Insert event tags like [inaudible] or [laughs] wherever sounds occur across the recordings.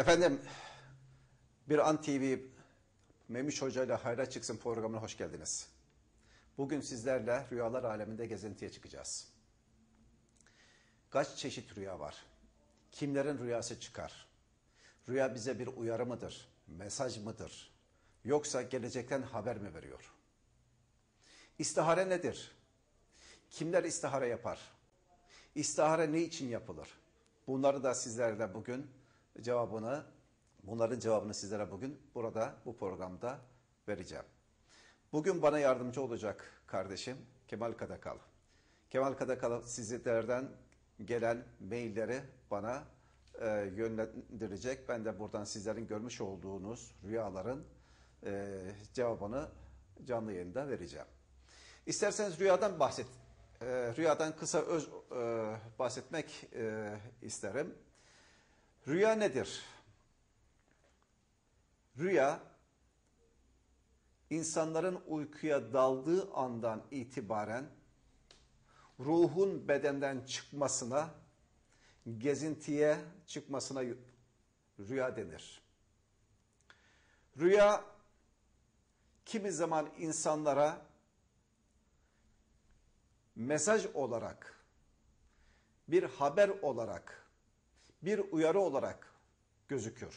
Efendim bir An TV Memiş Hoca ile Hayra Çıksın programına hoş geldiniz. Bugün sizlerle rüyalar aleminde gezintiye çıkacağız. Kaç çeşit rüya var? Kimlerin rüyası çıkar? Rüya bize bir uyarı mıdır? Mesaj mıdır? Yoksa gelecekten haber mi veriyor? İstihare nedir? Kimler istihare yapar? İstihare ne için yapılır? Bunları da sizlerle bugün cevabını, bunların cevabını sizlere bugün burada bu programda vereceğim. Bugün bana yardımcı olacak kardeşim Kemal Kadakal. Kemal Kadakal sizlerden gelen mailleri bana e, yönlendirecek. Ben de buradan sizlerin görmüş olduğunuz rüyaların e, cevabını canlı yayında vereceğim. İsterseniz rüyadan bahset, e, rüyadan kısa öz e, bahsetmek e, isterim. Rüya nedir? Rüya insanların uykuya daldığı andan itibaren ruhun bedenden çıkmasına, gezintiye çıkmasına rüya denir. Rüya kimi zaman insanlara mesaj olarak, bir haber olarak, bir uyarı olarak gözükür.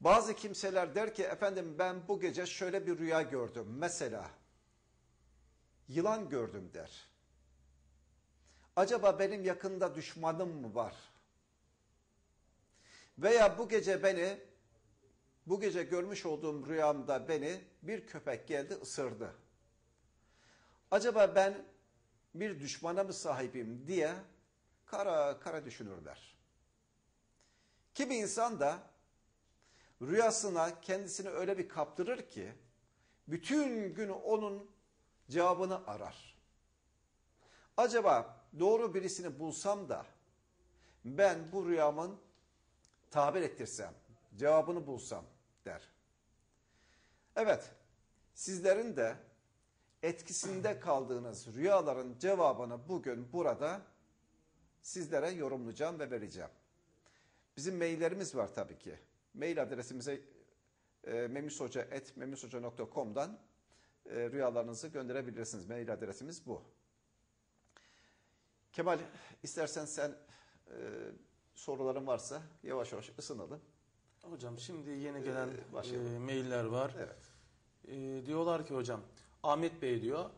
Bazı kimseler der ki efendim ben bu gece şöyle bir rüya gördüm. Mesela yılan gördüm der. Acaba benim yakında düşmanım mı var? Veya bu gece beni, bu gece görmüş olduğum rüyamda beni bir köpek geldi ısırdı. Acaba ben bir düşmana mı sahibim diye kara kara düşünürler. Kimi insan da rüyasına kendisini öyle bir kaptırır ki bütün gün onun cevabını arar. Acaba doğru birisini bulsam da ben bu rüyamın tabir ettirsem, cevabını bulsam der. Evet, sizlerin de etkisinde kaldığınız rüyaların cevabını bugün burada sizlere yorumlayacağım ve vereceğim. Bizim maillerimiz var tabii ki. Mail adresimize e, memishoca.memishoca.com'dan e, rüyalarınızı gönderebilirsiniz. Mail adresimiz bu. Kemal istersen sen e, soruların varsa yavaş yavaş ısınalım. Hocam şimdi yeni gelen Ee, e, mailler var. Evet. E, diyorlar ki hocam Ahmet Bey diyor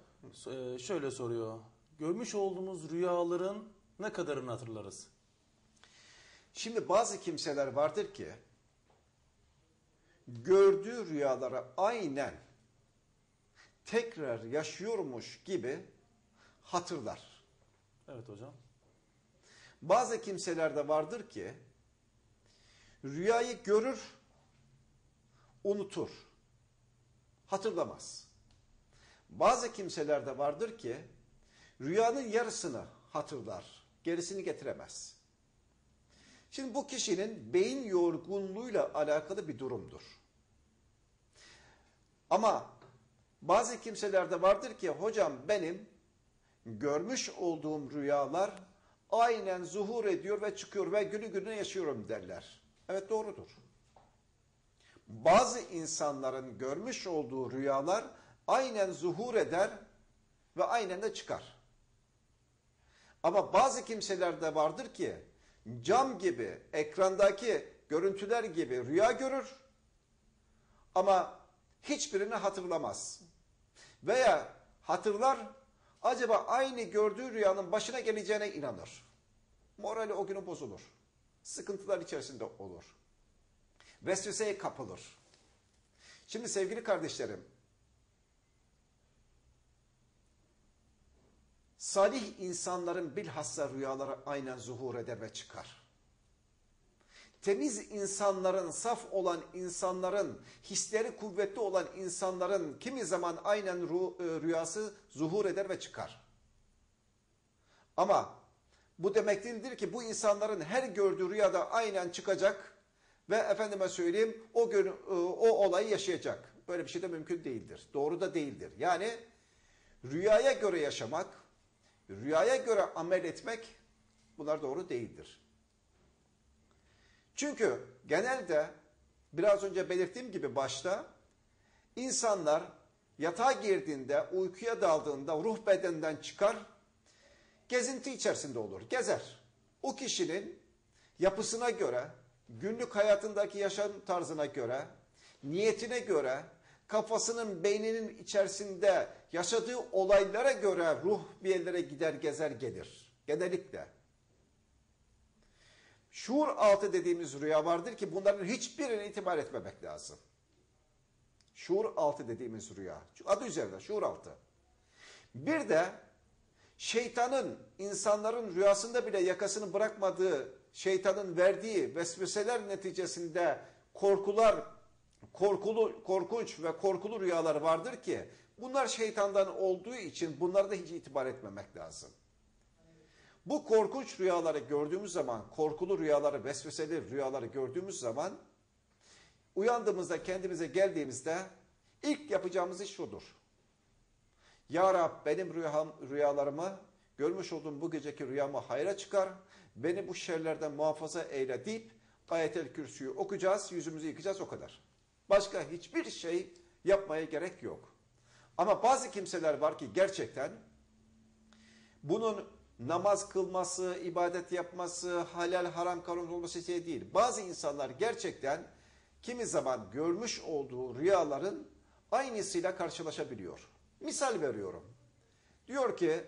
e, şöyle soruyor. Görmüş olduğumuz rüyaların ne kadarını hatırlarız? Şimdi bazı kimseler vardır ki gördüğü rüyaları aynen tekrar yaşıyormuş gibi hatırlar. Evet hocam. Bazı kimseler de vardır ki rüyayı görür, unutur, hatırlamaz. Bazı kimseler de vardır ki rüyanın yarısını hatırlar, gerisini getiremez. Şimdi bu kişinin beyin yorgunluğuyla alakalı bir durumdur. Ama bazı kimselerde vardır ki hocam benim görmüş olduğum rüyalar aynen zuhur ediyor ve çıkıyor ve günü gününe yaşıyorum derler. Evet doğrudur. Bazı insanların görmüş olduğu rüyalar aynen zuhur eder ve aynen de çıkar. Ama bazı kimselerde vardır ki cam gibi, ekrandaki görüntüler gibi rüya görür ama hiçbirini hatırlamaz. Veya hatırlar acaba aynı gördüğü rüyanın başına geleceğine inanır. Morali o günü bozulur. Sıkıntılar içerisinde olur. Vesveseye kapılır. Şimdi sevgili kardeşlerim, salih insanların bilhassa rüyaları aynen zuhur eder ve çıkar. Temiz insanların, saf olan insanların, hisleri kuvvetli olan insanların kimi zaman aynen rüyası zuhur eder ve çıkar. Ama bu demek değildir ki bu insanların her gördüğü rüyada aynen çıkacak ve efendime söyleyeyim o gün o olayı yaşayacak. Böyle bir şey de mümkün değildir. Doğru da değildir. Yani rüyaya göre yaşamak, rüyaya göre amel etmek bunlar doğru değildir. Çünkü genelde biraz önce belirttiğim gibi başta insanlar yatağa girdiğinde, uykuya daldığında ruh bedeninden çıkar, gezinti içerisinde olur, gezer. O kişinin yapısına göre, günlük hayatındaki yaşam tarzına göre, niyetine göre, kafasının, beyninin içerisinde yaşadığı olaylara göre ruh bir yerlere gider, gezer, gelir. Genellikle. Şuur altı dediğimiz rüya vardır ki bunların hiçbirine itibar etmemek lazım. Şuur altı dediğimiz rüya. Adı üzerinde şuur altı. Bir de şeytanın insanların rüyasında bile yakasını bırakmadığı, şeytanın verdiği vesveseler neticesinde korkular, korkulu, korkunç ve korkulu rüyalar vardır ki bunlar şeytandan olduğu için bunlara da hiç itibar etmemek lazım. Bu korkunç rüyaları gördüğümüz zaman, korkulu rüyaları, vesveseli rüyaları gördüğümüz zaman uyandığımızda, kendimize geldiğimizde ilk yapacağımız iş şudur. Ya Rab benim rüyam, rüyalarımı, görmüş olduğum bu geceki rüyamı hayra çıkar, beni bu şerlerden muhafaza eyle deyip ayetel kürsüyü okuyacağız, yüzümüzü yıkacağız o kadar. Başka hiçbir şey yapmaya gerek yok. Ama bazı kimseler var ki gerçekten bunun namaz kılması, ibadet yapması, halal haram kanun olması şey değil. Bazı insanlar gerçekten kimi zaman görmüş olduğu rüyaların aynısıyla karşılaşabiliyor. Misal veriyorum. Diyor ki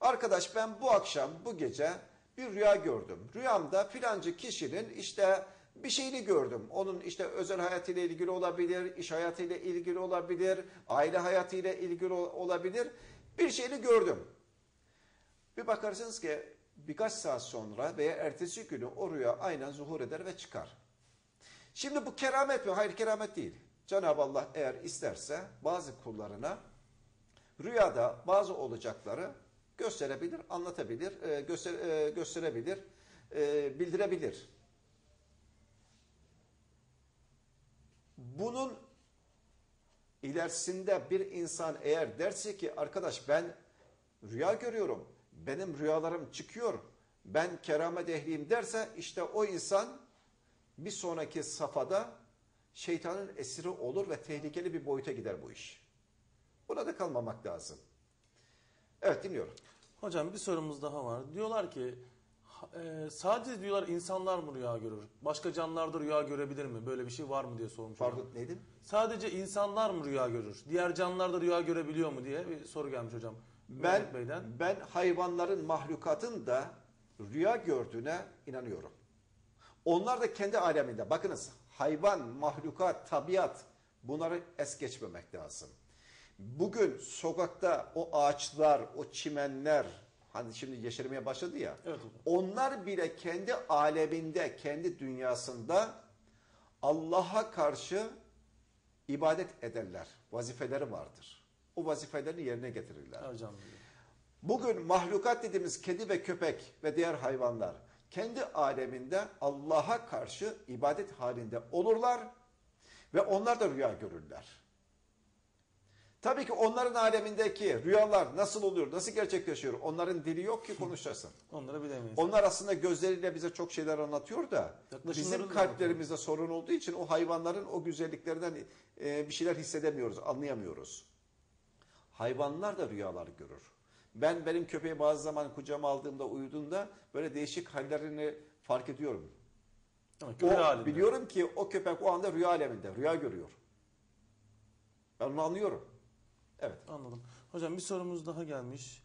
arkadaş ben bu akşam bu gece bir rüya gördüm. Rüyamda filancı kişinin işte bir şeyini gördüm. Onun işte özel hayatıyla ilgili olabilir, iş hayatıyla ilgili olabilir, aile hayatıyla ilgili olabilir. Bir şeyini gördüm. Bir bakarsınız ki birkaç saat sonra veya ertesi günü o rüya aynen zuhur eder ve çıkar. Şimdi bu keramet mi? Hayır keramet değil. Cenab-ı Allah eğer isterse bazı kullarına rüyada bazı olacakları gösterebilir, anlatabilir, e, göster, e, gösterebilir, e, bildirebilir. Bunun ilerisinde bir insan eğer derse ki arkadaş ben rüya görüyorum, benim rüyalarım çıkıyor, ben keramet ehliyim derse işte o insan bir sonraki safhada şeytanın esiri olur ve tehlikeli bir boyuta gider bu iş. Buna da kalmamak lazım. Evet dinliyorum. Hocam bir sorumuz daha var. Diyorlar ki e, sadece diyorlar insanlar mı rüya görür? Başka canlılar da rüya görebilir mi? Böyle bir şey var mı diye sormuş. hocam. Pardon neydi? Sadece insanlar mı rüya görür? Diğer canlılar da rüya görebiliyor mu diye bir soru gelmiş hocam. Ben, Mehmet Bey'den. ben hayvanların, mahlukatın da rüya gördüğüne inanıyorum. Onlar da kendi aleminde. Bakınız hayvan, mahlukat, tabiat bunları es geçmemek lazım. Bugün sokakta o ağaçlar, o çimenler hani şimdi yeşermeye başladı ya. Evet. Onlar bile kendi aleminde, kendi dünyasında Allah'a karşı ibadet ederler. Vazifeleri vardır. O vazifelerini yerine getirirler. Hocam. Bugün mahlukat dediğimiz kedi ve köpek ve diğer hayvanlar kendi aleminde Allah'a karşı ibadet halinde olurlar ve onlar da rüya görürler. Tabii ki onların alemindeki rüyalar nasıl oluyor, nasıl gerçekleşiyor? Onların dili yok ki konuşasın. [laughs] Onları bilemeyiz. Onlar aslında gözleriyle bize çok şeyler anlatıyor da bizim kalplerimizde sorun olduğu için o hayvanların o güzelliklerinden e, bir şeyler hissedemiyoruz, anlayamıyoruz. Hayvanlar da rüyalar görür. Ben benim köpeği bazı zaman kucağıma aldığımda, uyuduğunda böyle değişik hallerini fark ediyorum. O, halinde. biliyorum ki o köpek o anda rüya aleminde, rüya görüyor. Ben onu anlıyorum. Evet. Anladım. Hocam bir sorumuz daha gelmiş.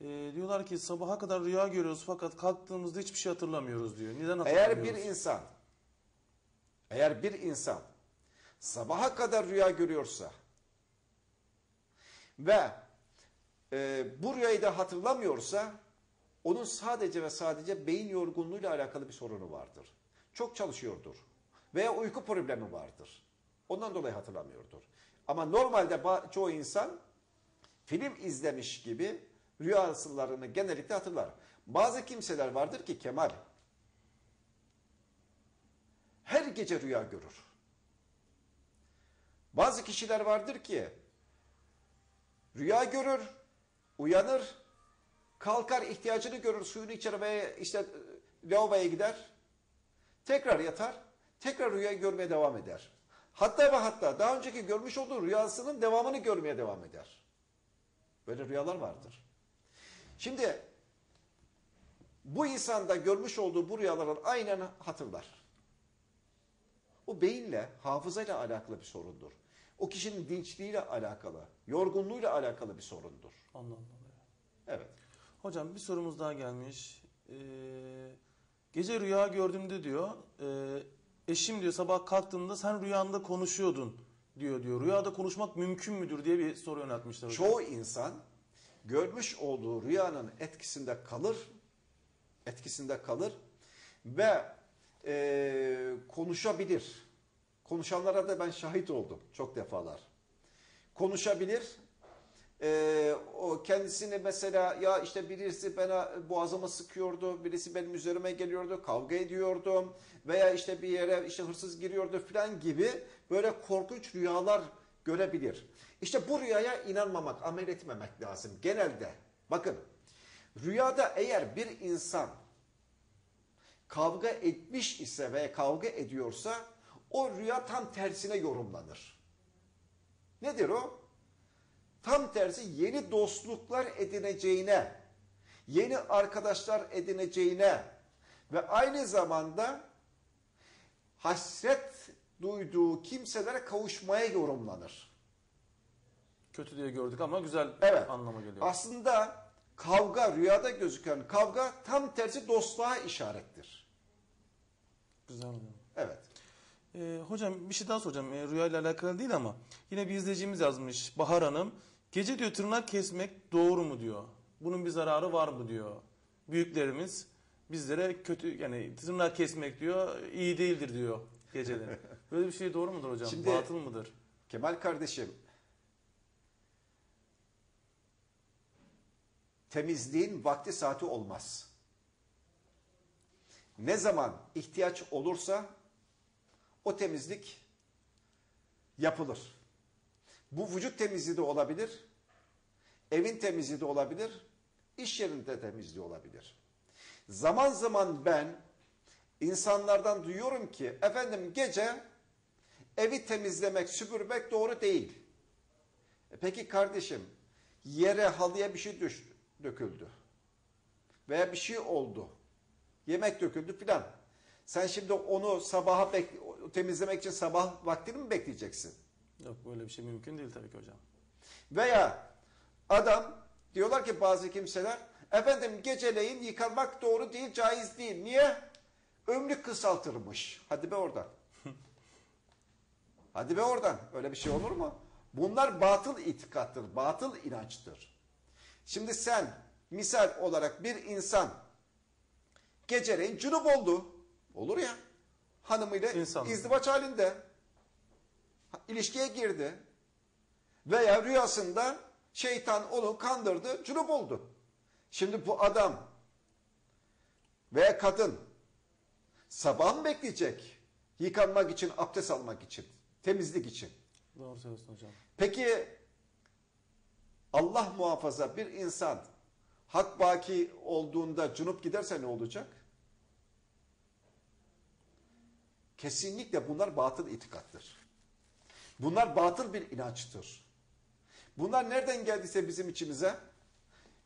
Ee, diyorlar ki sabaha kadar rüya görüyoruz fakat kalktığımızda hiçbir şey hatırlamıyoruz diyor. Neden Eğer hatırlamıyoruz? bir insan eğer bir insan sabaha kadar rüya görüyorsa ve e, bu rüyayı da hatırlamıyorsa onun sadece ve sadece beyin yorgunluğuyla alakalı bir sorunu vardır. Çok çalışıyordur veya uyku problemi vardır. Ondan dolayı hatırlamıyordur. Ama normalde çoğu insan film izlemiş gibi rüyalarını genellikle hatırlar. Bazı kimseler vardır ki Kemal her gece rüya görür. Bazı kişiler vardır ki rüya görür, uyanır, kalkar ihtiyacını görür, suyunu içer ve işte e, lavaboya gider. Tekrar yatar, tekrar rüya görmeye devam eder. Hatta ve hatta daha önceki görmüş olduğu rüyasının devamını görmeye devam eder. Böyle rüyalar vardır. Şimdi bu insanda görmüş olduğu bu rüyaların aynen hatırlar. O beyinle, hafızayla alakalı bir sorundur. O kişinin dinçliğiyle alakalı, yorgunluğuyla alakalı bir sorundur. Allah. Evet. Hocam bir sorumuz daha gelmiş. Ee, gece rüya gördüğümde diyor, e, eşim diyor sabah kalktığımda sen rüyanda konuşuyordun diyor diyor. Rüyada konuşmak mümkün müdür diye bir soru yöneltmişler hocam. Çoğu insan görmüş olduğu rüyanın etkisinde kalır, etkisinde kalır ve e, konuşabilir. Konuşanlara da ben şahit oldum çok defalar. Konuşabilir. E, o kendisini mesela ya işte birisi bana boğazıma sıkıyordu, birisi benim üzerime geliyordu, kavga ediyordum veya işte bir yere işte hırsız giriyordu falan gibi böyle korkunç rüyalar görebilir. İşte bu rüyaya inanmamak, amel etmemek lazım genelde. Bakın rüyada eğer bir insan kavga etmiş ise veya kavga ediyorsa o rüya tam tersine yorumlanır. Nedir o? Tam tersi yeni dostluklar edineceğine, yeni arkadaşlar edineceğine ve aynı zamanda hasret duyduğu kimselere kavuşmaya yorumlanır. Kötü diye gördük ama güzel Evet. anlama geliyor. Aslında kavga, rüyada gözüken kavga tam tersi dostluğa işarettir. Güzel. Evet. Ee, hocam bir şey daha soracağım. Ee, rüyayla alakalı değil ama yine bir izleyicimiz yazmış. Bahar Hanım. Gece diyor tırnak kesmek doğru mu diyor. Bunun bir zararı var mı diyor. Büyüklerimiz bizlere kötü yani tırnak kesmek diyor iyi değildir diyor geceleri. [laughs] Böyle bir şey doğru mudur hocam? Şimdi- Batıl mıdır? Kemal kardeşim, temizliğin vakti saati olmaz. Ne zaman ihtiyaç olursa o temizlik yapılır. Bu vücut temizliği de olabilir, evin temizliği de olabilir, iş yerinde temizliği olabilir. Zaman zaman ben insanlardan duyuyorum ki efendim gece evi temizlemek, süpürmek doğru değil. E peki kardeşim yere halıya bir şey düş, döküldü. Veya bir şey oldu. Yemek döküldü filan. Sen şimdi onu sabaha bek temizlemek için sabah vaktini mi bekleyeceksin? Yok böyle bir şey mümkün değil tabii ki hocam. Veya adam diyorlar ki bazı kimseler efendim geceleyin yıkanmak doğru değil, caiz değil. Niye? Ömrü kısaltırmış. Hadi be oradan. [laughs] Hadi be oradan. Öyle bir şey olur mu? Bunlar batıl itikattır, batıl inançtır. Şimdi sen misal olarak bir insan geceleyin cunup oldu. Olur ya. Hanımıyla İnsan. izdivaç halinde. İlişkiye girdi. Veya rüyasında şeytan onu kandırdı, cunup oldu. Şimdi bu adam veya kadın sabah mı bekleyecek? Yıkanmak için, abdest almak için, temizlik için. Doğru söylüyorsun hocam. Peki Allah muhafaza bir insan hak baki olduğunda cunup giderse ne olacak? Kesinlikle bunlar batıl itikattır. Bunlar batıl bir inançtır. Bunlar nereden geldiyse bizim içimize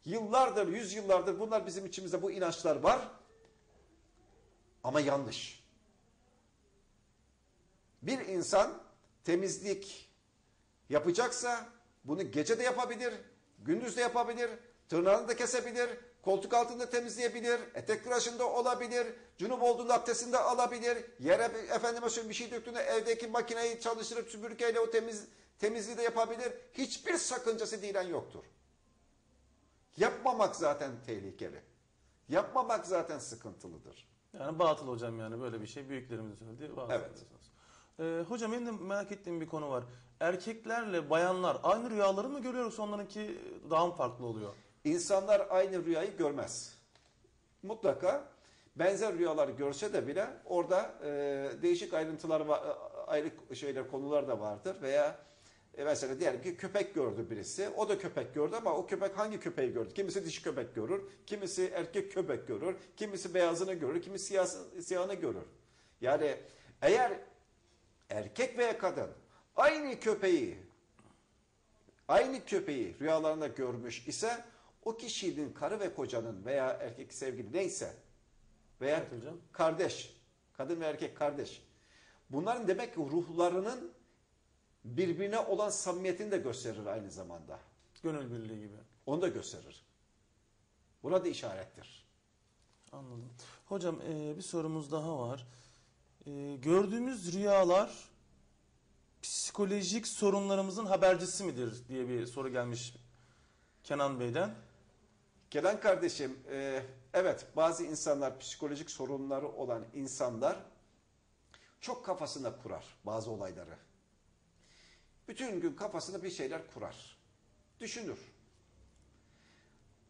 yıllardır, yüzyıllardır bunlar bizim içimizde bu inançlar var ama yanlış. Bir insan temizlik yapacaksa bunu gece de yapabilir, gündüz de yapabilir, tırnağını da kesebilir, koltuk altında temizleyebilir, etek tıraşında olabilir, cunup olduğunda abdestinde alabilir, yere efendime söyleyeyim bir şey döktüğünde evdeki makineyi çalıştırıp süpürgeyle o temiz, temizliği de yapabilir. Hiçbir sakıncası dilen yoktur. Yapmamak zaten tehlikeli. Yapmamak zaten sıkıntılıdır. Yani batıl hocam yani böyle bir şey büyüklerimizin söylediği batıl. Evet. diyorsunuz. Ee, hocam benim de merak ettiğim bir konu var. Erkeklerle bayanlar aynı rüyaları mı görüyor yoksa onlarınki daha mı farklı oluyor? İnsanlar aynı rüyayı görmez. Mutlaka benzer rüyalar görse de bile orada e, değişik ayrıntılar var, ayrı şeyler konular da vardır veya e, mesela diyelim ki köpek gördü birisi. O da köpek gördü ama o köpek hangi köpeği gördü? Kimisi dişi köpek görür, kimisi erkek köpek görür, kimisi beyazını görür, kimisi siyah, siyahını görür. Yani eğer erkek veya kadın aynı köpeği aynı köpeği rüyalarında görmüş ise o kişinin karı ve kocanın veya erkek sevgili neyse veya Evet hocam. kardeş, kadın ve erkek kardeş. Bunların demek ki ruhlarının birbirine olan samimiyetini de gösterir aynı zamanda. Gönül birliği gibi. Onu da gösterir. Buna da işarettir. Anladım. Hocam e, bir sorumuz daha var. E, gördüğümüz rüyalar psikolojik sorunlarımızın habercisi midir diye bir soru gelmiş Kenan Bey'den. Kenan kardeşim, e, evet bazı insanlar psikolojik sorunları olan insanlar çok kafasında kurar bazı olayları. Bütün gün kafasında bir şeyler kurar. Düşünür.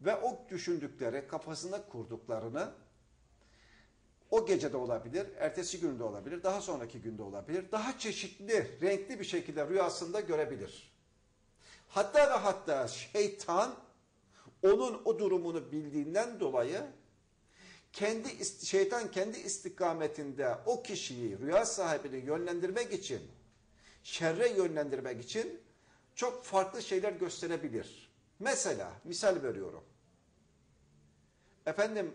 Ve o düşündükleri, kafasında kurduklarını o gecede olabilir, ertesi günde olabilir, daha sonraki günde olabilir. Daha çeşitli, renkli bir şekilde rüyasında görebilir. Hatta ve hatta şeytan onun o durumunu bildiğinden dolayı kendi şeytan kendi istikametinde o kişiyi rüya sahibini yönlendirmek için şerre yönlendirmek için çok farklı şeyler gösterebilir. Mesela misal veriyorum. Efendim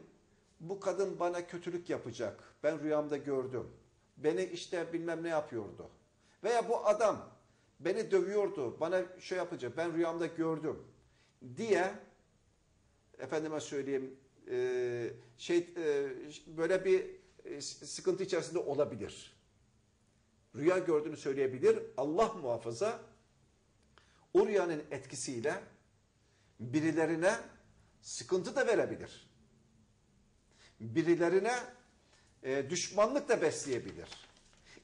bu kadın bana kötülük yapacak. Ben rüyamda gördüm. Beni işte bilmem ne yapıyordu. Veya bu adam beni dövüyordu. Bana şey yapacak. Ben rüyamda gördüm. Diye efendime söyleyeyim e, şey e, böyle bir e, sıkıntı içerisinde olabilir. Rüya gördüğünü söyleyebilir. Allah muhafaza o rüyanın etkisiyle birilerine sıkıntı da verebilir. Birilerine e, düşmanlık da besleyebilir.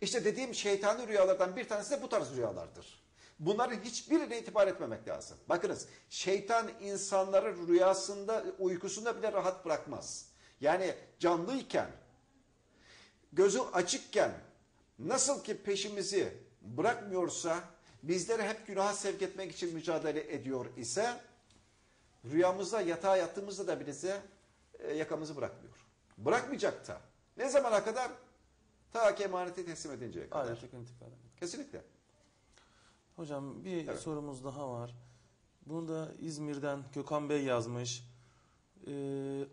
İşte dediğim şeytani rüyalardan bir tanesi de bu tarz rüyalardır. Bunların hiçbirine itibar etmemek lazım. Bakınız şeytan insanları rüyasında, uykusunda bile rahat bırakmaz. Yani canlıyken, gözü açıkken nasıl ki peşimizi bırakmıyorsa, bizleri hep günaha sevk etmek için mücadele ediyor ise, rüyamızda yatağa yattığımızda da bize e, yakamızı bırakmıyor. Bırakmayacak da. Ne zamana kadar? Ta ki emaneti teslim edinceye kadar. Eder. Kesinlikle. Hocam bir Evet. sorumuz daha var. Bunu da İzmir'den Gökhan Bey yazmış. Ee,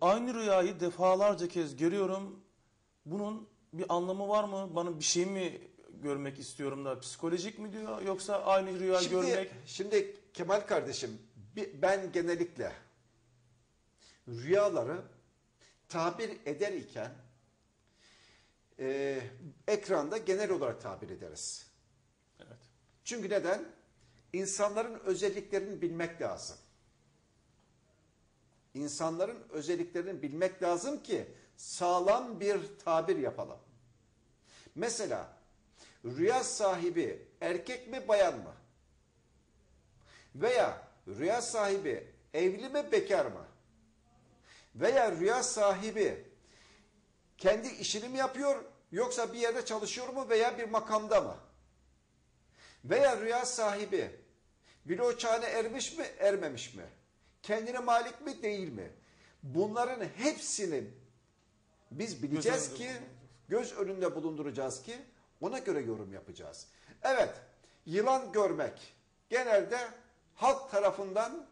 aynı rüyayı defalarca kez görüyorum. Bunun bir anlamı var mı? Bana bir şey mi görmek istiyorum da psikolojik mi diyor yoksa aynı rüya Şimdi, görmek şimdi Kemal kardeşim ben genellikle rüyaları tabir eder iken e, ekranda genel olarak tabir ederiz. Çünkü neden? İnsanların özelliklerini bilmek lazım. İnsanların özelliklerini bilmek lazım ki sağlam bir tabir yapalım. Mesela rüya sahibi erkek mi bayan mı? Veya rüya sahibi evli mi bekar mı? Veya rüya sahibi kendi işini mi yapıyor yoksa bir yerde çalışıyor mu veya bir makamda mı? Veya rüya sahibi bilo çağına ermiş mi ermemiş mi? Kendine malik mi değil mi? Bunların hepsini biz bileceğiz önünde ki göz önünde bulunduracağız ki ona göre yorum yapacağız. Evet yılan görmek genelde halk tarafından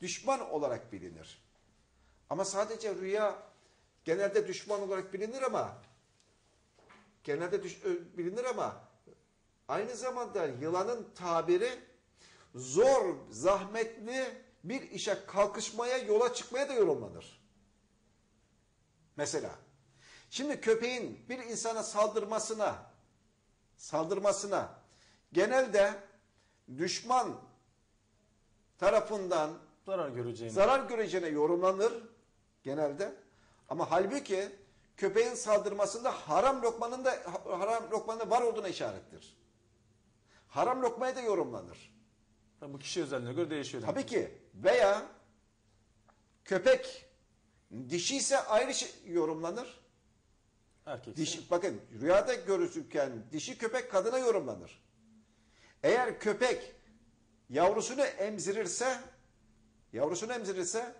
düşman olarak bilinir. Ama sadece rüya genelde düşman olarak bilinir ama genelde düş- bilinir ama aynı zamanda yılanın tabiri zor, zahmetli bir işe kalkışmaya, yola çıkmaya da yorumlanır. Mesela şimdi köpeğin bir insana saldırmasına saldırmasına genelde düşman tarafından Zarar göreceğini. zarar göreceğine yorumlanır genelde. Ama halbuki köpeğin saldırmasında haram lokmanın da haram lokmanın da var olduğuna işarettir. Haram lokmaya da yorumlanır. Tabii bu kişi özelliğine göre değişiyor. demek. Tabii ki veya köpek dişi ise ayrı şey yorumlanır. Erkek. Dişi, bakın rüyada görürken dişi köpek kadına yorumlanır. Eğer köpek yavrusunu emzirirse, yavrusunu emzirirse,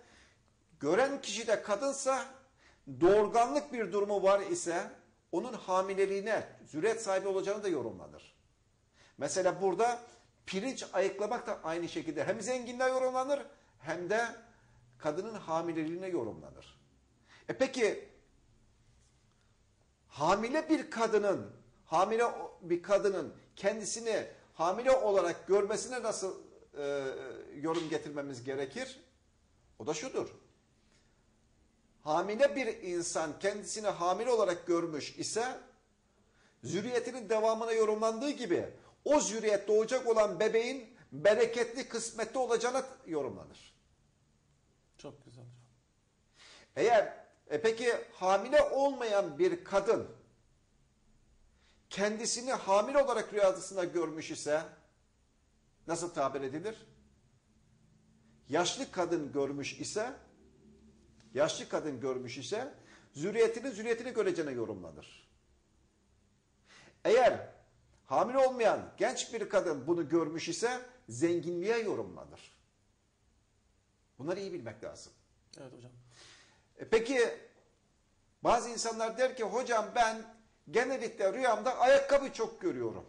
gören kişi de kadınsa, doğurganlık bir durumu var ise, onun hamileliğine, zürriyet sahibi olacağını da yorumlanır. Mesela burada pirinç ayıklamak da aynı şekilde hem zenginliğe yorumlanır hem de kadının hamileliğine yorumlanır. E peki hamile bir kadının hamile bir kadının kendisini hamile olarak görmesine nasıl e, yorum getirmemiz gerekir? O da şudur. Hamile bir insan kendisini hamile olarak görmüş ise zürriyetinin devamına yorumlandığı gibi o zürriyet doğacak olan bebeğin bereketli kısmetli olacağına yorumlanır. Çok güzel. Eğer e peki hamile olmayan bir kadın kendisini hamile olarak rüyasında görmüş ise nasıl tabir edilir? Yaşlı kadın görmüş ise yaşlı kadın görmüş ise zürriyetini zürriyetini göreceğine yorumlanır. Eğer hamile olmayan genç bir kadın bunu görmüş ise zenginliğe yorumlanır. Bunları iyi bilmek lazım. Evet hocam. E peki bazı insanlar der ki hocam ben genellikle rüyamda ayakkabı çok görüyorum.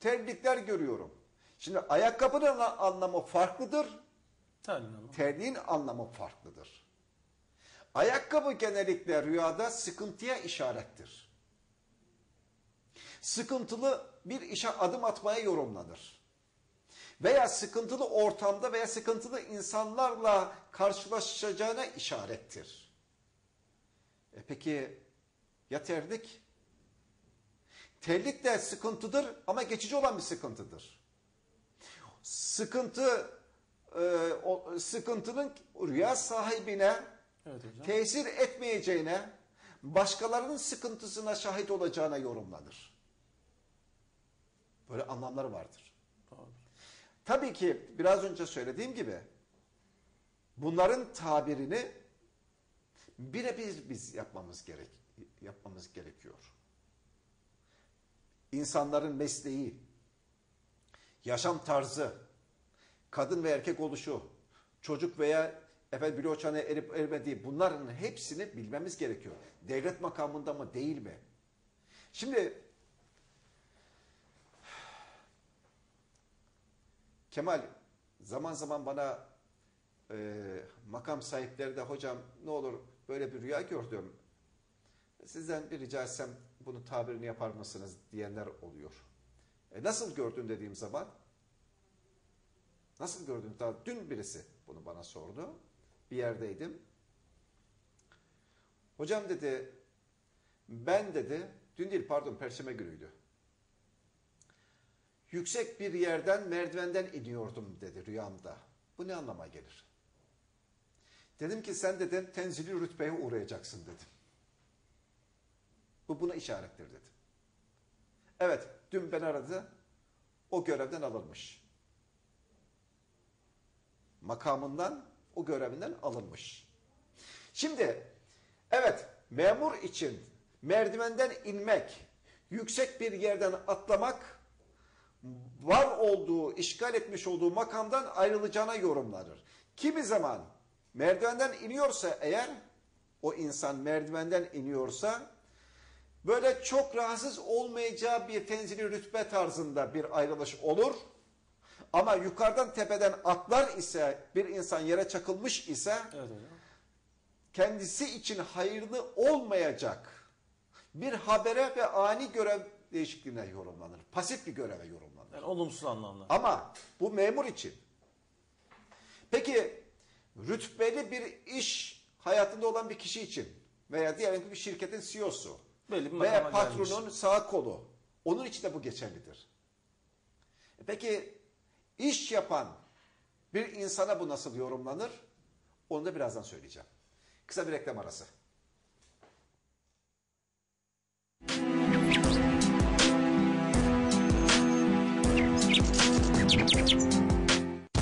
Terlikler görüyorum. Şimdi ayakkabının anlamı farklıdır. Terliğin anlamı. Terliğin anlamı farklıdır. Ayakkabı genellikle rüyada sıkıntıya işarettir. Sıkıntılı bir işe adım atmaya yorumlanır. Veya sıkıntılı ortamda veya sıkıntılı insanlarla karşılaşacağına işarettir. E peki ya terlik? Terlik de sıkıntıdır ama geçici olan bir sıkıntıdır. Sıkıntı e, o, sıkıntının rüya sahibine Evet hocam. tesir etmeyeceğine, başkalarının sıkıntısına şahit olacağına yorumlanır. Böyle anlamları vardır. Doğru. Tabii ki biraz önce söylediğim gibi bunların tabirini birebir biz yapmamız gerek yapmamız gerekiyor. İnsanların mesleği, yaşam tarzı, kadın ve erkek oluşu, çocuk veya efendim bloçhane erip ermediği bunların hepsini bilmemiz gerekiyor. Devlet makamında mı değil mi? Şimdi Kemal zaman zaman bana e, makam sahipleri de hocam ne olur böyle bir rüya gördüm. Sizden bir rica etsem bunu tabirini yapar mısınız diyenler oluyor. E nasıl gördün dediğim zaman nasıl gördün? Daha dün birisi bunu bana sordu. Bir yerdeydim. Hocam dedi ben dedi dün değil pardon perşembe günüydü. Yüksek bir yerden merdivenden iniyordum dedi rüyamda. Bu ne anlama gelir? Dedim ki sen dedim tenzili rütbeye uğrayacaksın dedim. Bu buna işarettir dedim. Evet dün ben aradı o görevden alınmış. Makamından o görevinden alınmış. Şimdi evet memur için merdivenden inmek, yüksek bir yerden atlamak var olduğu, işgal etmiş olduğu makamdan ayrılacağına yorumlanır. Kimi zaman merdivenden iniyorsa eğer, o insan merdivenden iniyorsa, böyle çok rahatsız olmayacağı bir tenzili rütbe tarzında bir ayrılış olur. Ama yukarıdan tepeden atlar ise, bir insan yere çakılmış ise, Evet kendisi için hayırlı olmayacak bir habere ve ani görev değişikliğine yorumlanır. Pasif bir göreve yorumlanır. Yani olumsuz anlamda. Ama bu memur için. Peki rütbeli bir iş hayatında olan bir kişi için veya diyelim ki bir şirketin CEO'su Belli bir veya patronun gelmiş. sağ kolu onun için de bu geçerlidir. E Peki iş yapan bir insana bu nasıl yorumlanır? Onu da birazdan söyleyeceğim. Kısa bir reklam arası.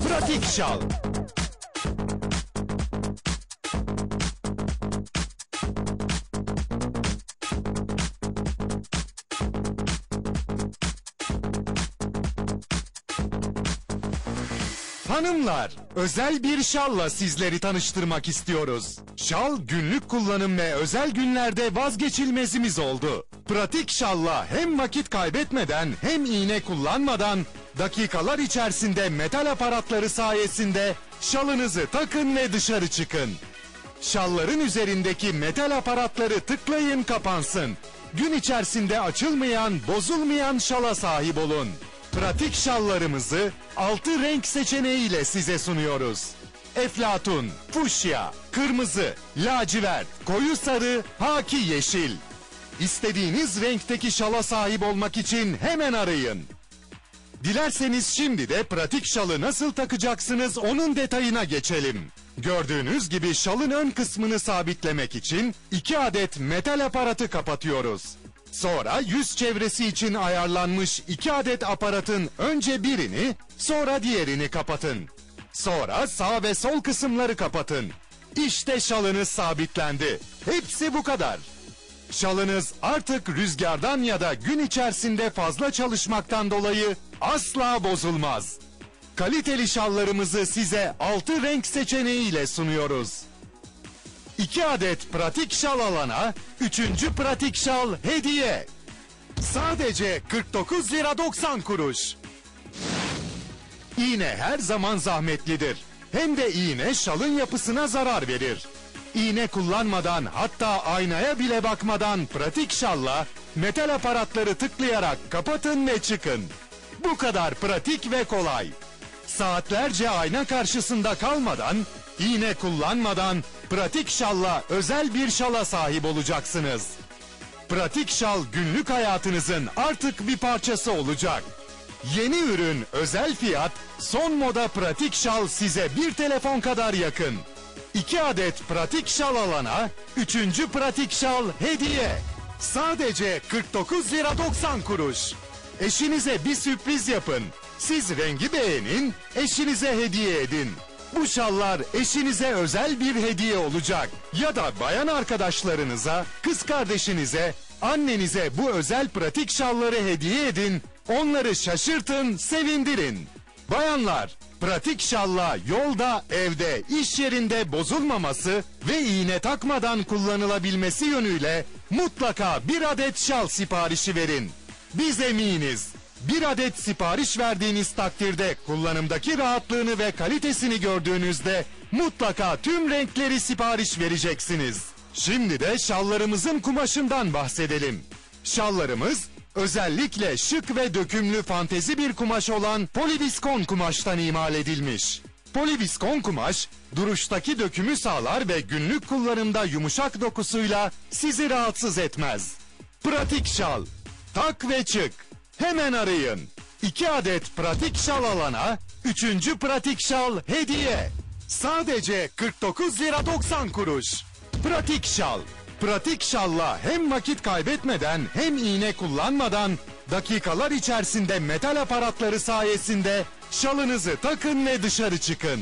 Pratik Şal. Hanımlar, özel bir şalla sizleri tanıştırmak istiyoruz. Şal günlük kullanım ve özel günlerde vazgeçilmezimiz oldu. Pratik şalla hem vakit kaybetmeden hem iğne kullanmadan dakikalar içerisinde metal aparatları sayesinde şalınızı takın ve dışarı çıkın. Şalların üzerindeki metal aparatları tıklayın kapansın. Gün içerisinde açılmayan, bozulmayan şala sahip olun. Pratik şallarımızı 6 renk seçeneğiyle size sunuyoruz. Eflatun, fuşya, kırmızı, lacivert, koyu sarı, haki yeşil. İstediğiniz renkteki şala sahip olmak için hemen arayın. Dilerseniz şimdi de pratik şalı nasıl takacaksınız onun detayına geçelim. Gördüğünüz gibi şalın ön kısmını sabitlemek için iki adet metal aparatı kapatıyoruz. Sonra yüz çevresi için ayarlanmış iki adet aparatın önce birini sonra diğerini kapatın. Sonra sağ ve sol kısımları kapatın. İşte şalınız sabitlendi. Hepsi bu kadar. Şalınız artık rüzgardan ya da gün içerisinde fazla çalışmaktan dolayı asla bozulmaz. Kaliteli şallarımızı size 6 renk seçeneğiyle sunuyoruz. 2 adet pratik şal alana 3. pratik şal hediye. Sadece 49 lira 90 kuruş. İğne her zaman zahmetlidir. Hem de iğne şalın yapısına zarar verir. İğne kullanmadan hatta aynaya bile bakmadan pratik şalla metal aparatları tıklayarak kapatın ve çıkın. Bu kadar pratik ve kolay. Saatlerce ayna karşısında kalmadan, iğne kullanmadan pratik şalla özel bir şala sahip olacaksınız. Pratik şal günlük hayatınızın artık bir parçası olacak. Yeni ürün özel fiyat son moda pratik şal size bir telefon kadar yakın. 2 adet pratik şal alana 3. pratik şal hediye. Sadece 49 lira 90 kuruş. Eşinize bir sürpriz yapın. Siz rengi beğenin, eşinize hediye edin. Bu şallar eşinize özel bir hediye olacak. Ya da bayan arkadaşlarınıza, kız kardeşinize, annenize bu özel pratik şalları hediye edin. Onları şaşırtın, sevindirin. Bayanlar, pratik şalla yolda, evde, iş yerinde bozulmaması ve iğne takmadan kullanılabilmesi yönüyle mutlaka bir adet şal siparişi verin. Biz eminiz. Bir adet sipariş verdiğiniz takdirde kullanımdaki rahatlığını ve kalitesini gördüğünüzde mutlaka tüm renkleri sipariş vereceksiniz. Şimdi de şallarımızın kumaşından bahsedelim. Şallarımız özellikle şık ve dökümlü fantezi bir kumaş olan poliviskon kumaştan imal edilmiş. Poliviskon kumaş, duruştaki dökümü sağlar ve günlük kullanımda yumuşak dokusuyla sizi rahatsız etmez. Pratik şal, tak ve çık. Hemen arayın. 2 adet pratik şal alana 3. pratik şal hediye. Sadece 49 lira 90 kuruş. Pratik şal. Pratik şalla hem vakit kaybetmeden hem iğne kullanmadan dakikalar içerisinde metal aparatları sayesinde şalınızı takın ve dışarı çıkın.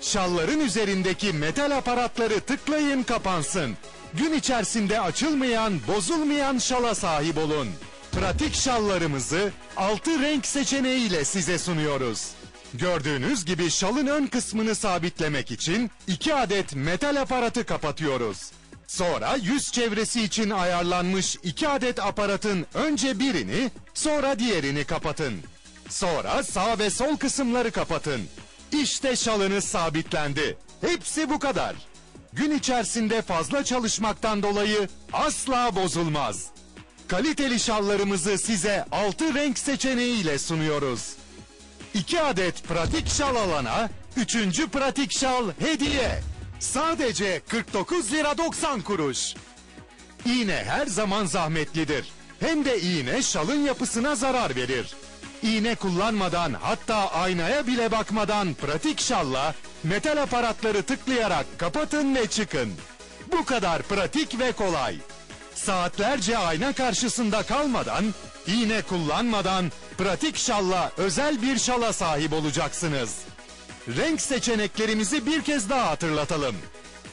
Şalların üzerindeki metal aparatları tıklayın kapansın. Gün içerisinde açılmayan, bozulmayan şala sahip olun. Pratik şallarımızı 6 renk seçeneğiyle size sunuyoruz. Gördüğünüz gibi şalın ön kısmını sabitlemek için 2 adet metal aparatı kapatıyoruz. Sonra yüz çevresi için ayarlanmış 2 adet aparatın önce birini, sonra diğerini kapatın. Sonra sağ ve sol kısımları kapatın. İşte şalınız sabitlendi. Hepsi bu kadar. Gün içerisinde fazla çalışmaktan dolayı asla bozulmaz. Kaliteli şallarımızı size 6 renk seçeneğiyle sunuyoruz. 2 adet pratik şal alana 3. pratik şal hediye. Sadece 49 lira 90 kuruş. İğne her zaman zahmetlidir. Hem de iğne şalın yapısına zarar verir. İğne kullanmadan hatta aynaya bile bakmadan pratik şalla metal aparatları tıklayarak kapatın ve çıkın. Bu kadar pratik ve kolay. Saatlerce ayna karşısında kalmadan, iğne kullanmadan pratik şalla özel bir şala sahip olacaksınız. Renk seçeneklerimizi bir kez daha hatırlatalım.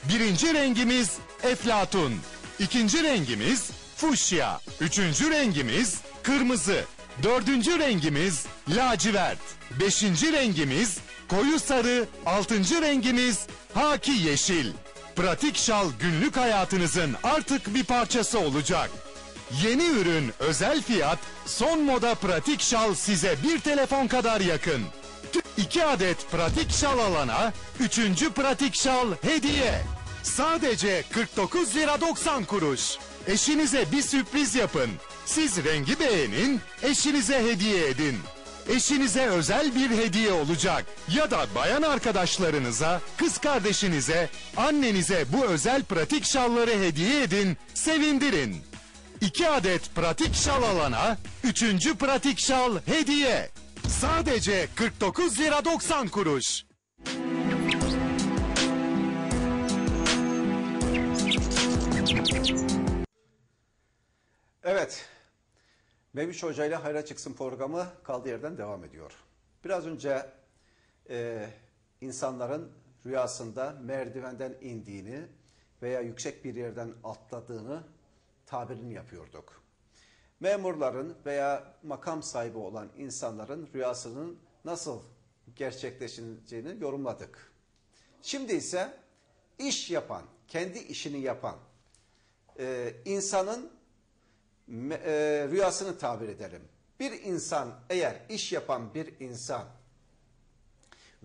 Birinci rengimiz eflatun. İkinci rengimiz fuşya. Üçüncü rengimiz kırmızı. Dördüncü rengimiz lacivert. Beşinci rengimiz koyu sarı. Altıncı rengimiz haki yeşil. Pratik şal günlük hayatınızın artık bir parçası olacak. Yeni ürün özel fiyat son moda pratik şal size bir telefon kadar yakın. 2 adet pratik şal alana 3. pratik şal hediye. Sadece 49 lira 90 kuruş. Eşinize bir sürpriz yapın. Siz rengi beğenin, eşinize hediye edin. Eşinize özel bir hediye olacak ya da bayan arkadaşlarınıza, kız kardeşinize, annenize bu özel pratik şalları hediye edin, sevindirin. 2 adet pratik şal alana 3. pratik şal hediye. Sadece 49 lira 90 kuruş. Evet. Memiş Hoca ile Hayra Çıksın programı kaldığı yerden devam ediyor. Biraz önce e, insanların rüyasında merdivenden indiğini veya yüksek bir yerden atladığını tabirini yapıyorduk. Memurların veya makam sahibi olan insanların rüyasının nasıl gerçekleşeceğini yorumladık. Şimdi ise iş yapan, kendi işini yapan e, insanın e, rüyasını tabir edelim. Bir insan eğer iş yapan bir insan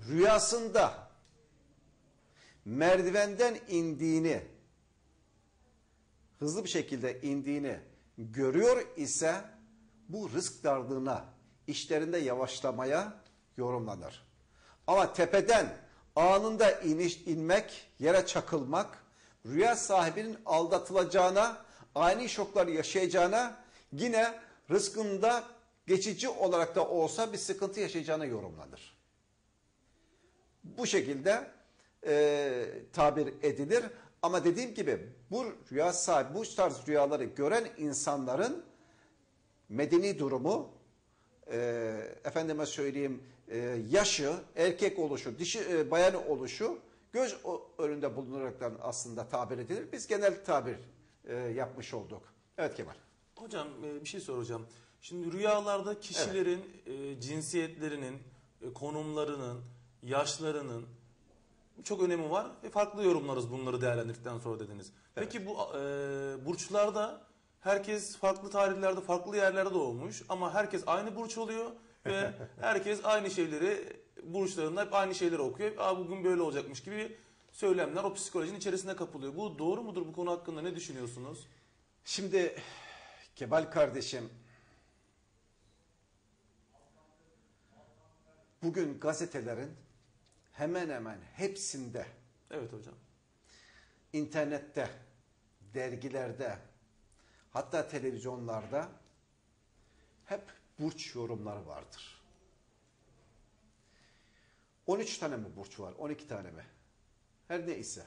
rüyasında merdivenden indiğini hızlı bir şekilde indiğini görüyor ise bu rızk darlığına, işlerinde yavaşlamaya yorumlanır. Ama tepeden anında iniş, inmek, yere çakılmak, rüya sahibinin aldatılacağına, ani şoklar yaşayacağına, yine rızkında geçici olarak da olsa bir sıkıntı yaşayacağına yorumlanır. Bu şekilde e, tabir edilir. Ama dediğim gibi bu rüya sahibi, bu tarz rüyaları gören insanların medeni durumu, e, efendime söyleyeyim e, yaşı, erkek oluşu, dişi e, bayan oluşu göz önünde bulunaraktan aslında tabir edilir. Biz genel tabir e, yapmış olduk. Evet Kemal. Hocam e, bir şey soracağım. Şimdi rüyalarda kişilerin e, cinsiyetlerinin, e, konumlarının, yaşlarının çok önemi var ve farklı yorumlarız bunları değerlendirdikten sonra dediniz. Peki bu e, burçlarda herkes farklı tarihlerde, farklı yerlerde doğmuş ama herkes aynı burç oluyor ve [laughs] herkes aynı şeyleri burçlarında hep aynı şeyleri okuyor. Aa, bugün böyle olacakmış gibi söylemler o psikolojinin içerisine kapılıyor. Bu doğru mudur bu konu hakkında ne düşünüyorsunuz? Şimdi Kemal kardeşim bugün gazetelerin hemen hemen hepsinde Evet hocam. internette, dergilerde, hatta televizyonlarda hep burç yorumları vardır. 13 tane mi burç var? 12 tane mi? Her neyse.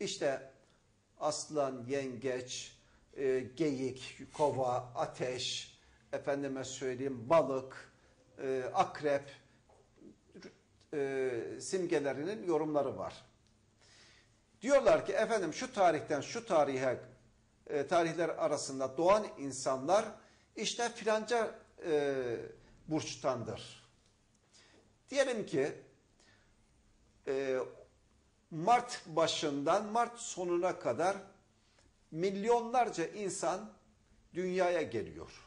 İşte aslan, yengeç, e, geyik, kova, ateş, efendime söyleyeyim balık, e, akrep e, simgelerinin yorumları var. Diyorlar ki efendim şu tarihten şu tarihe e, tarihler arasında doğan insanlar işte filanca e, burçtandır. Diyelim ki e, Mart başından Mart sonuna kadar milyonlarca insan dünyaya geliyor.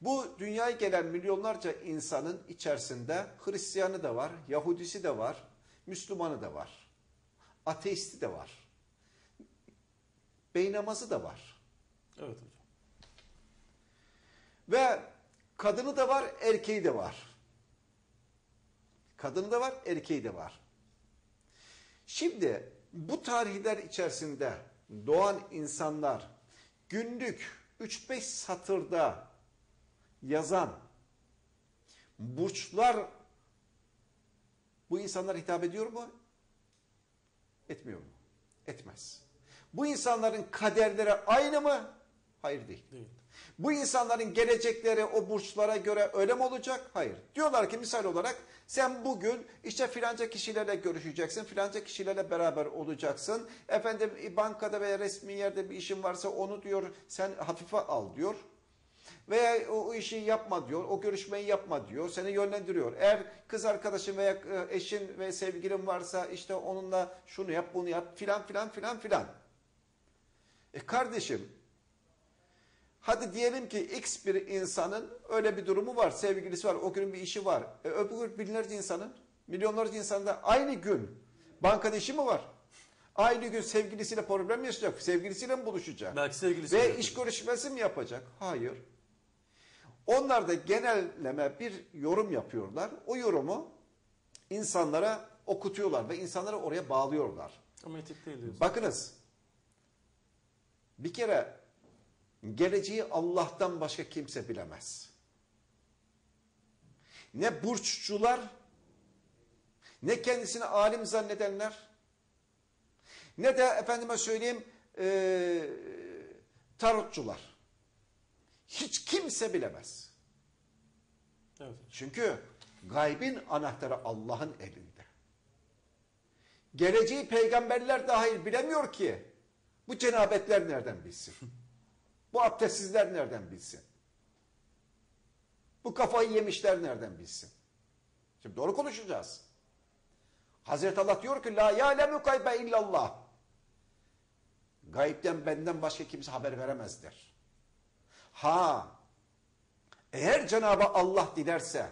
Bu dünyaya gelen milyonlarca insanın içerisinde Hristiyanı da var, Yahudisi de var, Müslümanı da var, ateisti de var, beynamazı da var. Evet hocam. Ve kadını da var, erkeği de var. Kadını da var, erkeği de var. Şimdi bu tarihler içerisinde doğan insanlar günlük 3-5 satırda yazan burçlar bu insanlara hitap ediyor mu? Etmiyor mu? Etmez. Bu insanların kaderleri aynı mı? Hayır değil. Değil. Bu insanların gelecekleri o burçlara göre öyle mi olacak? Hayır. Diyorlar ki misal olarak sen bugün işte filanca kişilerle görüşeceksin, filanca kişilerle beraber olacaksın. Efendim bankada veya resmi yerde bir işin varsa onu diyor sen hafife al diyor. Veya o, o işi yapma diyor, o görüşmeyi yapma diyor, seni yönlendiriyor. Eğer kız arkadaşın veya e, eşin ve sevgilin varsa işte onunla şunu yap, bunu yap filan filan filan filan. E kardeşim Hadi diyelim ki X bir insanın öyle bir durumu var, sevgilisi var, o gün bir işi var. E, öbür binlerce insanın, milyonlarca insanın da aynı gün bankada işi mi var? Aynı gün sevgilisiyle problem yaşayacak, sevgilisiyle mi buluşacak? Belki sevgilisi Ve yapacak. iş görüşmesi mi yapacak? Hayır. Onlar da genelleme bir yorum yapıyorlar. O yorumu insanlara okutuyorlar ve insanları oraya bağlıyorlar. Ama etik değil diyorsun. Bakınız. Bir kere geleceği Allah'tan başka kimse bilemez. Ne burççular, ne kendisini alim zannedenler, ne de efendime söyleyeyim eee tarotçular. Hiç kimse bilemez. Evet. Çünkü gaybin anahtarı Allah'ın elinde. Geleceği peygamberler dahil bilemiyor ki. Bu cenabetler nereden bilsin? [laughs] Bu abdestsizler nereden bilsin? Bu kafayı yemişler nereden bilsin? Şimdi doğru konuşacağız. Hazreti Allah diyor ki la ya'lemu gaybe illallah. Gaybden benden başka kimse haber veremezler. Ha eğer Cenab-ı Allah dilerse,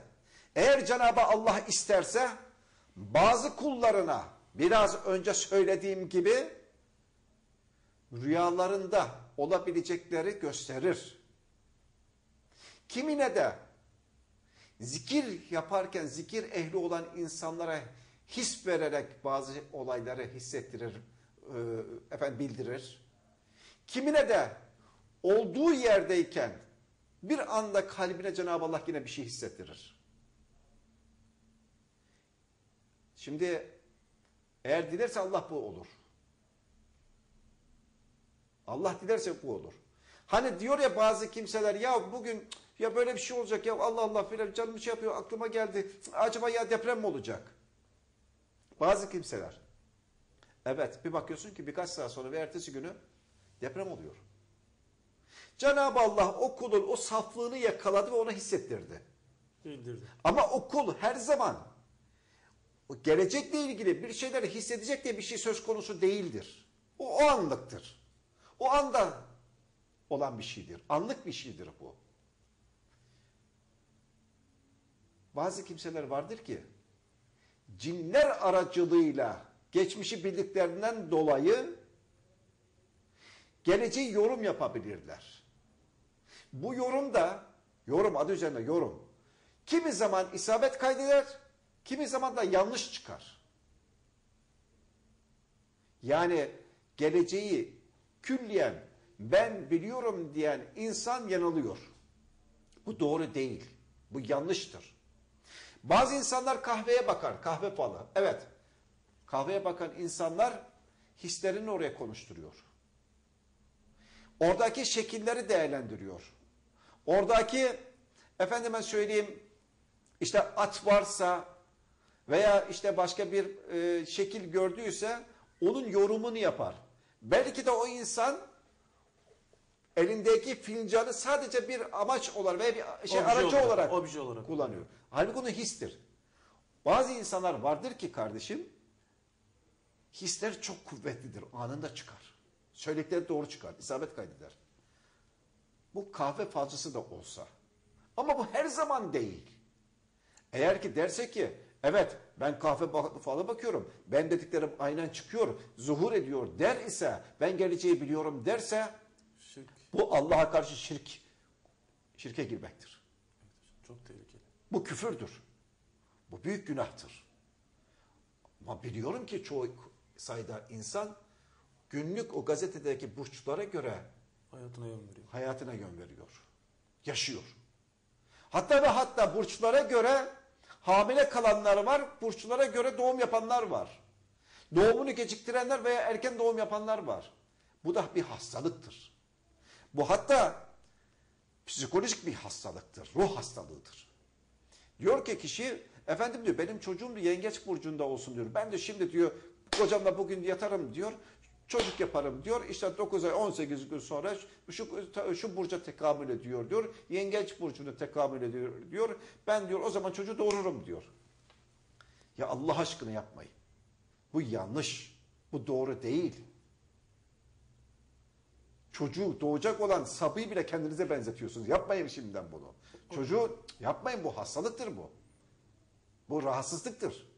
eğer Cenab-ı Allah isterse bazı kullarına biraz önce söylediğim gibi rüyalarında olabilecekleri gösterir. Kimine de zikir yaparken zikir ehli olan insanlara his vererek bazı olayları hissettirir, e, efendim bildirir. Kimine de olduğu yerdeyken bir anda kalbine Cenab-ı Allah yine bir şey hissettirir. Şimdi eğer dilerse Allah bu olur. Allah dilerse bu olur. Hani diyor ya bazı kimseler ya bugün ya böyle bir şey olacak ya Allah Allah filan canım şey yapıyor aklıma geldi. Acaba ya deprem mi olacak? Bazı kimseler. Evet bir bakıyorsun ki birkaç saat sonra ve ertesi günü deprem oluyor. Cenab-ı Allah o kulun o saflığını yakaladı ve ona hissettirdi. Bildirdi. Ama o kul her zaman o gelecekle ilgili bir şeyleri hissedecek diye bir şey söz konusu değildir. O, o anlıktır. O anda olan bir şeydir. Anlık bir şeydir bu. Bazı kimseler vardır ki cinler aracılığıyla geçmişi bildiklerinden dolayı geleceği yorum yapabilirler. Bu yorum da, yorum adı üzerinde yorum, kimi zaman isabet kaydeder, kimi zaman da yanlış çıkar. Yani geleceği külliyen ben biliyorum diyen insan yanılıyor. Bu doğru değil. Bu yanlıştır. Bazı insanlar kahveye bakar, kahve falı. Evet, kahveye bakan insanlar hislerini oraya konuşturuyor. Oradaki şekilleri değerlendiriyor. Oradaki efendime söyleyeyim işte at varsa veya işte başka bir e, şekil gördüyse onun yorumunu yapar. Belki de o insan elindeki fincanı sadece bir amaç olarak veya bir şey Obje aracı olarak, olarak, obje olarak kullanıyor. Halbuki onu histir. Bazı insanlar vardır ki kardeşim hisler çok kuvvetlidir. Anında çıkar. Söyledikleri doğru çıkar. isabet kaydeder. Bu kahve falcısı da olsa. Ama bu her zaman değil. Eğer ki derse ki evet ben kahve falı bakıyorum. Ben dediklerim aynen çıkıyor. Zuhur ediyor der ise ben geleceği biliyorum derse Şirk bu Allah'a karşı şirk şirke girmektir. çok tehlikeli. Bu küfürdür. Bu büyük günahtır. Ama biliyorum ki çoğu sayıda insan günlük o gazetedeki burçlara göre Hayatına yön veriyor. hayatına yön veriyor. Yaşıyor. Hatta ve hatta burçlara göre hamile kalanlar var, burçlara göre doğum yapanlar var. Doğumunu geciktirenler veya erken doğum yapanlar var. Bu da bir hastalıktır. Bu hatta psikolojik bir hastalıktır, ruh hastalığıdır. Diyor ki kişi, efendim diyor benim çocuğum yengeç burcunda olsun diyor. Ben de şimdi diyor kocamla bugün yatarım diyor. Çocuk yaparım diyor. İşte 9 ay 18 gün sonra şu, şu burca tekamül ediyor diyor. Yengeç burcuna tekamül ediyor diyor. Ben diyor o zaman çocuğu doğururum diyor. Ya Allah aşkına yapmayın. Bu yanlış. Bu doğru değil. çocuğu doğacak olan sabıyı bile kendinize benzetiyorsunuz. Yapmayın şimdiden bunu. Çocuğu yapmayın bu hastalıktır bu. Bu rahatsızlıktır.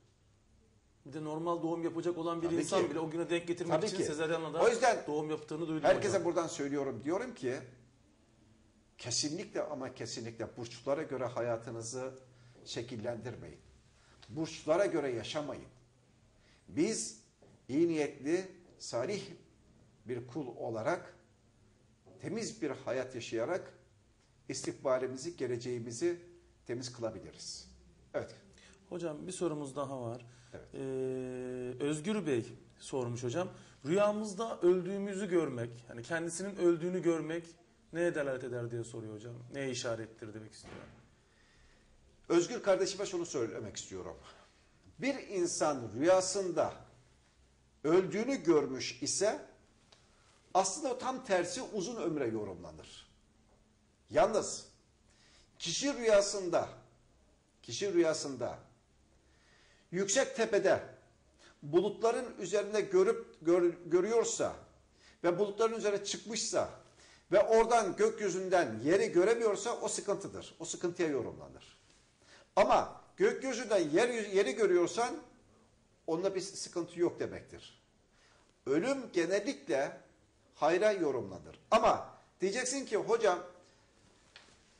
Bir de normal doğum yapacak olan bir Tabii insan ki. bile o güne denk getirmek Tabii için ki. sezaryenle O yüzden doğum yaptığını duydum Herkese hocam. buradan söylüyorum. Diyorum ki kesinlikle ama kesinlikle burçlara göre hayatınızı şekillendirmeyin. Burçlara göre yaşamayın. Biz iyi niyetli, salih bir kul olarak temiz bir hayat yaşayarak istikbalimizi, geleceğimizi temiz kılabiliriz. Evet. Hocam bir sorumuz daha var. Evet. Ee, Özgür Bey sormuş hocam. Rüyamızda öldüğümüzü görmek, hani kendisinin öldüğünü görmek neye delalet eder diye soruyor hocam. Neye işarettir demek istiyor. Özgür kardeşime şunu söylemek istiyorum. Bir insan rüyasında öldüğünü görmüş ise aslında tam tersi uzun ömre yorumlanır. Yalnız kişi rüyasında kişi rüyasında yüksek tepede bulutların üzerinde görüp gör- görüyorsa ve bulutların üzerine çıkmışsa ve oradan gökyüzünden yeri göremiyorsa o sıkıntıdır. O sıkıntıya yorumlanır. Ama gökyüzünden yer, yeri görüyorsan onda bir sıkıntı yok demektir. Ölüm genellikle hayra yorumlanır. Ama diyeceksin ki hocam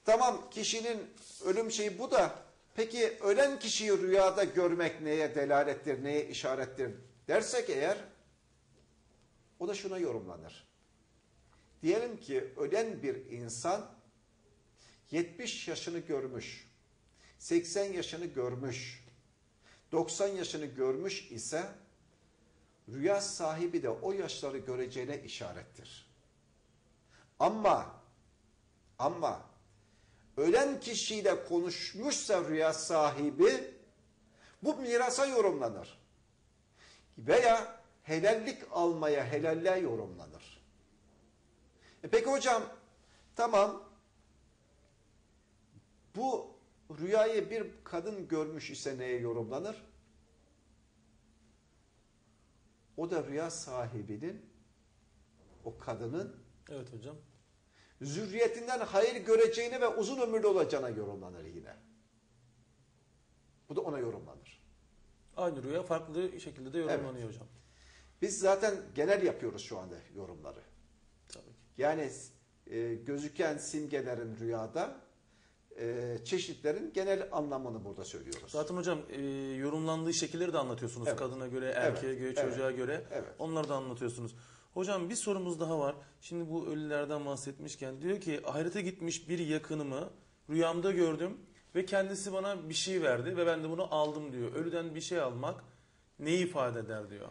tamam kişinin ölüm şeyi bu da peki ölen kişiyi rüyada görmek neye delalettir, neye işarettir dersek eğer o da şuna yorumlanır. Diyelim ki ölen bir insan 70 yaşını görmüş, 80 yaşını görmüş, 90 yaşını görmüş ise rüya sahibi de o yaşları göreceğine işarettir. Ama ama ölen kişiyle konuşmuşsa rüya sahibi bu mirasa yorumlanır. Veya helallik almaya helalliğe yorumlanır. E peki hocam tamam bu rüyayı bir kadın görmüş ise neye yorumlanır? O da rüya sahibinin o kadının Evet hocam. Zürriyetinden hayır göreceğine ve uzun ömürlü olacağına yorumlanır yine. Bu da ona yorumlanır. Aynı rüya farklı şekilde de yorumlanıyor hocam. Biz zaten genel yapıyoruz şu anda yorumları. Tabii ki. Yani e, gözüken simgelerin rüyada e, çeşitlerin genel anlamını burada söylüyoruz. Zaten hocam e, yorumlandığı şekilleri de anlatıyorsunuz. Evet. Kadına göre, erkeğe Evet, göre, evet, çocuğa göre. evet. Onları da anlatıyorsunuz. Hocam bir sorumuz daha var. Şimdi bu ölülerden bahsetmişken diyor ki ahirete gitmiş bir yakınımı rüyamda gördüm ve kendisi bana bir şey verdi ve ben de bunu aldım diyor. Ölüden bir şey almak neyi ifade eder diyor.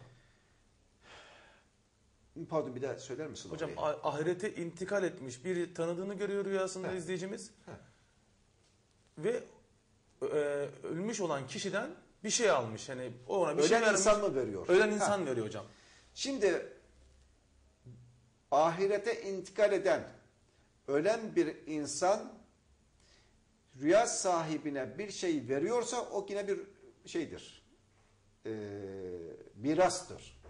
Pardon bir daha söyler misin? Hocam orayı? ah- ahirete intikal etmiş bir tanıdığını görüyor rüyasında Heh. izleyicimiz. Heh. Ve e, ölmüş olan kişiden bir şey almış. Yani ona bir şey Ölen vermiş. insan mı veriyor? Ölen Ha. insan veriyor hocam. Şimdi ahirete intikal eden ölen bir insan rüya sahibine bir şey veriyorsa o yine bir şeydir. Ee, mirastır.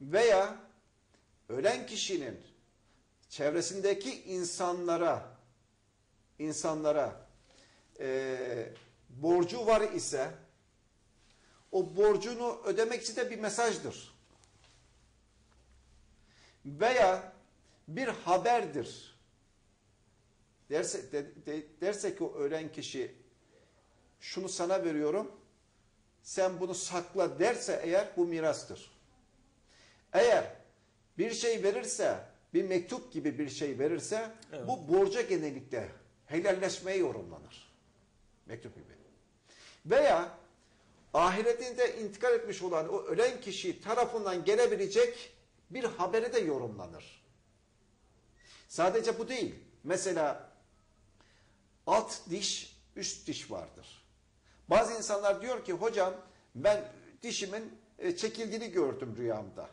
Veya ölen kişinin çevresindeki insanlara insanlara ee, borcu var ise o borcunu ödemek için de bir mesajdır veya bir haberdir. Derse, de, de- derse ki o ölen kişi şunu sana veriyorum sen bunu sakla derse eğer bu mirastır. Eğer bir şey verirse bir mektup gibi bir şey verirse Evet. bu borca genellikle helalleşmeye yorumlanır. Mektup gibi. Veya ahiretinde intikal etmiş olan o ölen kişi tarafından gelebilecek bir habere de yorumlanır. Sadece bu değil. Mesela alt diş, üst diş vardır. Bazı insanlar diyor ki hocam ben dişimin e, çekildiğini gördüm rüyamda.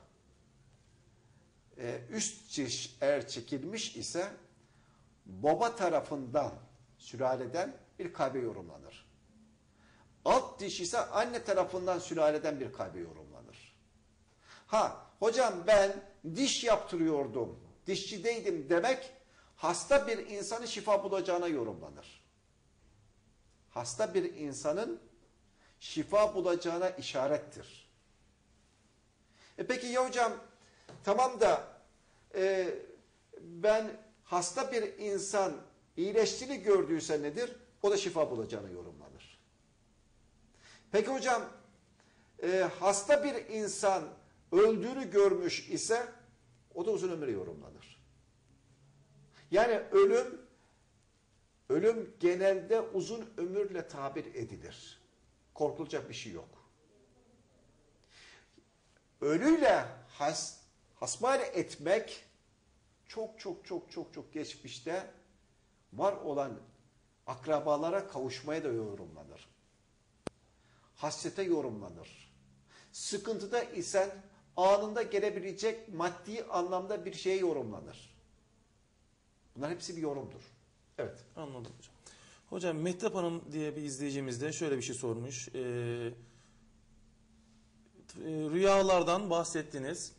E, Üst diş eğer çekilmiş ise baba tarafından sülaleden bir kalbe yorumlanır. Alt diş ise anne tarafından sülaleden bir kalbe yorumlanır. Ha hocam ben diş yaptırıyordum dişçideydim demek hasta bir insanın şifa bulacağına yorumlanır. Hasta bir insanın şifa bulacağına işarettir. E peki ya hocam tamam da e, ben hasta bir insan iyileştiğini gördüyse nedir? O da şifa bulacağına yorumlanır. Peki hocam e, hasta bir insan öldüğünü görmüş ise o da uzun ömre yorumlanır. Yani ölüm ölüm genelde uzun ömürle tabir edilir. Korkulacak bir şey yok. Ölüyle has, hasbihal etmek çok çok çok çok çok geçmişte var olan akrabalara kavuşmaya da yorumlanır. Hasrete yorumlanır. Sıkıntıda isen anında gelebilecek maddi anlamda bir şeye yorumlanır. Bunlar hepsi bir yorumdur. Evet. Anladım hocam. Hocam Mehtap Hanım diye bir izleyicimiz de şöyle bir şey sormuş. Ee, e, rüyalardan bahsettiniz.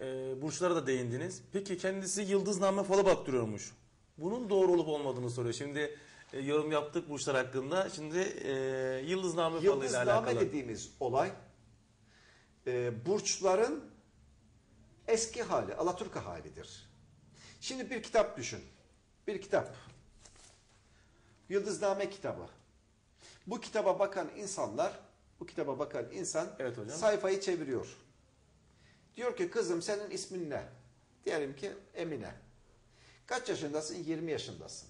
Ee, burçlara da değindiniz. Peki kendisi yıldızname falı baktırıyormuş. Bunun doğru olup olmadığını soruyor. Şimdi e, yorum yaptık burçlar hakkında. Şimdi e, yıldızname Yıldızname alakalı. dediğimiz olay e, burçların eski hali, Alaturka halidir. Şimdi bir kitap düşün. Bir kitap. Yıldızname kitabı. Bu kitaba bakan insanlar, bu kitaba bakan insan Evet hocam. sayfayı çeviriyor. Diyor ki kızım senin ismin ne? Diyelim ki Emine. Kaç yaşındasın? 20 yaşındasın.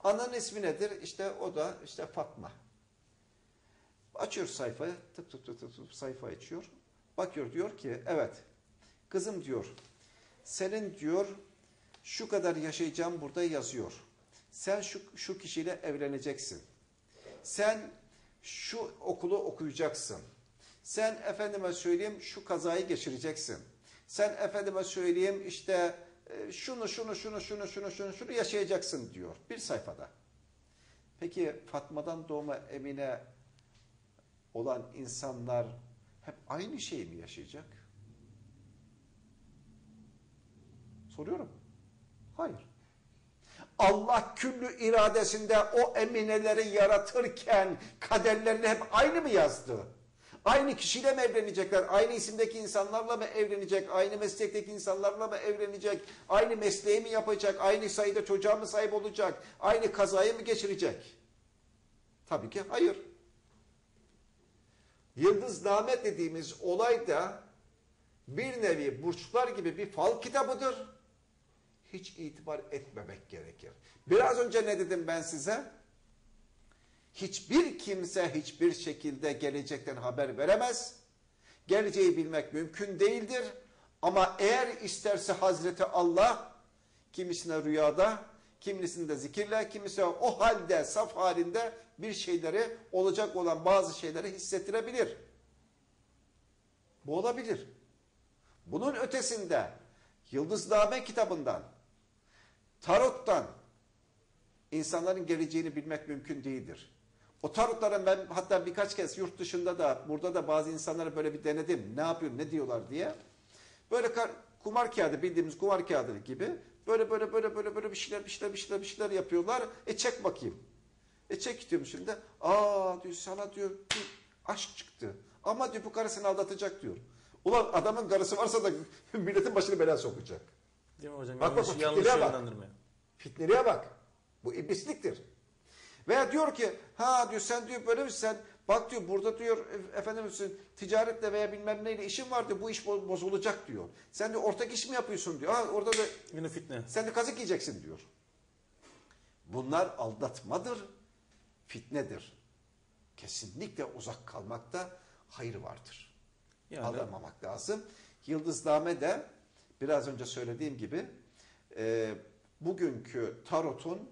Ananın ismi nedir? İşte o da işte Fatma. Açıyor sayfayı, tık tık tık tık, tık sayfa açıyor. Bakıyor diyor ki evet kızım diyor senin diyor şu kadar yaşayacağım burada yazıyor. Sen şu, şu kişiyle evleneceksin. Sen şu okulu okuyacaksın. Sen efendime söyleyeyim şu kazayı geçireceksin. Sen efendime söyleyeyim işte e, şunu şunu şunu şunu şunu şunu şunu yaşayacaksın diyor bir sayfada. Peki Fatma'dan doğma Emine olan insanlar hep aynı şeyi mi yaşayacak? Soruyorum. Hayır. Allah küllü iradesinde o emineleri yaratırken kaderlerini hep aynı mı yazdı? Aynı kişiyle mi evlenecekler? Aynı isimdeki insanlarla mı evlenecek? Aynı meslekteki insanlarla mı evlenecek? Aynı mesleği mi yapacak? Aynı sayıda çocuğa mı sahip olacak? Aynı kazayı mı geçirecek? Tabii ki hayır. Yıldızname dediğimiz olay da bir nevi burçlar gibi bir fal kitabıdır. Hiç itibar etmemek gerekir. Biraz önce ne dedim ben size? Hiçbir kimse hiçbir şekilde gelecekten haber veremez. Geleceği bilmek mümkün değildir. Ama eğer isterse Hazreti Allah kimisine rüyada, kimisinde zikirle, kimisine o halde, saf halinde bir şeyleri, olacak olan bazı şeyleri hissettirebilir. Bu olabilir. Bunun ötesinde Yıldızname kitabından, tarottan insanların geleceğini bilmek mümkün değildir. O tarotların ben hatta birkaç kez yurt dışında da burada da bazı insanlara böyle bir denedim. Ne yapıyor, ne diyorlar diye. Böyle kumar kağıdı bildiğimiz kumar kağıdı gibi böyle böyle böyle böyle böyle bir şeyler bir şeyler bir şeyler bir şeyler yapıyorlar. E çek bakayım. E çek diyorum şimdi. Aa diyor sana diyor bir aşk çıktı. Ama diyor bu karı seni aldatacak diyor. Ulan adamın karısı varsa da [laughs] milletin başını belaya sokacak. Değil mi hocam? Bak, yanlış bak, yanlış fikrine bak. Fitneliğe bak. Bu iblisliktir. Veya diyor ki ha diyor sen diyor böyle misin sen bak diyor burada diyor e- efendim misin ticaretle veya bilmem neyle işin var diyor bu iş bo- bozulacak diyor. Sen de ortak iş mi yapıyorsun diyor. Ha orada da Yine fitne. sen de kazık yiyeceksin diyor. Bunlar aldatmadır, fitnedir. Kesinlikle uzak kalmakta hayır vardır. Yani Aldanmamak lazım. Yıldızname de biraz önce söylediğim gibi e, bugünkü tarotun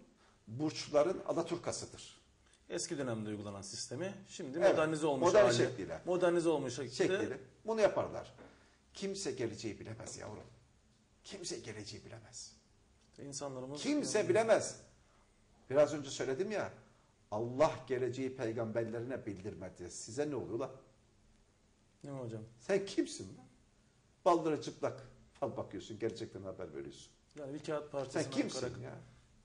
burçların alaturkasıdır. eski dönemde uygulanan sistemi şimdi Evet, modernize olmuş modern hali. şekliyle. Modernize olmuş şekilde. Şekliyle. Bunu yaparlar. Kimse geleceği bilemez yavrum. Kimse geleceği bilemez. insanlarımız Kimse bilemez. Biraz önce söyledim ya Allah geleceği peygamberlerine bildirmedi. Size ne oluyor lan? Mi hocam? Sen kimsin lan? Baldırı çıplak. Al bakıyorsun gerçekten haber veriyorsun. Yani bir kağıt parçasına Sen kimsin ya?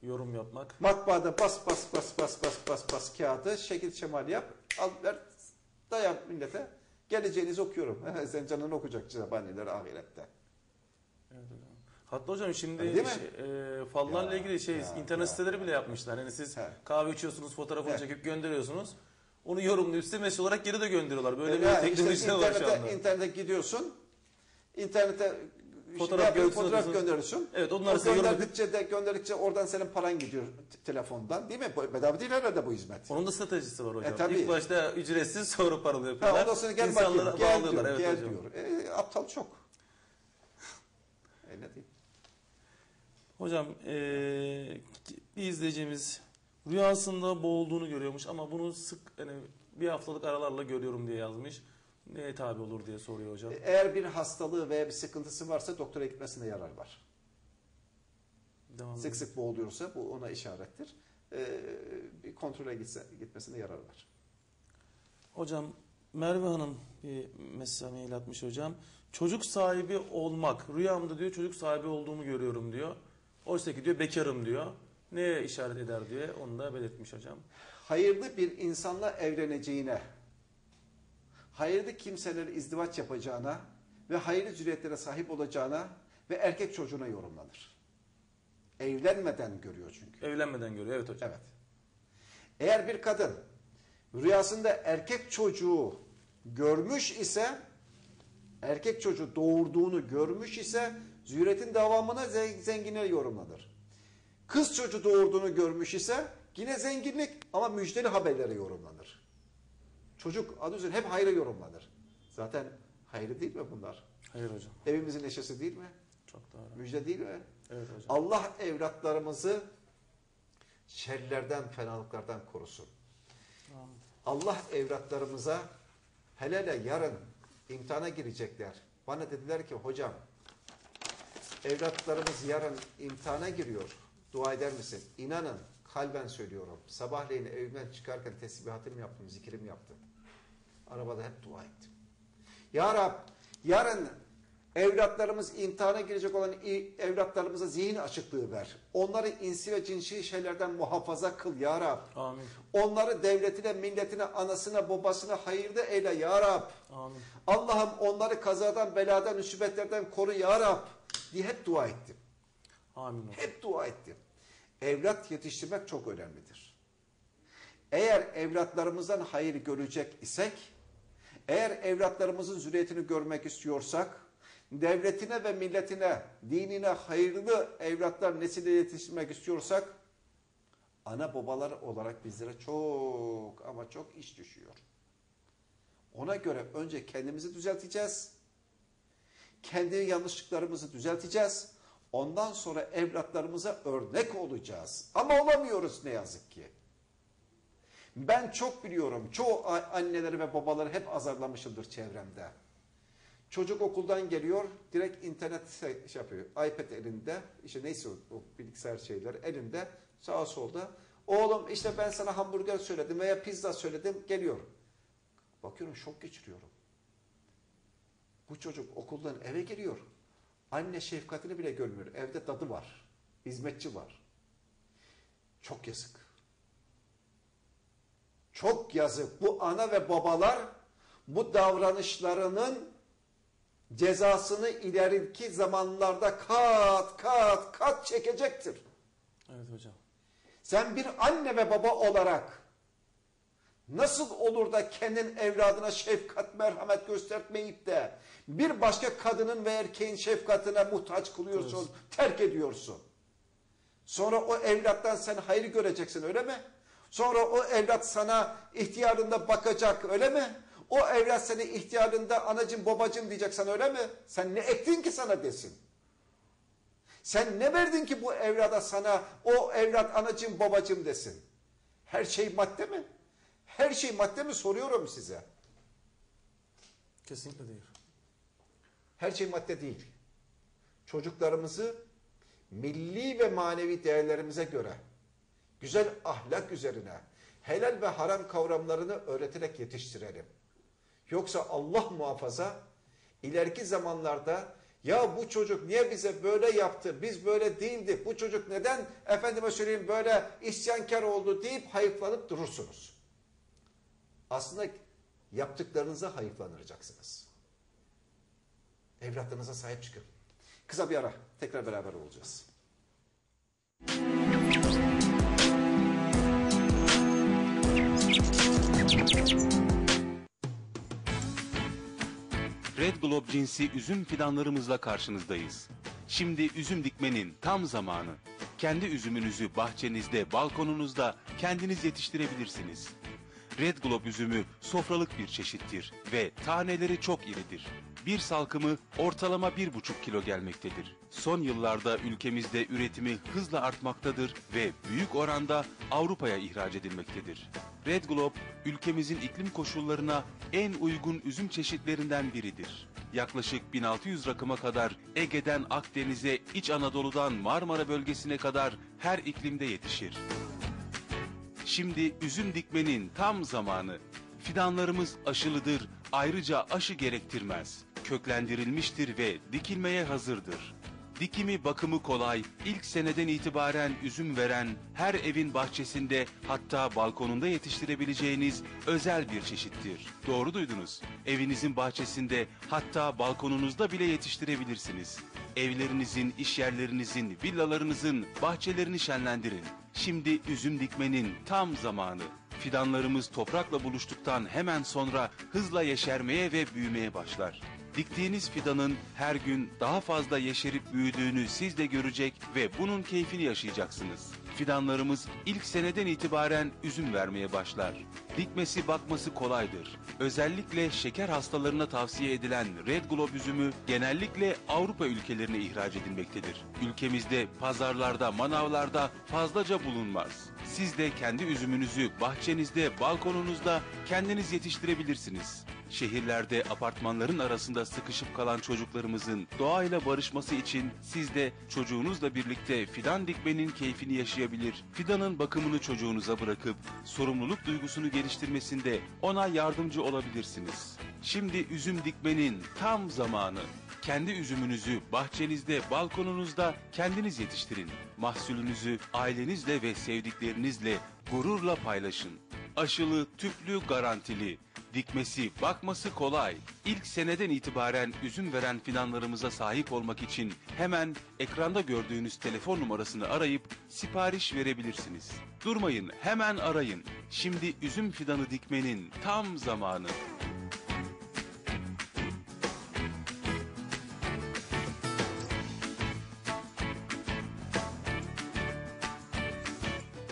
yorum yapmak. Matbaada bas bas bas bas bas bas bas kağıdı şekil şemal yap. Al ver dayan millete. Geleceğinizi okuyorum. [laughs] Sen canını okuyacak zabaniler ahirette. Evet hocam. Hatta hocam şimdi Değil mi? şey, e, fallarla Ya, ilgili şey ya, internet ya, siteleri bile yapmışlar. Yani siz He. kahve içiyorsunuz, fotoğrafını He. çekip gönderiyorsunuz. Onu yorumlayıp size mesaj olarak geri de gönderiyorlar. Böyle Yani bir işte teknoloji var şu anda. internete gidiyorsun. İnternete Fotoğraf görüntüsü fotoğraf gönderiyorsun. Evet, onlar size gönderdikçe de gönderdikçe oradan senin paran gidiyor telefondan. Değil mi? Bedava değil herhalde bu hizmet. Onun da stratejisi var hocam. E, tabii. İlk başta ücretsiz sonra paralı Ha, yapıyorlar. ondan sonra gel İnsanlara bakayım. Gel diyor. Evet gel hocam. diyor. E, aptal çok. [laughs] E, ne diyeyim? Hocam eee, bir izleyicimiz rüyasında boğulduğunu görüyormuş ama bunu sık hani bir haftalık aralarla görüyorum diye yazmış. Neye tabi olur diye soruyor hocam. E, Eğer bir hastalığı veya bir sıkıntısı varsa doktora gitmesine yarar var. Devam Sık sık boğuluyorsa bu ona işarettir. E, bir kontrole gitse, gitmesine yarar var. Hocam Merve Hanım bir mesaj mail atmış hocam. Çocuk sahibi olmak. Rüyamda diyor çocuk sahibi olduğumu görüyorum diyor. Oysa ki diyor bekarım diyor. Neye işaret eder diye onu da belirtmiş hocam. hayırlı bir insanla evleneceğine, hayırlı kimselerle izdivaç yapacağına ve hayırlı zürriyetlere sahip olacağına ve erkek çocuğuna yorumlanır. Evlenmeden görüyor çünkü. Evlenmeden görüyor. Evet hocam. Evet. Eğer bir kadın rüyasında erkek çocuğu görmüş ise, erkek çocuğu doğurduğunu görmüş ise zürriyetin devamına ze- zenginliğe yorumlanır. Kız çocuğu doğurduğunu görmüş ise yine zenginlik ama müjdeli haberlere yorumlanır. Çocuk adı üzerine hep hayra yorumlanır. Zaten hayrı değil mi bunlar? Hayır hocam. Evimizin neşesi değil mi? Çok doğru. Müjde değil mi? Evet hocam. Allah evlatlarımızı şerlerden, fenalıklardan korusun. Amin. Allah evlatlarımıza hele hele yarın imtihana girecekler. Bana dediler ki hocam evlatlarımız yarın imtihana giriyor. Dua eder misin? İnanın kalben söylüyorum. Sabahleyin evimden çıkarken tesbihatımı yaptım, zikrim yaptım. Arabada hep dua ettim. Ya Rab yarın evlatlarımız imtihana girecek olan evlatlarımıza zihin açıklığı ver. Onları insi ve cinsi şeylerden muhafaza kıl Ya Rab. Amin. Onları devletine, milletine, anasına, babasına hayırlı eyle Ya Rab. Amin. Allah'ım onları kazadan, beladan, musibetlerden koru Ya Rab diye hep dua ettim. Amin. Hep dua ettim. Evlat yetiştirmek çok önemlidir. Eğer evlatlarımızdan hayır görecek isek, eğer evlatlarımızın zürriyetini görmek istiyorsak, devletine ve milletine, dinine hayırlı evlatlar nesile yetiştirmek istiyorsak, ana babalar olarak bizlere çok ama çok iş düşüyor. Ona göre önce kendimizi düzelteceğiz. Kendi yanlışlıklarımızı düzelteceğiz. Ondan sonra evlatlarımıza örnek olacağız. Ama olamıyoruz ne yazık ki. Ben çok biliyorum. Çoğu anneleri ve babaları hep azarlamışımdır çevremde. Çocuk okuldan geliyor, direkt internet şey şey yapıyor. iPad elinde, işte neyse o, o bilgisayar şeyler elinde, sağa solda. Oğlum işte ben sana hamburger söyledim veya pizza söyledim, geliyor. Bakıyorum şok geçiriyorum. Bu çocuk okuldan eve geliyor. Anne şefkatini bile görmüyor. Evde dadı var. Hizmetçi var. Çok yazık. Çok yazık. Bu ana ve babalar bu davranışlarının cezasını ileriki zamanlarda kat kat kat çekecektir. Evet hocam. Sen bir anne ve baba olarak nasıl olur da kendin evladına şefkat, merhamet göstermeyip de bir başka kadının ve erkeğin şefkatine muhtaç kılıyorsun, terk ediyorsun. Sonra o evlattan sen hayır göreceksin öyle mi? Sonra o evlat sana ihtiyarında bakacak öyle mi? O evlat seni ihtiyarında anacım babacım diyecek sana öyle mi? Sen ne ektin ki sana desin? Sen ne verdin ki bu evlada sana o evlat anacım babacım desin? Her şey madde mi? Her şey madde mi soruyorum size. Kesinlikle değil. Her şey madde değil. Çocuklarımızı milli ve manevi değerlerimize göre güzel ahlak üzerine helal ve haram kavramlarını öğreterek yetiştirelim. Yoksa Allah muhafaza ileriki zamanlarda Ya bu çocuk niye bize böyle yaptı? Biz böyle değildik. Bu çocuk neden efendime söyleyeyim böyle isyankar oldu deyip hayıflanıp durursunuz. Aslında yaptıklarınıza hayıflanacaksınız. Evlatlarınıza sahip çıkın. Kısa bir ara tekrar beraber olacağız. Red Globe cinsi üzüm fidanlarımızla karşınızdayız. Şimdi üzüm dikmenin tam zamanı. Kendi üzümünüzü bahçenizde, balkonunuzda kendiniz yetiştirebilirsiniz. Red Globe üzümü sofralık bir çeşittir ve taneleri çok iridir. Bir salkımı ortalama 1,5 kilo gelmektedir. Son yıllarda ülkemizde üretimi hızla artmaktadır ve büyük oranda Avrupa'ya ihraç edilmektedir. Red Globe ülkemizin iklim koşullarına en uygun üzüm çeşitlerinden biridir. Yaklaşık 1600 rakıma kadar Ege'den Akdeniz'e, İç Anadolu'dan Marmara bölgesine kadar her iklimde yetişir. Şimdi üzüm dikmenin tam zamanı. Fidanlarımız aşılıdır, ayrıca aşı gerektirmez. Köklendirilmiştir ve dikilmeye hazırdır. Dikimi bakımı kolay, ilk seneden itibaren üzüm veren, her evin bahçesinde hatta balkonunda yetiştirebileceğiniz özel bir çeşittir. Doğru duydunuz. Evinizin bahçesinde hatta balkonunuzda bile yetiştirebilirsiniz. Evlerinizin, iş yerlerinizin, villalarınızın bahçelerini şenlendirin. Şimdi üzüm dikmenin tam zamanı. Fidanlarımız toprakla buluştuktan hemen sonra hızla yeşermeye ve büyümeye başlar. Diktiğiniz fidanın her gün daha fazla yeşerip büyüdüğünü siz de görecek ve bunun keyfini yaşayacaksınız. Fidanlarımız ilk seneden itibaren üzüm vermeye başlar. Dikmesi bakması kolaydır. Özellikle şeker hastalarına tavsiye edilen Red Globe üzümü genellikle Avrupa ülkelerine ihraç edilmektedir. Ülkemizde pazarlarda, manavlarda fazlaca bulunmaz. Siz de kendi üzümünüzü bahçenizde, balkonunuzda kendiniz yetiştirebilirsiniz. Şehirlerde apartmanların arasında sıkışıp kalan çocuklarımızın doğayla barışması için siz de çocuğunuzla birlikte fidan dikmenin keyfini yaşayabilir, fidanın bakımını çocuğunuza bırakıp sorumluluk duygusunu geliştirmesinde ona yardımcı olabilirsiniz. Şimdi üzüm dikmenin tam zamanı. Kendi üzümünüzü bahçenizde, balkonunuzda kendiniz yetiştirin. Mahsulünüzü ailenizle ve sevdiklerinizle gururla paylaşın. Aşılı, tüplü, garantili. Dikmesi, bakması kolay. İlk seneden itibaren üzüm veren fidanlarımıza sahip olmak için hemen ekranda gördüğünüz telefon numarasını arayıp sipariş verebilirsiniz. Durmayın, hemen arayın. Şimdi üzüm fidanı dikmenin tam zamanı.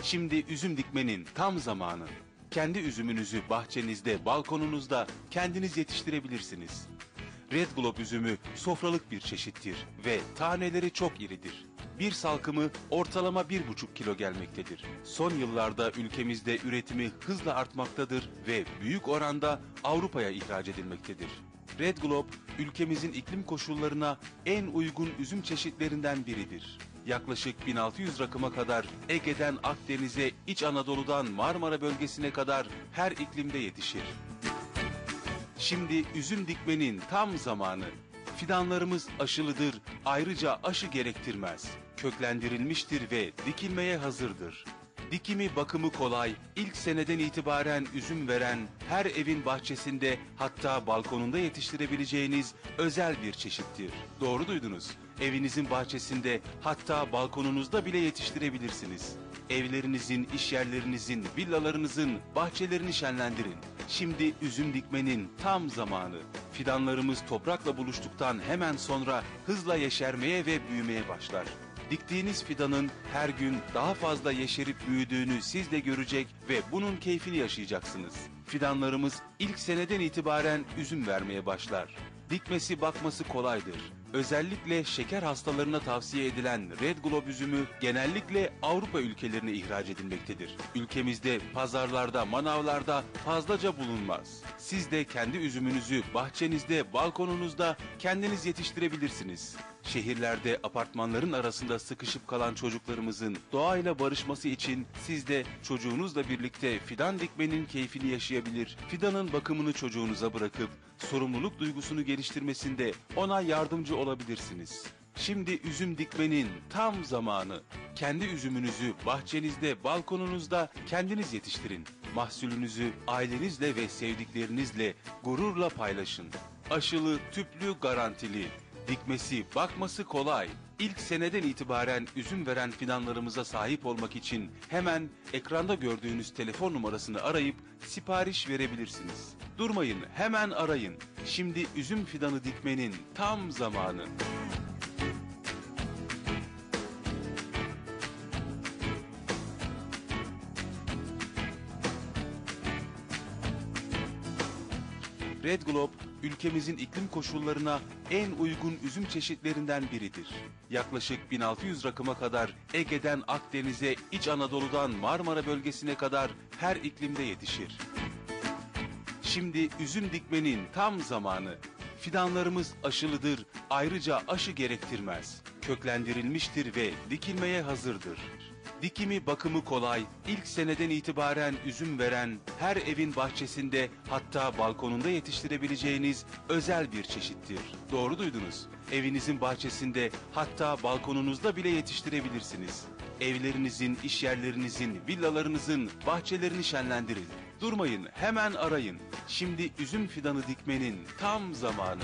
Şimdi üzüm dikmenin tam zamanı. Kendi üzümünüzü bahçenizde, balkonunuzda kendiniz yetiştirebilirsiniz. Red Globe üzümü sofralık bir çeşittir ve taneleri çok iridir. Bir salkımı ortalama 1,5 kilo gelmektedir. Son yıllarda ülkemizde üretimi hızla artmaktadır ve büyük oranda Avrupa'ya ihraç edilmektedir. Red Globe ülkemizin iklim koşullarına en uygun üzüm çeşitlerinden biridir. Yaklaşık 1600 rakıma kadar Ege'den Akdeniz'e, İç Anadolu'dan Marmara bölgesine kadar her iklimde yetişir. Şimdi üzüm dikmenin tam zamanı. Fidanlarımız aşılıdır, ayrıca aşı gerektirmez. Köklendirilmiştir ve dikilmeye hazırdır. Dikimi bakımı kolay, ilk seneden itibaren üzüm veren, her evin bahçesinde hatta balkonunda yetiştirebileceğiniz özel bir çeşittir. Doğru duydunuz. Evinizin bahçesinde hatta balkonunuzda bile yetiştirebilirsiniz. Evlerinizin, iş yerlerinizin, villalarınızın bahçelerini şenlendirin. Şimdi üzüm dikmenin tam zamanı. Fidanlarımız toprakla buluştuktan hemen sonra hızla yeşermeye ve büyümeye başlar. Diktiğiniz fidanın her gün daha fazla yeşerip büyüdüğünü siz de görecek ve bunun keyfini yaşayacaksınız. Fidanlarımız ilk seneden itibaren üzüm vermeye başlar. Dikmesi bakması kolaydır. Özellikle şeker hastalarına tavsiye edilen Red Globe üzümü genellikle Avrupa ülkelerine ihraç edilmektedir. Ülkemizde pazarlarda, manavlarda fazlaca bulunmaz. Siz de kendi üzümünüzü bahçenizde, balkonunuzda kendiniz yetiştirebilirsiniz. Şehirlerde apartmanların arasında sıkışıp kalan çocuklarımızın doğayla barışması için siz de çocuğunuzla birlikte fidan dikmenin keyfini yaşayabilir. Fidanın bakımını çocuğunuza bırakıp sorumluluk duygusunu geliştirmesinde ona yardımcı olabilirsiniz. Şimdi üzüm dikmenin tam zamanı. Kendi üzümünüzü bahçenizde, balkonunuzda kendiniz yetiştirin. Mahsulünüzü ailenizle ve sevdiklerinizle gururla paylaşın. Aşılı, tüplü, garantili. Dikmesi, bakması kolay. İlk seneden itibaren üzüm veren fidanlarımıza sahip olmak için hemen ekranda gördüğünüz telefon numarasını arayıp sipariş verebilirsiniz. Durmayın, hemen arayın. Şimdi üzüm fidanı dikmenin tam zamanı. Red Globe, ülkemizin iklim koşullarına en uygun üzüm çeşitlerinden biridir. Yaklaşık 1600 rakıma kadar Ege'den Akdeniz'e, İç Anadolu'dan Marmara bölgesine kadar her iklimde yetişir. Şimdi üzüm dikmenin tam zamanı. Fidanlarımız aşılıdır, ayrıca aşı gerektirmez. Köklendirilmiştir ve dikilmeye hazırdır. Dikimi bakımı kolay, ilk seneden itibaren üzüm veren, her evin bahçesinde hatta balkonunda yetiştirebileceğiniz özel bir çeşittir. Doğru duydunuz. Evinizin bahçesinde hatta balkonunuzda bile yetiştirebilirsiniz. Evlerinizin, iş yerlerinizin, villalarınızın bahçelerini şenlendirin. Durmayın, hemen arayın. Şimdi üzüm fidanı dikmenin tam zamanı.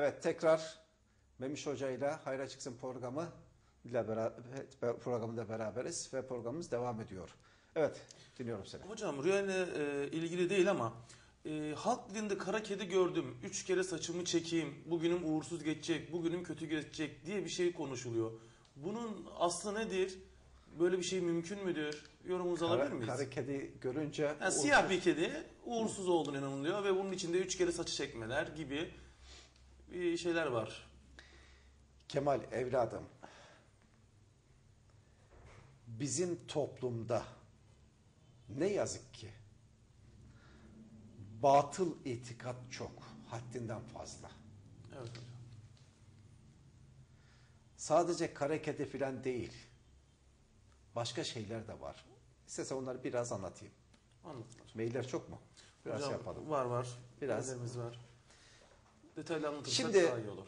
Evet tekrar Memiş Hoca ile Hayra Çıksın programı ile beraber, programında beraberiz ve programımız devam ediyor. Evet dinliyorum seni. Hocam rüyayla e, ilgili değil ama e, halk dilinde kara kedi gördüm. Üç kere saçımı çekeyim. Bugünüm uğursuz geçecek. Bugünüm kötü geçecek diye bir şey konuşuluyor. Bunun aslı nedir? Böyle bir şey mümkün müdür? Yorumunuzu alabilir miyiz? kara kedi görünce Yani siyah bir kedi uğursuz olduğunu inanılıyor ve bunun içinde üç kere saçı çekmeler gibi bir şeyler var. Kemal evladım bizim toplumda ne yazık ki batıl itikat çok haddinden fazla. Evet hocam. Sadece kara kedi filan değil. Başka şeyler de var. İstersen onları biraz anlatayım. Anlatılır. Mailler çok mu? Biraz Hocam, yapalım. Var var. Biraz. Maillerimiz var. Detaylı anlatırsak Şimdi- daha iyi olur.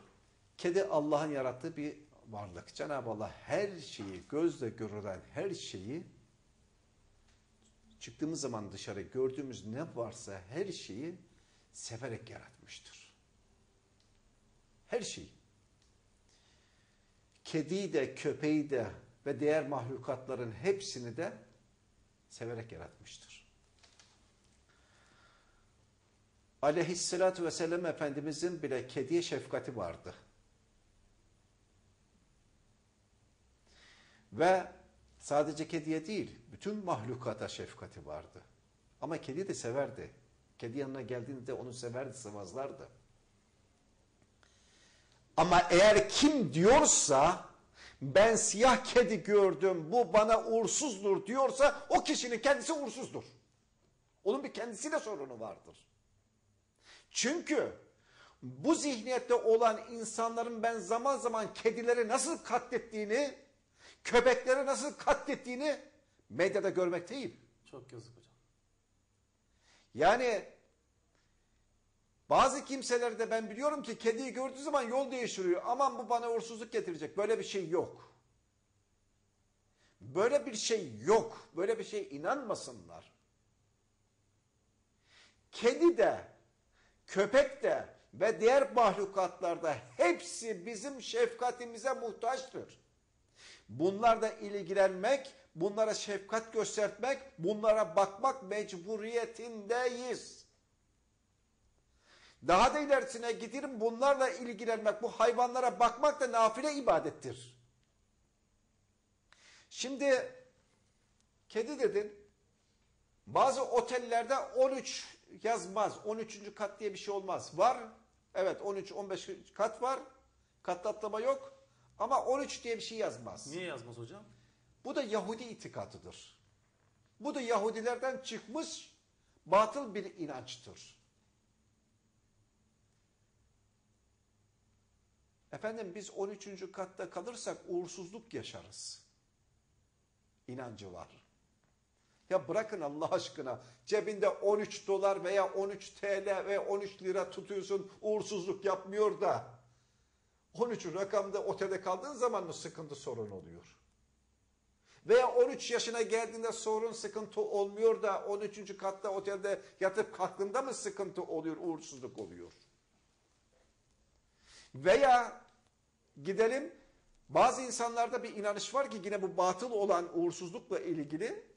Kedi Allah'ın yarattığı bir varlık. Cenab-ı Allah her şeyi, gözle görülen her şeyi çıktığımız zaman dışarı gördüğümüz ne varsa her şeyi severek yaratmıştır. Her şeyi. Kediyi de, köpeği de ve diğer mahlukatların hepsini de severek yaratmıştır. Aleyhisselatü vesselam Efendimizin bile kediye şefkati vardı. Ve sadece kediye değil, bütün mahlukata şefkati vardı. Ama kedi de severdi. Kedi yanına geldiğinde onu severdi, sıvazlardı. Ama eğer kim diyorsa ben siyah kedi gördüm bu bana uğursuzdur diyorsa o kişinin kendisi uğursuzdur. Onun bir kendisiyle sorunu vardır. Çünkü bu zihniyette olan insanların ben zaman zaman kedileri nasıl katlettiğini, köpekleri nasıl katlettiğini medyada görmekteyim. Çok yazık hocam. Yani bazı kimselerde ben biliyorum ki kediyi gördüğü zaman yol değiştiriyor. Aman bu bana uğursuzluk getirecek. Böyle bir şey yok. Böyle bir şey yok. Böyle bir şey inanmasınlar. Kedi de, köpek de ve diğer mahlukatlarda hepsi bizim şefkatimize muhtaçtır. Bunlarla ilgilenmek, bunlara şefkat göstermek, bunlara bakmak mecburiyetindeyiz. Daha da ilerisine giderim bunlarla ilgilenmek, bu hayvanlara bakmak da nafile ibadettir. Şimdi kedi dedin, bazı otellerde 13 yazmaz, 13. kat diye bir şey olmaz. Var, evet 13-15 kat var, katlatlama yok ama 13 diye bir şey yazmaz. Niye yazmaz hocam? Bu da Yahudi itikatıdır. Bu da Yahudilerden çıkmış batıl bir inançtır. Efendim biz 13. katta kalırsak uğursuzluk yaşarız. İnancı var. Ya bırakın Allah aşkına cebinde 13 dolar veya 13 TL ve 13 lira tutuyorsun uğursuzluk yapmıyor da 13 rakamda otelde kaldığın zaman mı sıkıntı sorun oluyor? Veya 13 yaşına geldiğinde sorun sıkıntı olmuyor da 13. katta otelde yatıp kalktığında mı sıkıntı oluyor, uğursuzluk oluyor? Veya gidelim bazı insanlarda bir inanış var ki yine bu batıl olan uğursuzlukla ilgili.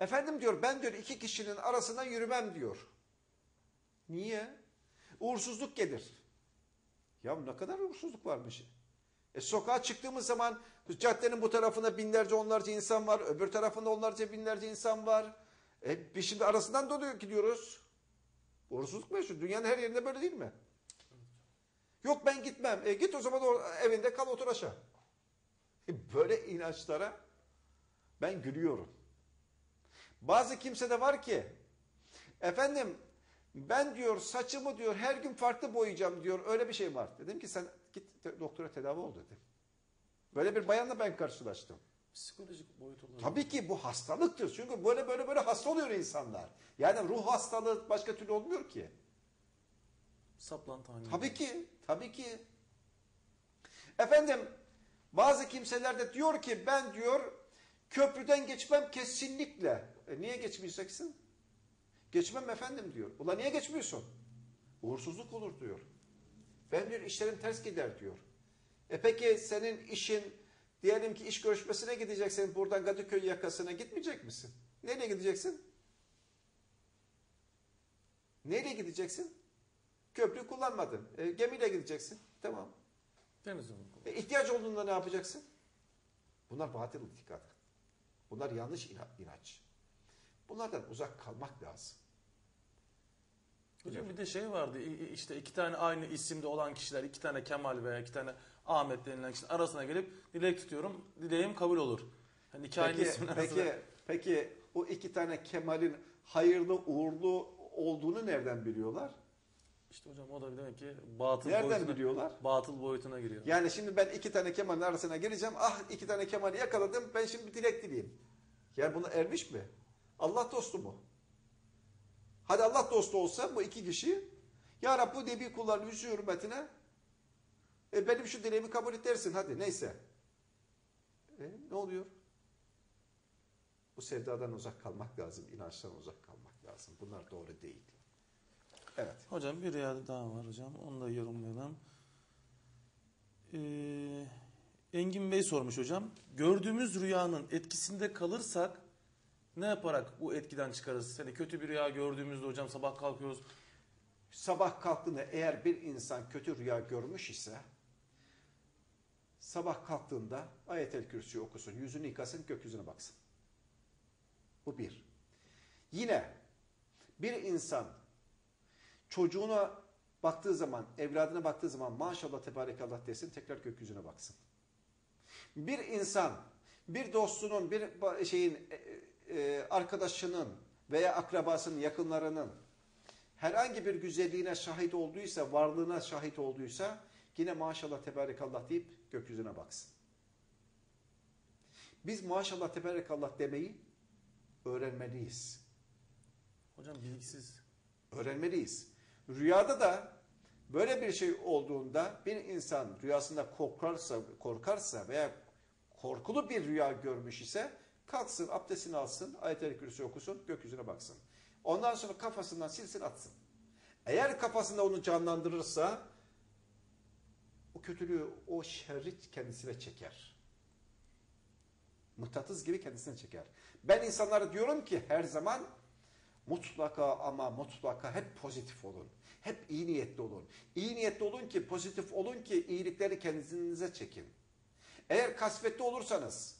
Efendim diyor ben diyor iki kişinin arasına yürümem diyor. Niye? Uğursuzluk gelir. Ya ne kadar uğursuzluk varmış. E sokağa çıktığımız zaman caddenin bu tarafında binlerce onlarca insan var. Öbür tarafında onlarca binlerce insan var. E biz şimdi arasından doluyor gidiyoruz. Uğursuzluk mu şu? Dünyanın her yerinde böyle değil mi? Yok ben gitmem. E git o zaman evinde kal otur aşağı. E böyle inançlara ben gülüyorum. Bazı kimse de var ki efendim ben diyor saçımı diyor her gün farklı boyayacağım diyor. Öyle bir şey var. Dedim ki sen git te- doktora tedavi ol dedim. Böyle bir bayanla ben karşılaştım. Psikolojik boyut olarak. Tabii ki bu hastalıktır. Çünkü böyle böyle böyle hasta oluyor insanlar. Yani ruh hastalığı başka türlü olmuyor ki. Saplantı. Tabii ki, tabii ki. Efendim, bazı kimseler de diyor ki ben diyor köprüden geçmem kesinlikle. E niye geçmeyeceksin? Geçmem efendim diyor. Ulan niye geçmiyorsun? Uğursuzluk olur diyor. Ben diyor işlerim ters gider diyor. E peki senin işin diyelim ki iş görüşmesine gideceksin buradan Kadıköy yakasına gitmeyecek misin? Nereye gideceksin? Nereye gideceksin? Köprü kullanmadın. E, gemiyle gideceksin. Tamam. Deniz. E, ihtiyaç olduğunda ne yapacaksın? Bunlar batıl itikad. Bunlar yanlış ina- inanç. Bunlardan uzak kalmak lazım. Hocam bir de şey vardı işte iki tane aynı isimde olan kişiler iki tane Kemal veya iki tane Ahmet denilen kişinin arasına gelip dilek tutuyorum dileğim kabul olur. Yani iki aynı Peki, ismin arasında. peki, peki o iki tane Kemal'in hayırlı uğurlu olduğunu nereden biliyorlar? İşte hocam o da demek ki batıl Nereden boyutuna, biliyorlar? batıl boyutuna giriyor. Yani şimdi ben iki tane Kemal'in arasına gireceğim. Ah iki tane Kemal'i yakaladım. Ben şimdi bir dilek dileyeyim. Yani buna ermiş mi? Allah dostu mu? Hadi Allah dostu olsa bu iki kişi Ya Rabbi bu nebi kulların yüzü hürmetine e, benim şu dileğimi kabul et dersin hadi neyse. E, ne oluyor? Bu sevdadan uzak kalmak lazım. inançtan uzak kalmak lazım. Bunlar doğru değil. Evet. Hocam bir rüya daha var hocam. Onu da yorumlayalım. Ee, Engin Bey sormuş hocam. Gördüğümüz rüyanın etkisinde kalırsak ne yaparak bu etkiden çıkarız? Hani kötü bir rüya gördüğümüzde hocam sabah kalkıyoruz. Sabah kalktığında eğer bir insan kötü rüya görmüş ise sabah kalktığında ayetel kürsüyü okusun, yüzünü yıkasın, gökyüzüne baksın. Bu bir. Yine bir insan çocuğuna baktığı zaman, evladına baktığı zaman maşallah tebarekallah desin, tekrar gökyüzüne baksın. Bir insan bir dostunun, bir şeyin e, arkadaşının veya akrabasının, yakınlarının herhangi bir güzelliğine şahit olduysa, varlığına şahit olduysa yine maşallah tebarekallah deyip gökyüzüne baksın. Biz maşallah tebarekallah demeyi öğrenmeliyiz. Hocam bilgisiz. Öğrenmeliyiz. Rüyada da böyle bir şey olduğunda bir insan rüyasında korkarsa, korkarsa veya korkulu bir rüya görmüş ise kalksın, abdestini alsın, ayet-el kürsü okusun, gökyüzüne baksın. Ondan sonra kafasından silsin atsın. Eğer kafasında onu canlandırırsa o kötülüğü, o şerri kendisine çeker. Mıknatıs gibi kendisine çeker. Ben insanlara diyorum ki her zaman mutlaka ama mutlaka hep pozitif olun. Hep iyi niyetli olun. İyi niyetli olun ki, pozitif olun ki iyilikleri kendinize çekin. Eğer kasvetli olursanız,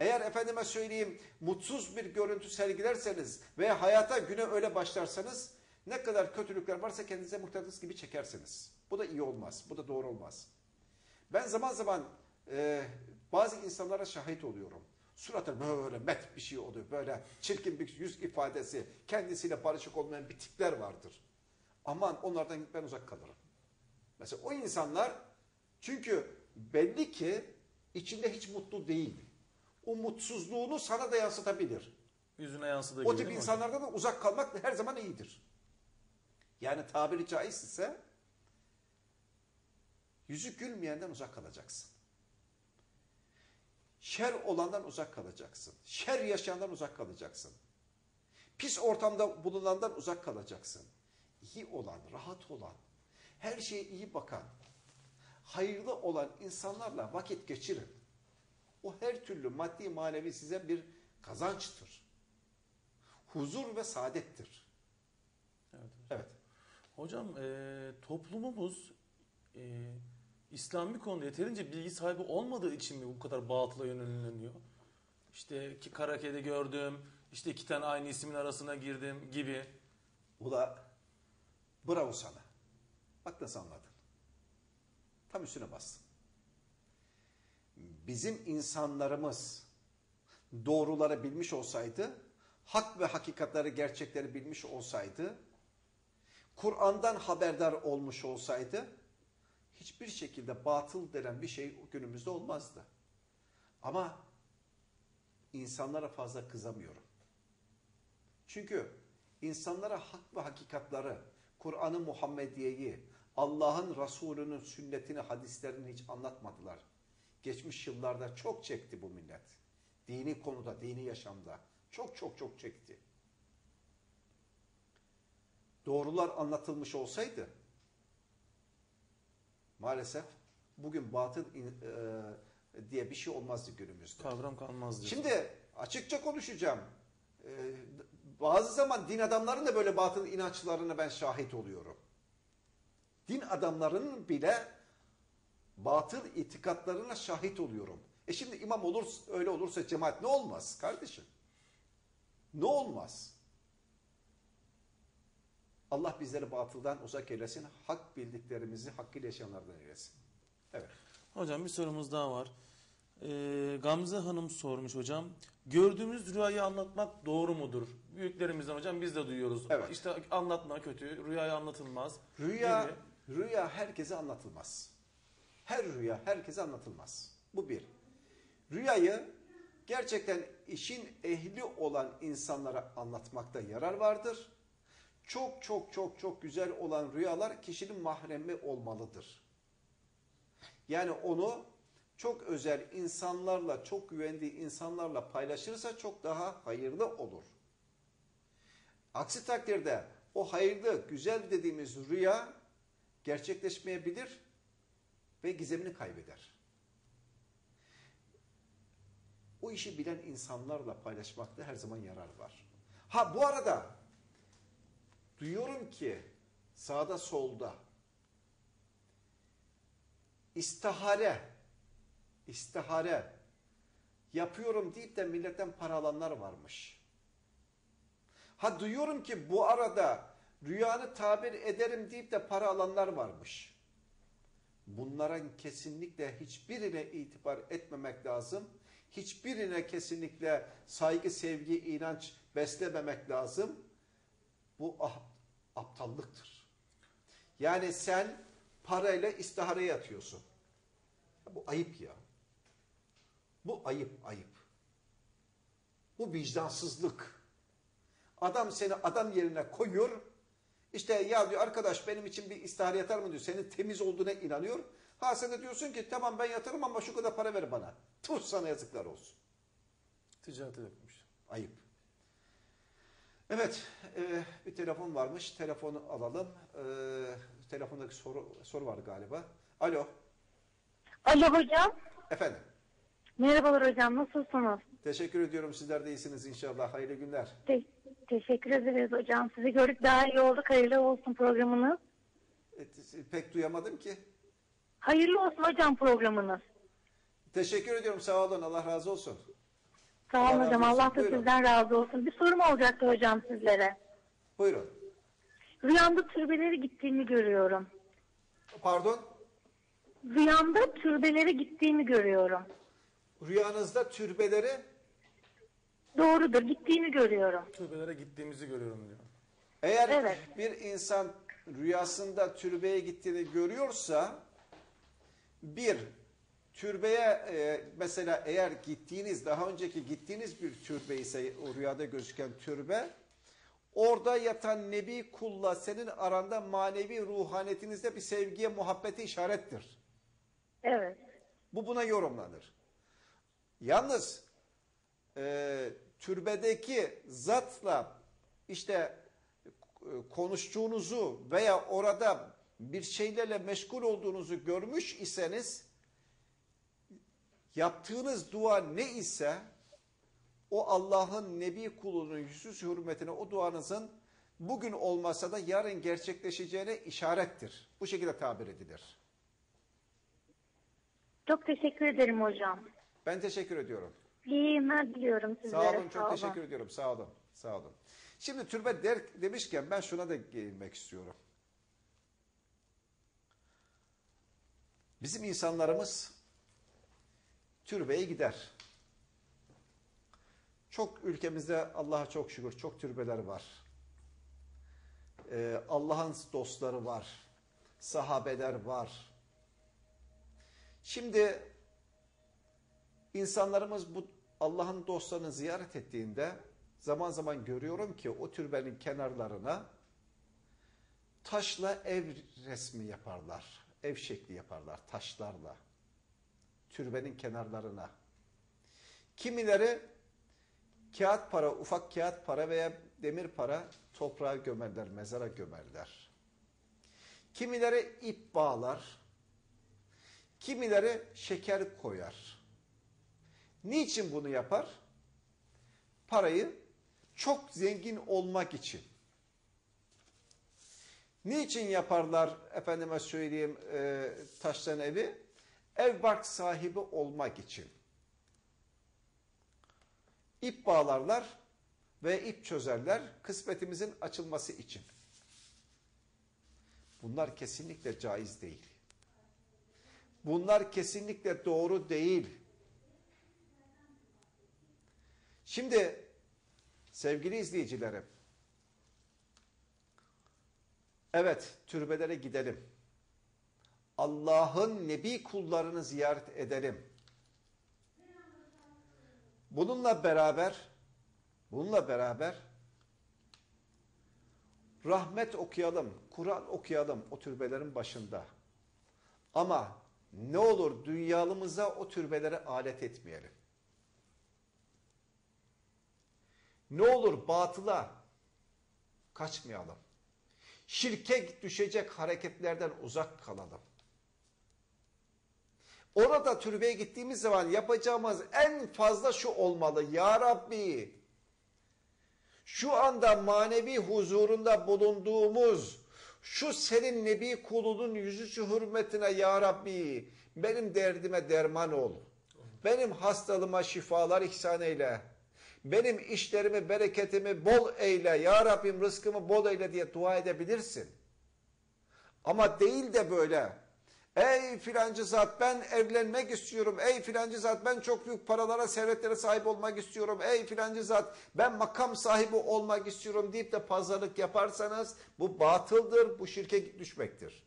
eğer efendime söyleyeyim mutsuz bir görüntü sergilerseniz veya hayata güne öyle başlarsanız ne kadar kötülükler varsa kendinize mıknatıs gibi çekersiniz. Bu da iyi olmaz. Bu da doğru olmaz. Ben zaman zaman e, bazı insanlara şahit oluyorum. Suratı böyle met bir şey oluyor. Böyle çirkin bir yüz ifadesi, kendisiyle barışık olmayan bir tipler vardır. Aman onlardan ben uzak kalırım. Mesela o insanlar çünkü belli ki içinde hiç mutlu değil. O mutsuzluğunu sana da yansıtabilir. Yüzüne yansıdığı O gibi tip değil mi insanlardan da uzak kalmak her zaman iyidir. Yani tabiri caiz ise yüzü gülmeyenden uzak kalacaksın. Şer olandan uzak kalacaksın. Şer yaşayandan uzak kalacaksın. Pis ortamda bulunandan uzak kalacaksın. İyi olan, rahat olan, her şeye iyi bakan, hayırlı olan insanlarla vakit geçirin. O her türlü maddi manevi size bir kazançtır. Huzur ve saadettir. Evet. Evet. Hocam e, toplumumuz e, İslami konuda yeterince bilgi sahibi olmadığı için mi bu kadar batıla yöneliniyor? İşte ki Karake'de gördüm, işte iki tane aynı ismin arasına girdim gibi. Ula bravo sana. Bak nasıl anladın. Tam üstüne bastın. Bizim insanlarımız doğruları bilmiş olsaydı, hak ve hakikatleri, gerçekleri bilmiş olsaydı, Kur'an'dan haberdar olmuş olsaydı, hiçbir şekilde batıl denen bir şey günümüzde olmazdı. Ama insanlara fazla kızamıyorum. Çünkü insanlara hak ve hakikatları, Kur'an-ı Muhammediye'yi, Allah'ın Resulü'nün sünnetini, hadislerini hiç anlatmadılar. Geçmiş yıllarda çok çekti bu millet. Dini konuda, dini yaşamda. Çok çok çok çekti. Doğrular anlatılmış olsaydı, maalesef bugün batıl e, diye bir şey olmazdı günümüzde. Kavram kalmaz diyor. Şimdi açıkça konuşacağım. Ee, bazı zaman din adamlarının da böyle batıl inançlarına ben şahit oluyorum. Din adamlarının bile batıl itikatlarına şahit oluyorum. E şimdi imam olur öyle olursa cemaat ne olmaz kardeşim? Ne olmaz? Allah bizleri batıldan uzak eylesin. Hak bildiklerimizi hakkıyla yaşayanlardan eylesin. Evet. Hocam bir sorumuz daha var. Ee, Gamze Hanım sormuş hocam. Gördüğümüz rüyayı anlatmak doğru mudur? Büyüklerimizden hocam biz de duyuyoruz. Evet. İşte anlatma kötü, rüyayı anlatılmaz. Rüya, rüya herkese anlatılmaz. Her rüya herkese anlatılmaz. Bu bir. Rüyayı gerçekten işin ehli olan insanlara anlatmakta yarar vardır. Çok çok çok çok güzel olan rüyalar kişinin mahremi olmalıdır. Yani onu çok özel insanlarla, çok güvendiği insanlarla paylaşırsa çok daha hayırlı olur. Aksi takdirde o hayırlı, güzel dediğimiz rüya gerçekleşmeyebilir ve gizemini kaybeder. O işi bilen insanlarla paylaşmakta her zaman yarar var. Ha bu arada duyuyorum ki sağda solda istihare istihare yapıyorum deyip de milletten para alanlar varmış. Ha duyuyorum ki bu arada rüyanı tabir ederim deyip de para alanlar varmış. Bunların kesinlikle hiçbirine itibar etmemek lazım. Hiçbirine kesinlikle saygı, sevgi, inanç beslememek lazım. Bu ah- aptallıktır. Yani sen parayla istihare yatıyorsun. Bu ayıp ya. Bu ayıp, ayıp. Bu vicdansızlık. Adam seni adam yerine koyuyor. İşte ya diyor arkadaş benim için bir istihare yatar mı diyor. Senin temiz olduğuna inanıyor. Ha sen de diyorsun ki tamam ben yatarım ama şu kadar para ver bana. Tuh sana yazıklar olsun. Ticarete dökmüş. Ayıp. Evet, e, bir telefon varmış. Telefonu alalım. E, telefondaki soru soru var galiba. Alo, Alo hocam. efendim. Merhabalar hocam. Nasılsınız? Teşekkür ediyorum. Sizler de iyisiniz inşallah. Hayırlı günler. Te- teşekkür ederiz hocam. Sizi gördük daha iyi olduk. Hayırlı olsun programınız. E, pek duyamadım ki. Hayırlı olsun hocam programınız. Teşekkür ediyorum. Sağ olun. Allah razı olsun. Sağ olun hocam. Allah da Buyurun. sizden razı olsun. Bir sorum olacaktı hocam sizlere. Buyurun. Rüyamda türbelere gittiğimi görüyorum. Pardon. Rüyamda türbelere gittiğimi görüyorum. Rüyanızda türbeleri Doğrudur. Gittiğimi görüyorum. Türbelere gittiğimizi görüyorum diyor. eğer Evet. bir insan rüyasında türbeye gittiğini görüyorsa bir türbeye e, mesela eğer gittiğiniz daha önceki gittiğiniz bir türbe ise o rüyada gözüken türbe orada yatan nebi kulla senin aranda manevi ruhaniyetinizde bir sevgiye muhabbete işarettir. Evet. Bu buna yorumlanır. Yalnız e, türbedeki zatla işte e, konuştuğunuzu veya orada bir şeylerle meşgul olduğunuzu görmüş iseniz yaptığınız dua ne ise o Allah'ın nebi kulunun yüzü hürmetine o duanızın bugün olmasa da yarın gerçekleşeceğine işarettir. Bu şekilde tabir edilir. Çok teşekkür ederim hocam. Ben teşekkür ediyorum. İyi günler diliyorum sizlere. Sağ olun, çok Sağ teşekkür ediyorum. Sağ olun, sağ olun. Şimdi türbe der, demişken ben şuna da gelmek istiyorum. Bizim insanlarımız türbeye gider. Çok ülkemizde Allah'a çok şükür çok türbeler var. Ee, Allah'ın dostları var. Sahabeler var. Şimdi İnsanlarımız bu Allah'ın dostlarını ziyaret ettiğinde zaman zaman görüyorum ki o türbenin kenarlarına taşla ev resmi yaparlar. Ev şekli yaparlar taşlarla. Türbenin kenarlarına. Kimileri kağıt para, ufak kağıt para veya demir para toprağa gömerler, mezara gömerler. Kimileri ip bağlar. Kimileri şeker koyar. Niçin bunu yapar? Parayı çok zengin olmak için. Niçin yaparlar efendime söyleyeyim e, taşların evi? Ev bark sahibi olmak için. İp bağlarlar ve ip çözerler kısmetimizin açılması için. Bunlar kesinlikle caiz değil. Bunlar kesinlikle doğru değil. Şimdi sevgili izleyicilerim, evet türbelere gidelim. Allah'ın nebi kullarını ziyaret edelim. Bununla beraber, bununla beraber rahmet okuyalım, Kur'an okuyalım o türbelerin başında. Ama ne olur dünyalımıza o türbelere alet etmeyelim. Ne olur batıla kaçmayalım. Şirke düşecek hareketlerden uzak kalalım. Orada türbeye gittiğimiz zaman yapacağımız en fazla şu olmalı. Ya Rabbi şu anda manevi huzurunda bulunduğumuz şu senin nebi kulunun yüzücü hürmetine ya Rabbi benim derdime derman ol. Benim hastalığıma şifalar ihsan eyle. Benim işlerimi, bereketimi bol eyle. Ya Rabbim rızkımı bol eyle diye dua edebilirsin. Ama değil de böyle. Ey filancı zat ben evlenmek istiyorum. Ey filancı zat ben çok büyük paralara, servetlere sahip olmak istiyorum. Ey filancı zat ben makam sahibi olmak istiyorum deyip de pazarlık yaparsanız bu batıldır, bu şirke düşmektir.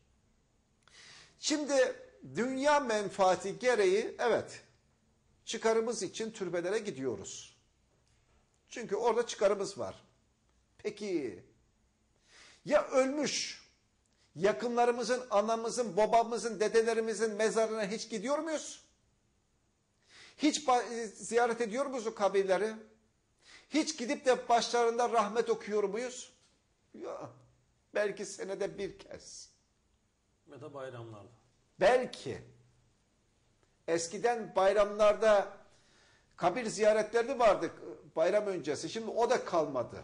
Şimdi dünya menfaati gereği evet çıkarımız için türbelere gidiyoruz. Çünkü orada çıkarımız var. Peki ya ölmüş yakınlarımızın, anamızın, babamızın, dedelerimizin mezarına hiç gidiyor muyuz? Hiç ziyaret ediyor muyuz o kabirleri? Hiç gidip de başlarında rahmet okuyor muyuz? Ya, belki senede bir kez. Ya da bayramlarda. Belki. Eskiden bayramlarda kabir ziyaretleri vardı bayram öncesi. Şimdi o da kalmadı.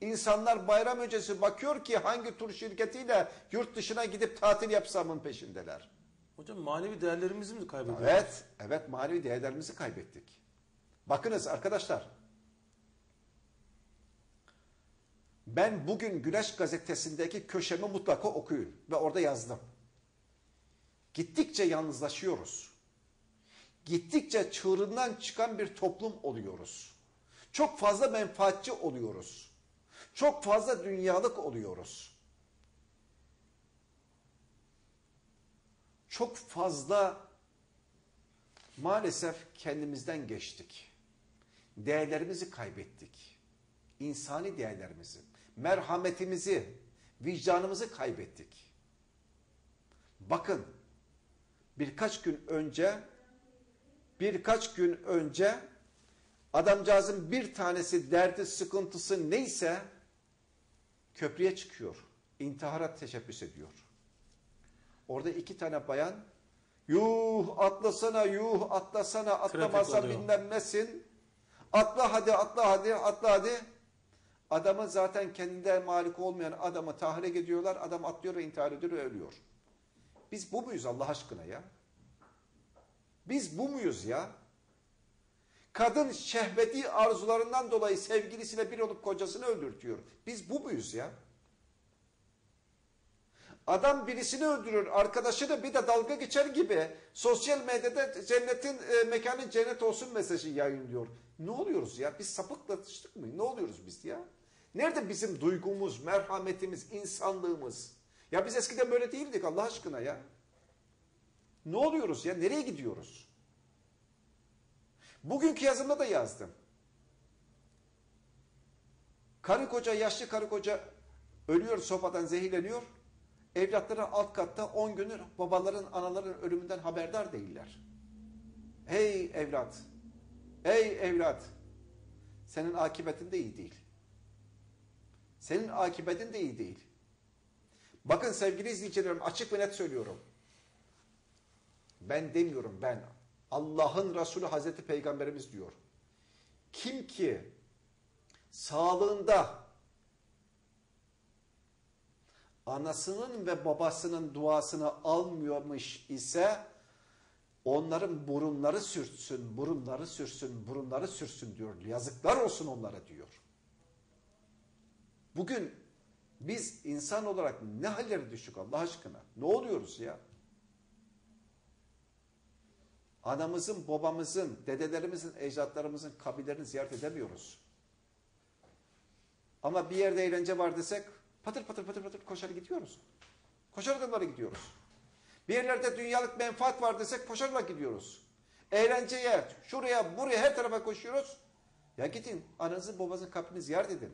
İnsanlar bayram öncesi bakıyor ki hangi tur şirketiyle yurt dışına gidip tatil yapsamın peşindeler. Hocam manevi değerlerimizi mi kaybediyoruz? Evet, evet manevi değerlerimizi kaybettik. Bakınız arkadaşlar. Ben bugün Güneş gazetesindeki köşemi mutlaka okuyun ve orada yazdım. Gittikçe yalnızlaşıyoruz. Gittikçe çığırından çıkan bir toplum oluyoruz. Çok fazla menfaatçi oluyoruz. Çok fazla dünyalık oluyoruz. Çok fazla maalesef kendimizden geçtik. Değerlerimizi kaybettik. İnsani değerlerimizi, merhametimizi, vicdanımızı kaybettik. Bakın birkaç gün önce birkaç gün önce adamcağızın bir tanesi derdi sıkıntısı neyse köprüye çıkıyor. İntihara teşebbüs ediyor. Orada iki tane bayan yuh atlasana yuh atlasana atlamazsan oluyor. bilmem nesin. Atla hadi atla hadi atla hadi. Adamı zaten kendinde malik olmayan adamı tahrik ediyorlar. Adam atlıyor ve intihar ediyor ve ölüyor. Biz bu muyuz Allah aşkına ya? Biz bu muyuz ya? Kadın şehveti arzularından dolayı sevgilisine bir olup kocasını öldürtüyor. Biz bu muyuz ya? Adam birisini öldürür, arkadaşını bir de dalga geçer gibi sosyal medyada cennetin e, mekanı cennet olsun mesajı yayınlıyor. Ne oluyoruz ya? Biz sapıklatıştık mı? Ne oluyoruz biz ya? Nerede bizim duygumuz, merhametimiz, insanlığımız? Ya biz eskiden böyle değildik Allah aşkına ya. Ne oluyoruz ya? Nereye gidiyoruz? Bugünkü yazımda da yazdım. Karı koca, yaşlı karı koca ölüyor, sopadan zehirleniyor. Evlatları alt katta 10 gündür babaların, anaların ölümünden haberdar değiller. Hey evlat, ey evlat, senin akibetin de iyi değil. Senin akibetin de iyi değil. Bakın sevgili izleyicilerim açık ve net söylüyorum. Ben demiyorum ben. Allah'ın Resulü Hazreti Peygamberimiz diyor. Kim ki sağlığında anasının ve babasının duasını almıyormuş ise onların burunları sürtsün, burunları sürsün, burunları sürsün diyor. Yazıklar olsun onlara diyor. Bugün biz insan olarak ne hallere düştük Allah aşkına? Ne oluyoruz ya? Anamızın, babamızın, dedelerimizin, ecdatlarımızın kabirlerini ziyaret edemiyoruz. Ama bir yerde eğlence var desek patır patır patır patır koşar gidiyoruz. Koşar adımlara gidiyoruz. Bir yerlerde dünyalık menfaat var desek koşarak gidiyoruz. Eğlenceye, şuraya, buraya her tarafa koşuyoruz. Ya gidin ananızın babanızın kabrini ziyaret edin.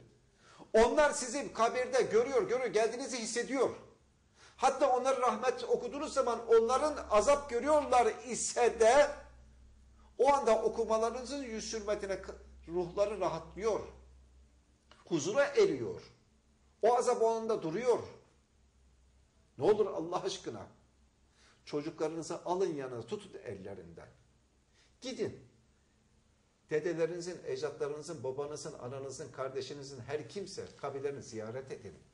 Onlar sizi kabirde görüyor, görüyor, geldiğinizi hissediyor. Hatta onlara rahmet okuduğunuz zaman onların azap görüyorlar ise de o anda okumalarınızın yüz hürmetine ruhları rahatlıyor. Huzura eriyor. O azap onunda duruyor. Ne olur Allah aşkına çocuklarınızı alın yanına tutun ellerinden. Gidin. Dedelerinizin, ecdatlarınızın, babanızın, ananızın, kardeşinizin her kimse kabirlerini ziyaret edin.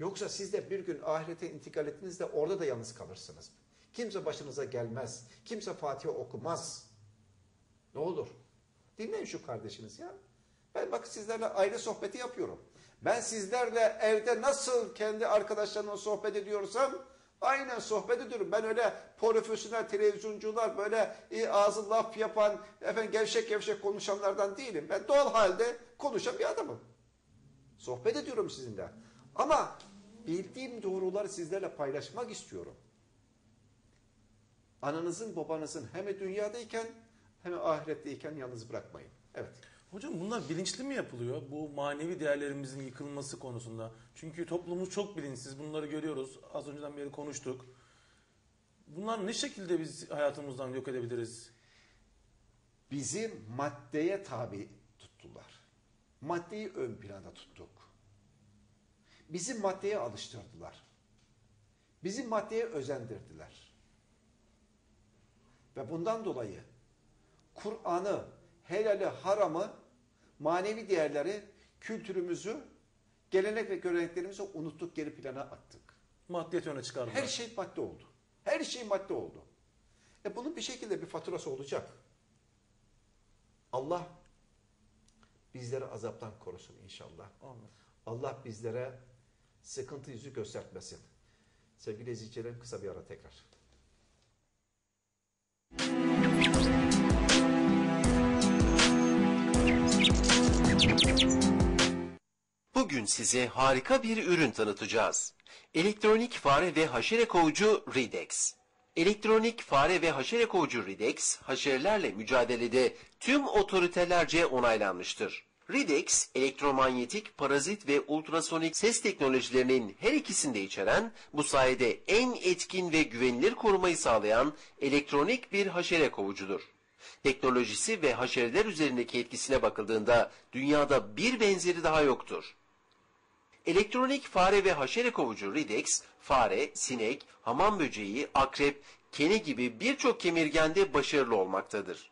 Yoksa siz de bir gün ahirete intikal ettiğinizde orada da yalnız kalırsınız. Kimse başınıza gelmez. Kimse Fatiha okumaz. Ne olur? Dinleyin şu kardeşiniz ya. Ben bak sizlerle aile sohbeti yapıyorum. Ben sizlerle evde nasıl kendi arkadaşlarımla sohbet ediyorsam aynen sohbet ediyorum. Ben öyle profesyonel televizyoncular böyle e, ağzı laf yapan efendim gevşek gevşek konuşanlardan değilim. Ben doğal halde konuşan bir adamım. Sohbet ediyorum sizinle. Ama bildiğim doğruları sizlerle paylaşmak istiyorum. Ananızın babanızın hem dünyadayken hem ahiretteyken yalnız bırakmayın. Evet. Hocam bunlar bilinçli mi yapılıyor? Bu manevi değerlerimizin yıkılması konusunda. Çünkü toplumumuz çok bilinçsiz. Bunları görüyoruz. Az önceden beri konuştuk. Bunlar ne şekilde biz hayatımızdan yok edebiliriz? bizi maddeye tabi tuttular. Maddeyi ön planda tuttuk. Bizi maddeye alıştırdılar. Bizi maddeye özendirdiler. Ve bundan dolayı Kur'an'ı, helali, haramı, manevi değerleri, kültürümüzü, gelenek ve göreneklerimizi unuttuk, geri plana attık. Maddiyet öne çıkardılar. Her şey madde oldu. Her şey madde oldu. E bunun bir şekilde bir faturası olacak. Allah bizleri azaptan korusun inşallah. Amin. Allah bizlere sıkıntı yüzü göstermesin. Sevgili izleyicilerim kısa bir ara tekrar. Bugün size harika bir ürün tanıtacağız. Elektronik fare ve haşere kovucu Ridex. Elektronik fare ve haşere kovucu Ridex, haşerelerle mücadelede tüm otoritelerce onaylanmıştır. Ridex, elektromanyetik, parazit ve ultrasonik ses teknolojilerinin her ikisini de içeren, bu sayede en etkin ve güvenilir korumayı sağlayan elektronik bir haşere kovucudur. Teknolojisi ve haşereler üzerindeki etkisine bakıldığında dünyada bir benzeri daha yoktur. Elektronik fare ve haşere kovucu Ridex, fare, sinek, hamam böceği, akrep, kene gibi birçok kemirgende başarılı olmaktadır.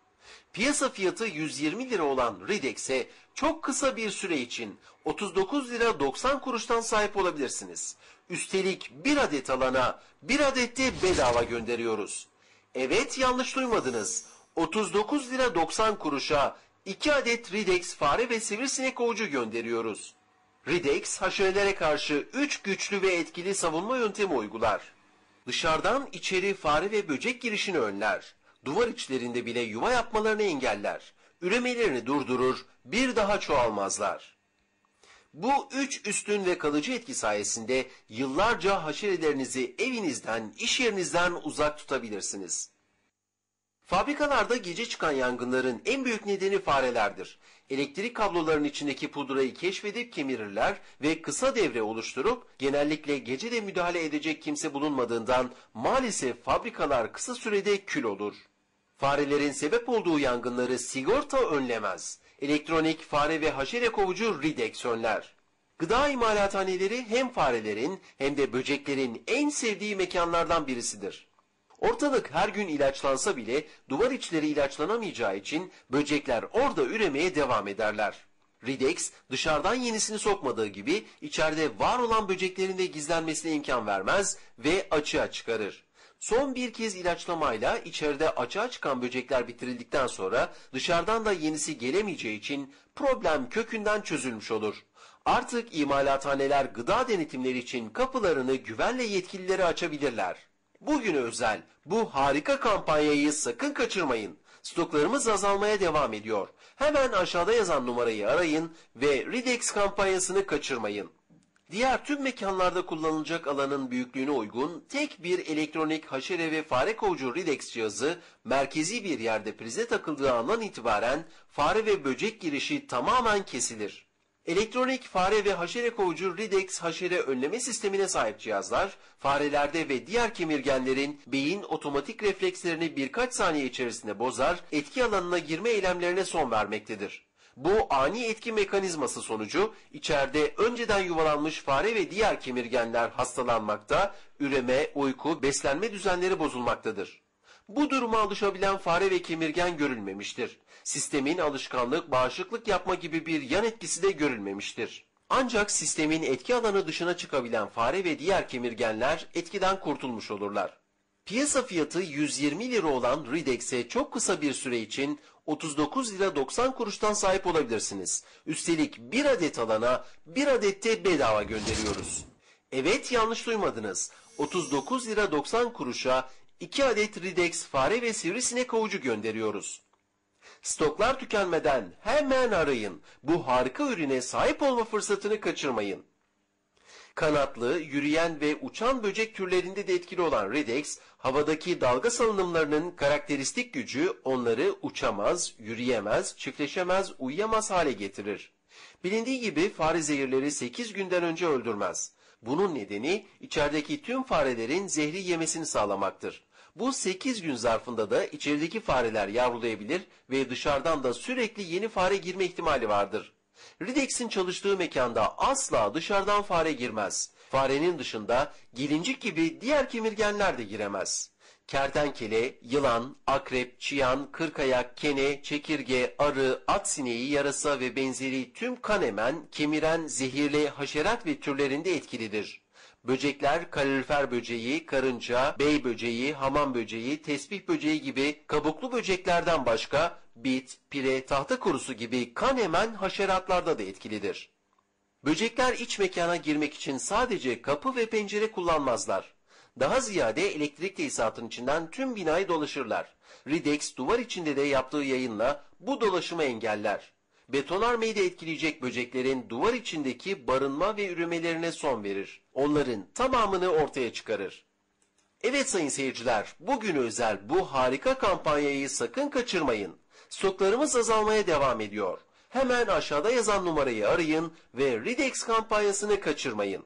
Piyasa fiyatı 120 lira olan Ridex'e çok kısa bir süre için 39 lira 90 kuruştan sahip olabilirsiniz. Üstelik bir adet alana bir adet de bedava gönderiyoruz. Evet yanlış duymadınız. 39 lira 90 kuruşa 2 adet Ridex fare ve sivrisinek kovucu gönderiyoruz. Ridex haşerelere karşı 3 güçlü ve etkili savunma yöntemi uygular. Dışarıdan içeri fare ve böcek girişini önler. Duvar içlerinde bile yuva yapmalarını engeller. Üremelerini durdurur, bir daha çoğalmazlar. Bu üç üstün ve kalıcı etki sayesinde yıllarca haşerelerinizi evinizden, iş yerinizden uzak tutabilirsiniz. Fabrikalarda gece çıkan yangınların en büyük nedeni farelerdir. Elektrik kablolarının içindeki pudrayı keşfedip kemirirler ve kısa devre oluşturup genellikle gece de müdahale edecek kimse bulunmadığından maalesef fabrikalar kısa sürede kül olur. Farelerin sebep olduğu yangınları sigorta önlemez. Elektronik fare ve haşere kovucu Ridex önler. Gıda imalathaneleri hem farelerin hem de böceklerin en sevdiği mekanlardan birisidir. Ortalık her gün ilaçlansa bile duvar içleri ilaçlanamayacağı için böcekler orada üremeye devam ederler. Ridex dışarıdan yenisini sokmadığı gibi içeride var olan böceklerin de gizlenmesine imkan vermez ve açığa çıkarır. Son bir kez ilaçlamayla içeride açığa çıkan böcekler bitirildikten sonra dışarıdan da yenisi gelemeyeceği için problem kökünden çözülmüş olur. Artık imalathaneler gıda denetimleri için kapılarını güvenle yetkililere açabilirler. Bugüne özel bu harika kampanyayı sakın kaçırmayın. Stoklarımız azalmaya devam ediyor. Hemen aşağıda yazan numarayı arayın ve Ridex kampanyasını kaçırmayın. Diğer tüm mekanlarda kullanılacak alanın büyüklüğüne uygun tek bir elektronik haşere ve fare kovucu Ridex cihazı merkezi bir yerde prize takıldığı andan itibaren fare ve böcek girişi tamamen kesilir. Elektronik fare ve haşere kovucu Ridex haşere önleme sistemine sahip cihazlar, farelerde ve diğer kemirgenlerin beyin otomatik reflekslerini birkaç saniye içerisinde bozar, etki alanına girme eylemlerine son vermektedir. Bu ani etki mekanizması sonucu içeride önceden yuvalanmış fare ve diğer kemirgenler hastalanmakta, üreme, uyku, beslenme düzenleri bozulmaktadır. Bu duruma alışabilen fare ve kemirgen görülmemiştir. Sistemin alışkanlık, bağışıklık yapma gibi bir yan etkisi de görülmemiştir. Ancak sistemin etki alanı dışına çıkabilen fare ve diğer kemirgenler etkiden kurtulmuş olurlar. Piyasa fiyatı 120 lira olan Ridex'e çok kısa bir süre için 39 lira 90 kuruştan sahip olabilirsiniz. Üstelik bir adet alana bir adet de bedava gönderiyoruz. Evet yanlış duymadınız. 39 lira 90 kuruşa 2 adet Ridex fare ve sivrisinek kovucu gönderiyoruz. Stoklar tükenmeden hemen arayın. Bu harika ürüne sahip olma fırsatını kaçırmayın. Kanatlı, yürüyen ve uçan böcek türlerinde de etkili olan Ridex, havadaki dalga salınımlarının karakteristik gücü onları uçamaz, yürüyemez, çiftleşemez, uyuyamaz hale getirir. Bilindiği gibi fare zehirleri 8 günden önce öldürmez. Bunun nedeni içerideki tüm farelerin zehri yemesini sağlamaktır. Bu 8 gün zarfında da içerideki fareler yavrulayabilir ve dışarıdan da sürekli yeni fare girme ihtimali vardır. Ridex'in çalıştığı mekanda asla dışarıdan fare girmez. Farenin dışında gelincik gibi diğer kemirgenler de giremez. Kertenkele, yılan, akrep, çıyan, kırkayak, kene, çekirge, arı, at sineği, yarasa ve benzeri tüm kan emen, kemiren, zehirli haşerat ve türlerinde etkilidir. Böcekler kalorifer böceği, karınca, bey böceği, hamam böceği, tesbih böceği gibi kabuklu böceklerden başka bit, pire, tahta kurusu gibi kan emen haşeratlarda da etkilidir. Böcekler iç mekana girmek için sadece kapı ve pencere kullanmazlar. Daha ziyade elektrik tesisatının içinden tüm binayı dolaşırlar. Ridex duvar içinde de yaptığı yayınla bu dolaşımı engeller. Betonarmeyi de etkileyecek böceklerin duvar içindeki barınma ve üremelerine son verir. Onların tamamını ortaya çıkarır. Evet sayın seyirciler, bugün özel bu harika kampanyayı sakın kaçırmayın. Stoklarımız azalmaya devam ediyor. Hemen aşağıda yazan numarayı arayın ve Ridex kampanyasını kaçırmayın.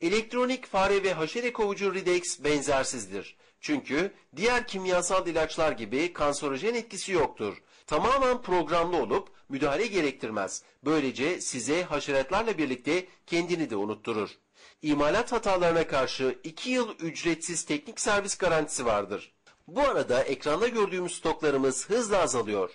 Elektronik fare ve haşere kovucu Ridex benzersizdir. Çünkü diğer kimyasal ilaçlar gibi kanserojen etkisi yoktur. Tamamen programlı olup müdahale gerektirmez. Böylece size haşeratlarla birlikte kendini de unutturur. İmalat hatalarına karşı 2 yıl ücretsiz teknik servis garantisi vardır. Bu arada ekranda gördüğümüz stoklarımız hızla azalıyor.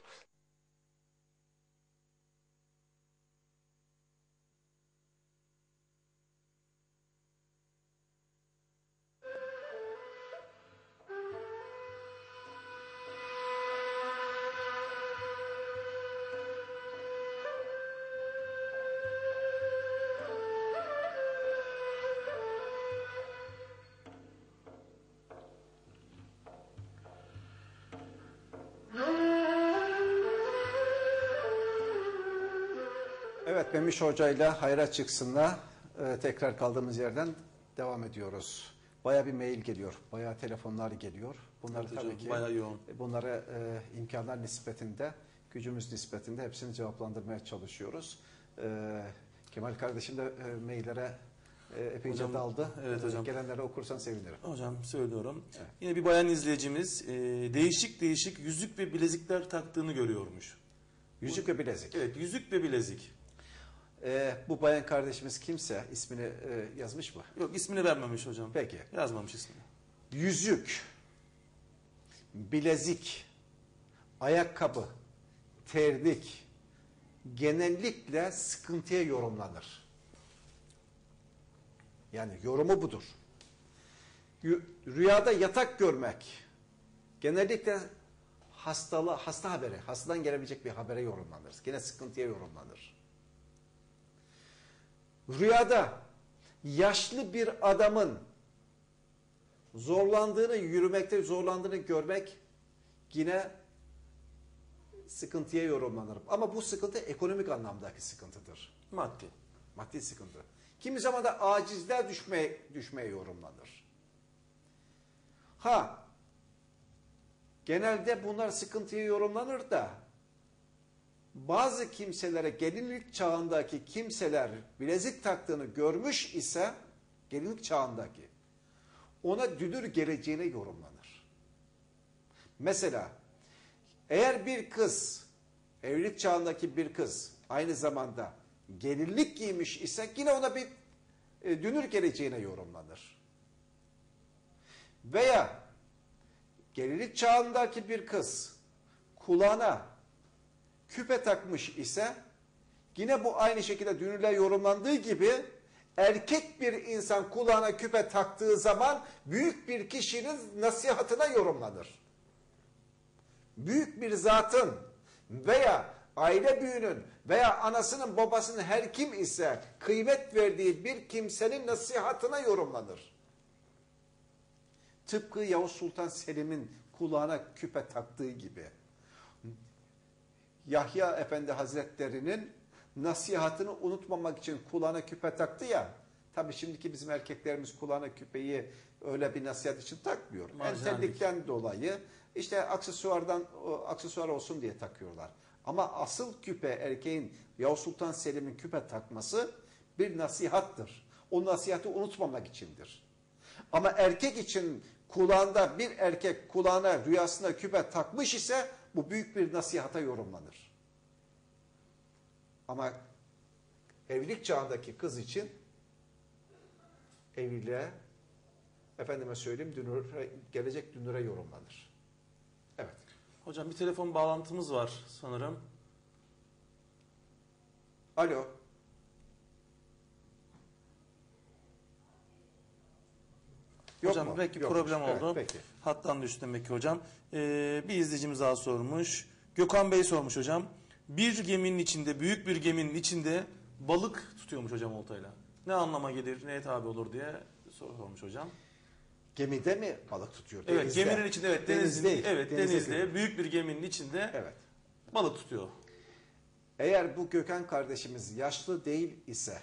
Memiş Hoca ile Hayra Çıksın'la e, tekrar kaldığımız yerden devam ediyoruz. Baya bir mail geliyor, baya telefonlar geliyor. Bunları Evet tabii hocam, ki bayağı yoğun. e, bunları e, imkanlar nispetinde, gücümüz nispetinde hepsini cevaplandırmaya çalışıyoruz. E, Kemal kardeşim de e, maillere e, epeyce Hocam, daldı. evet E, hocam. Gelenlere okursan sevinirim. Hocam söylüyorum. Evet. Yine bir bayan izleyicimiz e, değişik değişik yüzük ve bilezikler taktığını görüyormuş. Yüzük ve bilezik. Evet yüzük ve bilezik. E, bu bayan kardeşimiz kimse ismini e, yazmış mı? Yok ismini vermemiş hocam. Peki. Yazmamış ismini. yüzük, bilezik, ayakkabı, terlik genellikle sıkıntıya yorumlanır. Yani yorumu budur. Rüyada yatak görmek genellikle hastalı, hasta haberi, hastadan gelebilecek bir habere yorumlanır. Gene sıkıntıya yorumlanır. Rüyada yaşlı bir adamın zorlandığını, yürümekte zorlandığını görmek yine sıkıntıya yorumlanır. Ama bu sıkıntı ekonomik anlamdaki sıkıntıdır. Maddi. Maddi sıkıntı. Kimi zaman da acizler düşmeye, düşmeye yorumlanır. Ha, genelde bunlar sıkıntıya yorumlanır da bazı kimselere gelinlik çağındaki kimseler bilezik taktığını görmüş ise gelinlik çağındaki ona dünür geleceğine yorumlanır. Mesela eğer bir kız evlilik çağındaki bir kız aynı zamanda gelinlik giymiş ise yine ona bir e, dünür geleceğine yorumlanır. Veya gelinlik çağındaki bir kız kulağına küpe takmış ise yine bu aynı şekilde dünürle yorumlandığı gibi erkek bir insan kulağına küpe taktığı zaman büyük bir kişinin nasihatına yorumlanır. Büyük bir zatın veya aile büyüğünün veya anasının babasının her kim ise kıymet verdiği bir kimsenin nasihatına yorumlanır. Tıpkı Yavuz Sultan Selim'in kulağına küpe taktığı gibi. Yahya Efendi Hazretleri'nin nasihatını unutmamak için kulağına küpe taktı ya. Tabii şimdiki bizim erkeklerimiz kulağına küpeyi öyle bir nasihat için takmıyor. Entellikten dolayı işte aksesuardan aksesuar olsun diye takıyorlar. Ama asıl küpe erkeğin Yavuz Sultan Selim'in küpe takması bir nasihattır. O nasihatı unutmamak içindir. Ama erkek için kulağında bir erkek kulağına rüyasına küpe takmış ise bu büyük bir nasihata yorumlanır. Ama evlilik çağındaki kız için evliliğe efendime söyleyeyim dünüre, gelecek dünüre yorumlanır. Evet. Hocam bir telefon bağlantımız var sanırım. Alo. Yok hocam mu? belki Yokmuş. problem Evet, oldu. peki. Hattan düştü demek ki hocam. Ee, bir izleyicimiz daha sormuş. Gökhan Bey sormuş hocam. Bir geminin içinde, büyük bir geminin içinde balık tutuyormuş hocam oltayla. Ne anlama gelir, neye tabi olur diye sormuş hocam. Gemide mi balık tutuyor? Evet, Denizde. geminin içinde evet Deniz denizde, değil, evet denizde denizde büyük bir geminin içinde Evet. balık tutuyor. Eğer bu Gökhan kardeşimiz yaşlı değil ise,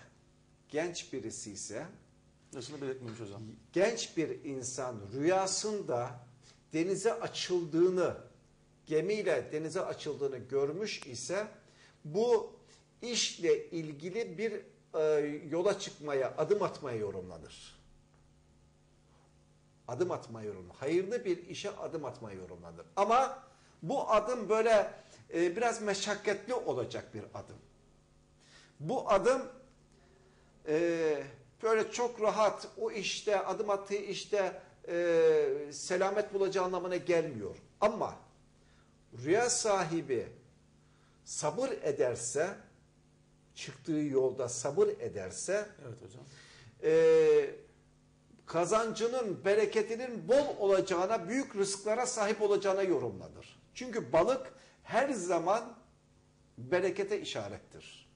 genç birisi ise, Yaşını belirtmemiş hocam. genç bir insan rüyasında denize açıldığını, gemiyle denize açıldığını görmüş ise bu işle ilgili bir e, yola çıkmaya, adım atmaya yorumlanır. Adım atmaya yorumlanır. Hayırlı bir işe adım atmaya yorumlanır. Ama bu adım böyle e, biraz meşakkatli olacak bir adım. Bu adım e, böyle çok rahat o işte adım attığı işte e, selamet bulacağı anlamına gelmiyor. Ama rüya sahibi sabır ederse, çıktığı yolda sabır ederse Evet hocam. e, kazancının, bereketinin bol olacağına, büyük rızıklara sahip olacağına yorumlanır. Çünkü balık her zaman berekete işarettir.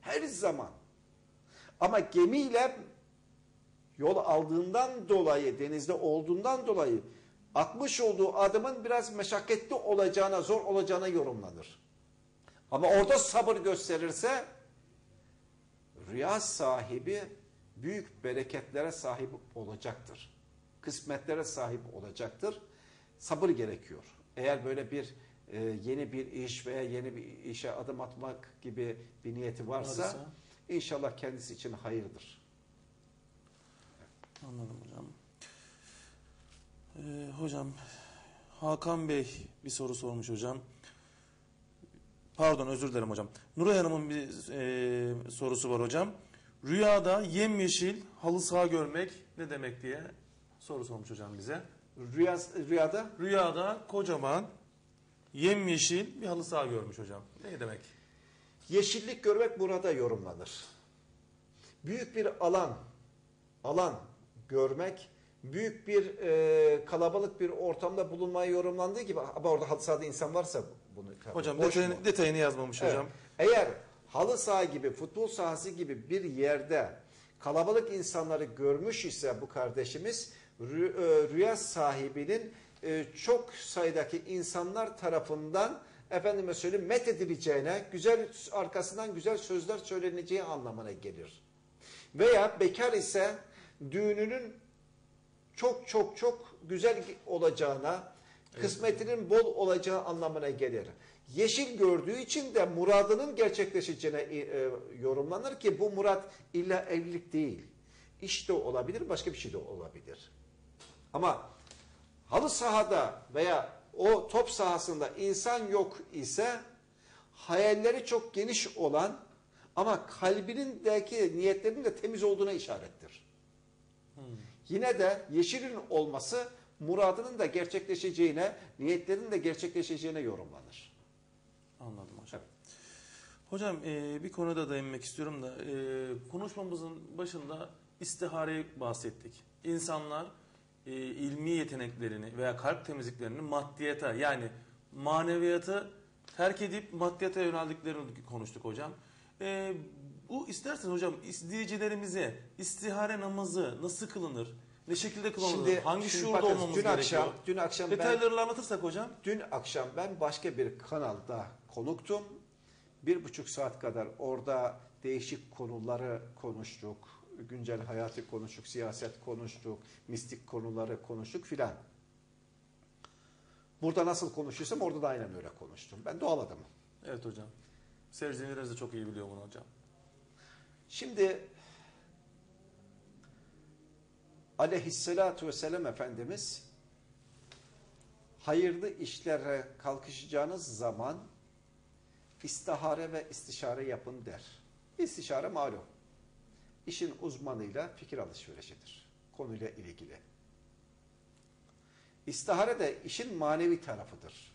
Her zaman. Ama gemiyle yol aldığından dolayı, denizde olduğundan dolayı atmış olduğu adımın biraz meşakkatli olacağına, zor olacağına yorumlanır. Ama orada sabır gösterirse rüya sahibi büyük bereketlere sahip olacaktır. Kısmetlere sahip olacaktır. Sabır gerekiyor. Eğer böyle bir e, yeni bir iş veya yeni bir işe adım atmak gibi bir niyeti varsa, Varsa. inşallah kendisi için hayırdır. Anladım hocam. Ee, hocam Hakan Bey bir soru sormuş hocam. Pardon özür dilerim hocam. Nuray Hanım'ın bir e, sorusu var hocam. Rüyada yemyeşil halı saha görmek ne demek diye soru sormuş hocam bize. Rüya, rüyada Rüyada kocaman yemyeşil bir halı saha görmüş hocam. Ne demek? yeşillik görmek burada yorumlanır. Büyük bir alan, alan görmek, büyük bir e, kalabalık bir ortamda bulunmaya yorumlandığı gibi ama orada halı sahada insan varsa bunu tabii Hocam boş detayını, mu? detayını yazmamış Evet. hocam. Eğer halı saha gibi, futbol sahası gibi bir yerde kalabalık insanları görmüş ise bu kardeşimiz rü- e, rüya sahibinin e, çok sayıdaki insanlar tarafından efendime söyleyeyim methedileceğine, güzel arkasından güzel sözler söyleneceği anlamına gelir. Veya bekar ise düğününün çok çok çok güzel olacağına, kısmetinin bol olacağı anlamına gelir. Yeşil gördüğü için de muradının gerçekleşeceğine e, e, yorumlanır ki bu murat illa evlilik değil. İş de olabilir, başka bir şey de olabilir. Ama halı sahada veya o top sahasında insan yok ise hayalleri çok geniş olan ama kalbinin belki niyetlerinin de temiz olduğuna işarettir. Yine de yeşilin olması muradının da gerçekleşeceğine, niyetlerinin de gerçekleşeceğine yorumlanır. Anladım hocam. Hocam e, bir konuda değinmek istiyorum da e, konuşmamızın başında istihareyi bahsettik. İnsanlar e, ilmi yeteneklerini veya kalp temizliklerini maddiyata yani maneviyatı terk edip maddiyata yöneldiklerini konuştuk hocam. Bu isterseniz hocam izleyicilerimize istihare namazı nasıl kılınır? Ne şekilde kılınır? Şimdi- Hangi şimdi şuurda bakın, olmamız dün gerekiyor? akşam- dün akşam ben- Detaylarını anlatırsak hocam. Dün akşam ben başka bir kanalda konuktum. Bir buçuk saat kadar orada değişik konuları konuştuk. Güncel hayatı konuştuk, siyaset konuştuk, mistik konuları konuştuk filan. Burada nasıl konuşuyorsam orada da aynen öyle konuştum. Ben doğal adamım. Evet hocam. Seyircilerimiz de çok iyi biliyor bunu hocam. Şimdi aleyhissalatu vesselam Efendimiz hayırlı işlere kalkışacağınız zaman istihare ve istişare yapın der. İstişare malum. İşin uzmanıyla fikir alışverişidir. Konuyla ilgili. İstihare de işin manevi tarafıdır.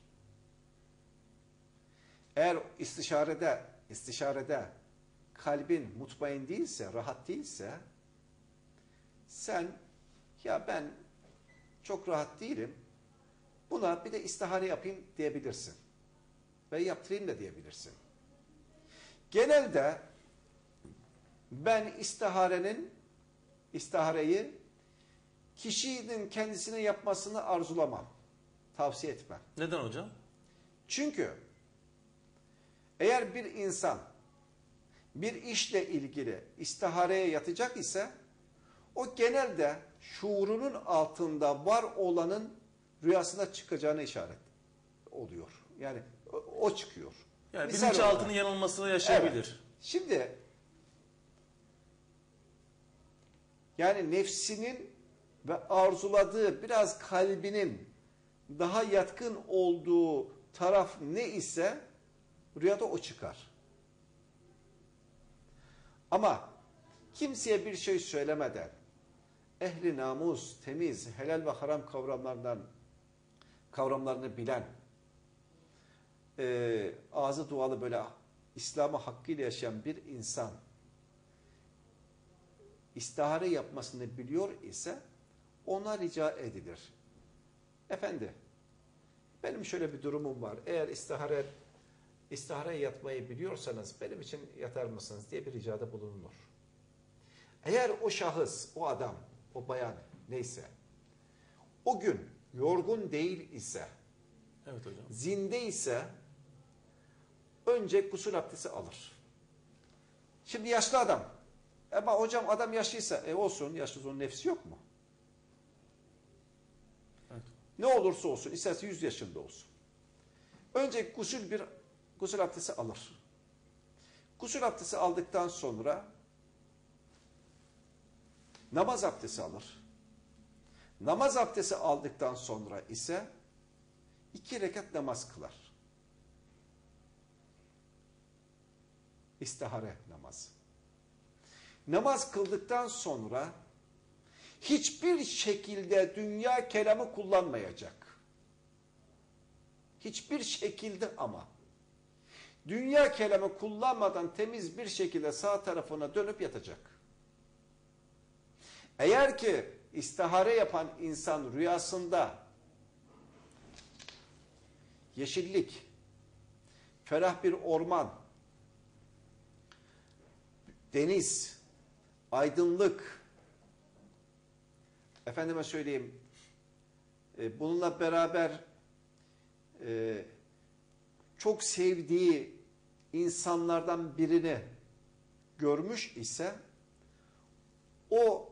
Eğer istişarede, istişarede kalbin mutmain değilse, rahat değilse sen ya ben çok rahat değilim buna bir de istihare yapayım diyebilirsin. Ve yaptırayım da diyebilirsin. Genelde ben istiharenin istihareyi kişinin kendisine yapmasını arzulamam. Tavsiye etmem. Neden hocam? Çünkü eğer bir insan bir işle ilgili istihareye yatacak ise o genelde şuurunun altında var olanın rüyasına çıkacağına işaret oluyor. Yani o, çıkıyor. Yani Misal bilinçaltının olarak. yanılmasını yaşayabilir. Evet. Şimdi yani nefsinin ve arzuladığı biraz kalbinin daha yatkın olduğu taraf ne ise rüyada o çıkar. Ama kimseye bir şey söylemeden ehli namus, temiz, helal ve haram kavramlarından kavramlarını bilen e, ağzı dualı böyle İslam'ı hakkıyla yaşayan bir insan istihare yapmasını biliyor ise ona rica edilir. Efendi benim şöyle bir durumum var. Eğer istihare istihare yatmayı biliyorsanız benim için yatar mısınız diye bir ricada bulunur. Eğer o şahıs, o adam, o bayan neyse o gün yorgun değil ise Evet hocam. zinde ise önce gusül abdesti alır. Şimdi yaşlı adam. Ama hocam adam yaşlıysa e olsun yaşlı onun nefsi yok mu? Evet. Ne olursa olsun isterse 100 yaşında olsun. Önce gusül bir gusül abdesti alır. Gusül abdesti aldıktan sonra namaz abdesti alır. Namaz abdesti aldıktan sonra ise iki rekat namaz kılar. İstihare namazı. Namaz kıldıktan sonra hiçbir şekilde dünya kelamı kullanmayacak. Hiçbir şekilde ama. Dünya kelamı kullanmadan temiz bir şekilde sağ tarafına dönüp yatacak. Eğer ki istihare yapan insan rüyasında yeşillik, ferah bir orman, deniz, aydınlık, efendime söyleyeyim, e, bununla beraber e, çok sevdiği insanlardan birini görmüş ise o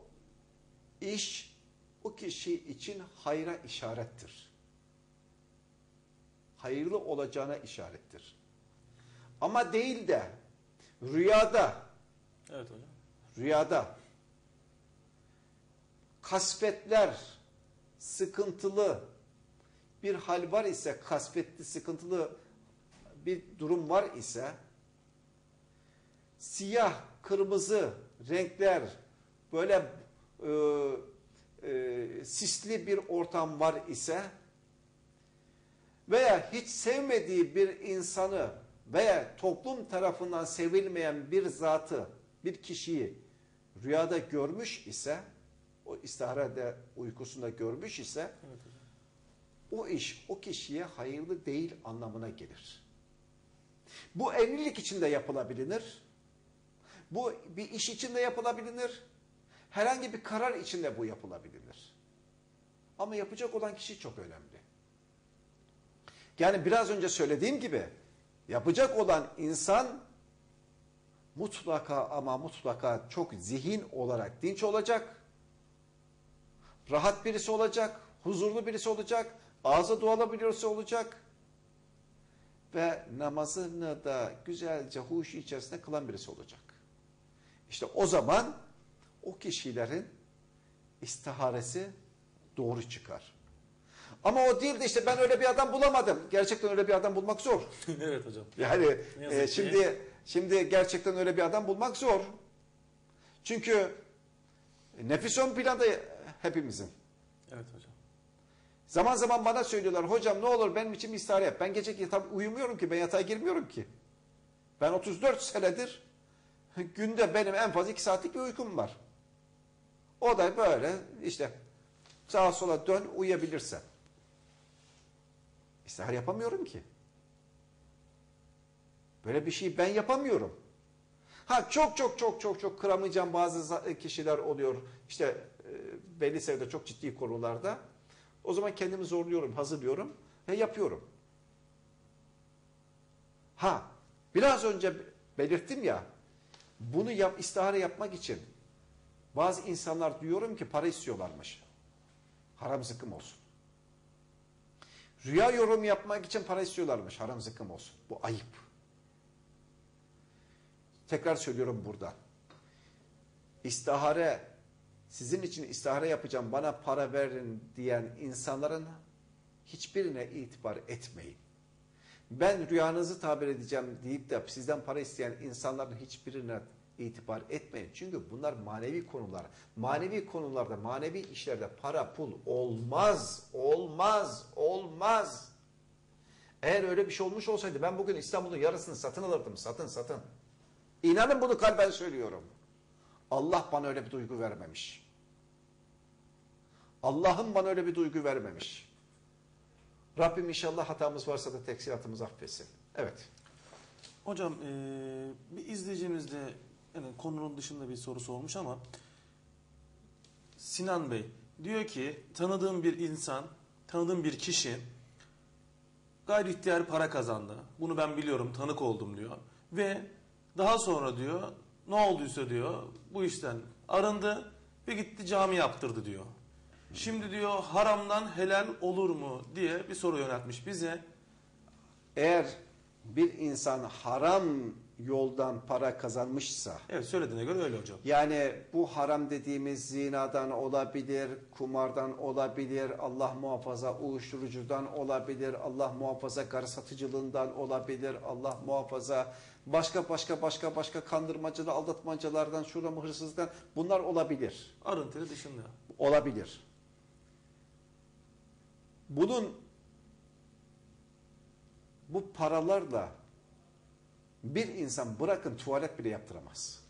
iş o kişi için hayra işarettir. Hayırlı olacağına işarettir. Ama değil de rüyada Evet hocam. rüyada kasvetler sıkıntılı bir hal var ise kasvetli sıkıntılı bir durum var ise siyah kırmızı renkler böyle e, e, sisli bir ortam var ise veya hiç sevmediği bir insanı veya toplum tarafından sevilmeyen bir zatı, bir kişiyi rüyada görmüş ise, o istiharede uykusunda görmüş ise, o iş o kişiye hayırlı değil anlamına gelir. Bu evlilik için de yapılabilir. Bu bir iş için de yapılabilir. Herhangi bir karar için de bu yapılabilir. Ama yapacak olan kişi çok önemli. Yani biraz önce söylediğim gibi yapacak olan insan mutlaka ama mutlaka çok zihin olarak dinç olacak. Rahat birisi olacak, huzurlu birisi olacak, ağza dualı birisi olacak ve namazını da güzelce huşu içerisinde kılan birisi olacak. İşte o zaman o kişilerin istiharesi doğru çıkar. Ama o değil de işte ben öyle bir adam bulamadım. Gerçekten öyle bir adam bulmak zor. [laughs] evet hocam. Yani e, ki. şimdi şimdi gerçekten öyle bir adam bulmak zor. Çünkü nefis ön planda hepimizin. Evet hocam. Zaman zaman bana söylüyorlar hocam ne olur benim için bir istihare yap. Ben gece yatak uyumuyorum ki ben yatağa girmiyorum ki. Ben 34 senedir [laughs] günde benim en fazla 2 saatlik bir uykum var. O da böyle işte sağa sola dön uyuyabilirsen. İstihare yapamıyorum ki. Böyle bir şey ben yapamıyorum. Ha çok çok çok çok çok kıramayacağım bazı kişiler oluyor. İşte e, belli sayıda çok ciddi konularda. O zaman kendimi zorluyorum, hazırlıyorum ve yapıyorum. Ha biraz önce belirttim ya bunu yap, istihare yapmak için bazı insanlar diyorum ki para istiyorlarmış. Haram zıkkım olsun. Rüya yorum yapmak için para istiyorlarmış. Haram zıkkım olsun. Bu ayıp. Tekrar söylüyorum burada. İstihare, sizin için istihare yapacağım, bana para verin diyen insanların hiçbirine itibar etmeyin. Ben rüyanızı tabir edeceğim deyip de sizden para isteyen insanların hiçbirine itibar etmeyin. Çünkü bunlar manevi konular. Manevi konularda, manevi işlerde para, pul olmaz, olmaz, olmaz. Eğer öyle bir şey olmuş olsaydı ben bugün İstanbul'un yarısını satın alırdım. Satın, satın. İnanın bunu kalben söylüyorum. Allah bana öyle bir duygu vermemiş. Allah'ım bana öyle bir duygu vermemiş. Rabbim inşallah hatamız varsa da teksiratımızı affetsin. Evet. Hocam eee, bir izleyicimiz de yani konunun dışında bir sorusu olmuş ama Sinan Bey diyor ki tanıdığım bir insan, tanıdığım bir kişi gayri ihtiyar para kazandı. Bunu ben biliyorum, tanık oldum diyor. Ve daha sonra diyor ne olduysa diyor bu işten arındı ve gitti cami yaptırdı diyor. Şimdi diyor haramdan helal olur mu diye bir soru yöneltmiş bize. Eğer bir insan haram yoldan para kazanmışsa Evet söylediğine göre öyle hocam. Yani bu haram dediğimiz zinadan olabilir, kumardan olabilir, Allah muhafaza uyuşturucudan olabilir, Allah muhafaza karı satıcılığından olabilir, Allah muhafaza başka başka başka başka kandırmacılı aldatmacalardan, şuram hırsızdan bunlar olabilir. Arıntı dışında. Olabilir. Bunun bu paralarla bir insan bırakın tuvalet bile yaptıramaz.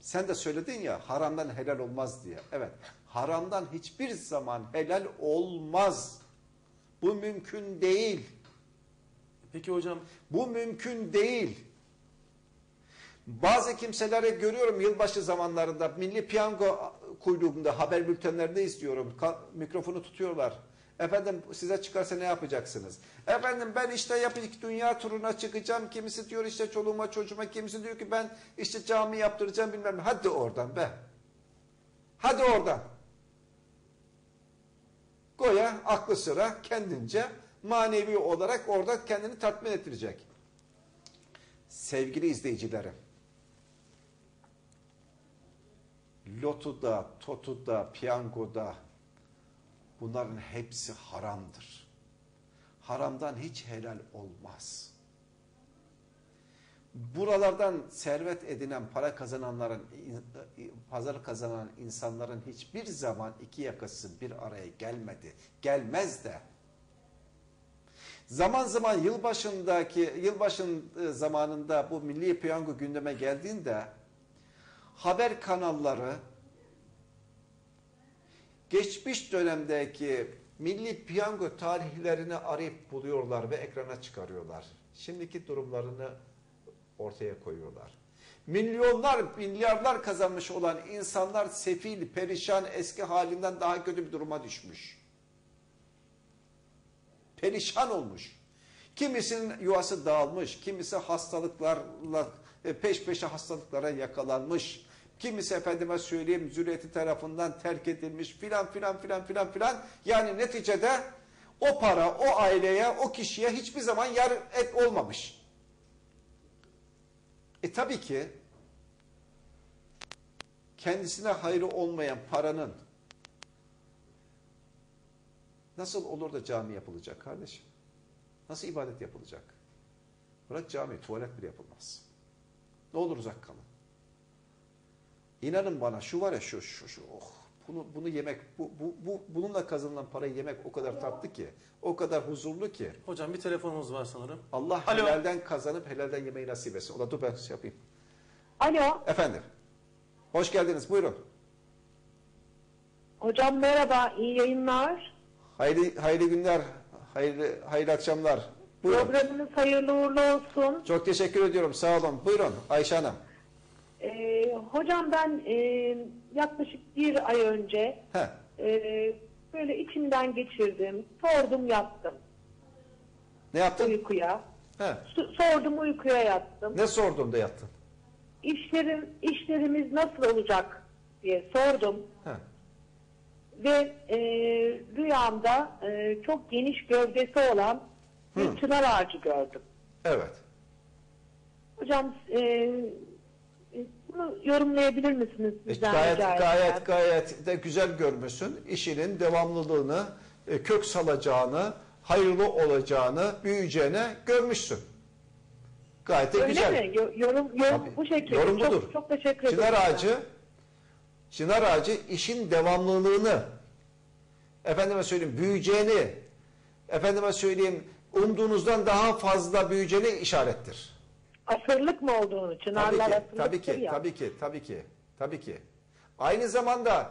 Sen de söyledin ya haramdan helal olmaz diye. Evet. Haramdan hiçbir zaman helal olmaz. Bu mümkün değil. Peki hocam Bu mümkün değil. Bazı kimseleri görüyorum yılbaşı zamanlarında milli piyango kuyruğunda haber bültenlerinde izliyorum. Ka- mikrofonu tutuyorlar. Efendim size çıkarsa ne yapacaksınız? Efendim ben işte yapacak dünya turuna çıkacağım. Kimisi diyor işte çoluğuma çocuğuma. Kimisi diyor ki ben işte cami yaptıracağım bilmem. Hadi oradan be. Hadi oradan. Goya aklı sıra kendince manevi olarak orada kendini tatmin ettirecek. Sevgili izleyicilerim. Lotoda, totuda, piyangoda bunların hepsi haramdır. Haramdan hiç helal olmaz. Buralardan servet edinen, para kazananların, pazar kazanan insanların hiçbir zaman iki yakası bir araya gelmedi. Gelmez de. Zaman zaman yılbaşındaki, yılbaşın e, zamanında bu milli piyango gündeme geldiğinde haber kanalları geçmiş dönemdeki milli piyango tarihlerini arayıp buluyorlar ve ekrana çıkarıyorlar. Şimdiki durumlarını ortaya koyuyorlar. Milyonlar, milyarlar kazanmış olan insanlar sefil, perişan, eski halinden daha kötü bir duruma düşmüş. Perişan olmuş. Kimisinin yuvası dağılmış, kimisi hastalıklarla e, peş peşe hastalıklara yakalanmış. Kimisi efendime söyleyeyim zürriyeti tarafından terk edilmiş filan filan filan filan filan. Yani neticede o para o aileye o kişiye hiçbir zaman yar et olmamış. E tabii ki kendisine hayrı olmayan paranın nasıl olur da cami yapılacak kardeşim? Nasıl ibadet yapılacak? Bırak cami, tuvalet bile yapılmaz. Ne olur uzak kalın. İnanın bana şu var ya şu şu şu oh bunu bunu yemek bu, bu, bu bununla kazanılan parayı yemek o kadar tatlı ki o kadar huzurlu ki Hocam bir telefonumuz var sanırım. Allah Alo. helalden kazanıp helalden yemeyi nasip etsin. O da dur ben şey yapayım. Alo, Efendim. Hoş geldiniz. Buyurun. hocam merhaba, iyi yayınlar. Hayırlı, hayırlı günler. Hayırlı, hayırlı akşamlar. Buyurun. Programınız hayırlı uğurlu olsun. Çok teşekkür ediyorum. Sağ olun. Buyurun Ayşe Hanım. Ee, hocam ben e, yaklaşık bir ay önce e, böyle içimden geçirdim, sordum yattım Ne yaptın? uykuya. He. Su- Sordum uykuya yattım. Ne sordun da yattın? İşlerim, işlerimiz nasıl olacak diye sordum. He. Ve e, rüyamda e, çok geniş gövdesi olan bir çınar ağacı gördüm. Evet. Hocam e, e, bunu yorumlayabilir misiniz E, sizden gayet gayet gayet de güzel görmüşsün. İşinin devamlılığını, e, kök salacağını, hayırlı olacağını, büyüyeceğini görmüşsün. Gayet de Öyle güzel. mi? Yo- Yorum, yorum Tabii. bu şekilde. Yorum çok, budur. çok teşekkür ederim. Çınar ağacı, çınar ağacı işin devamlılığını, efendime söyleyeyim büyüyeceğini, efendime söyleyeyim umduğunuzdan daha fazla büyüyeceğini işarettir. Asırlık mı olduğunu, Tabii çınarlar ki, asırlıktır tabii ki, ya. tabii ki, tabii ki, tabii ki. Aynı zamanda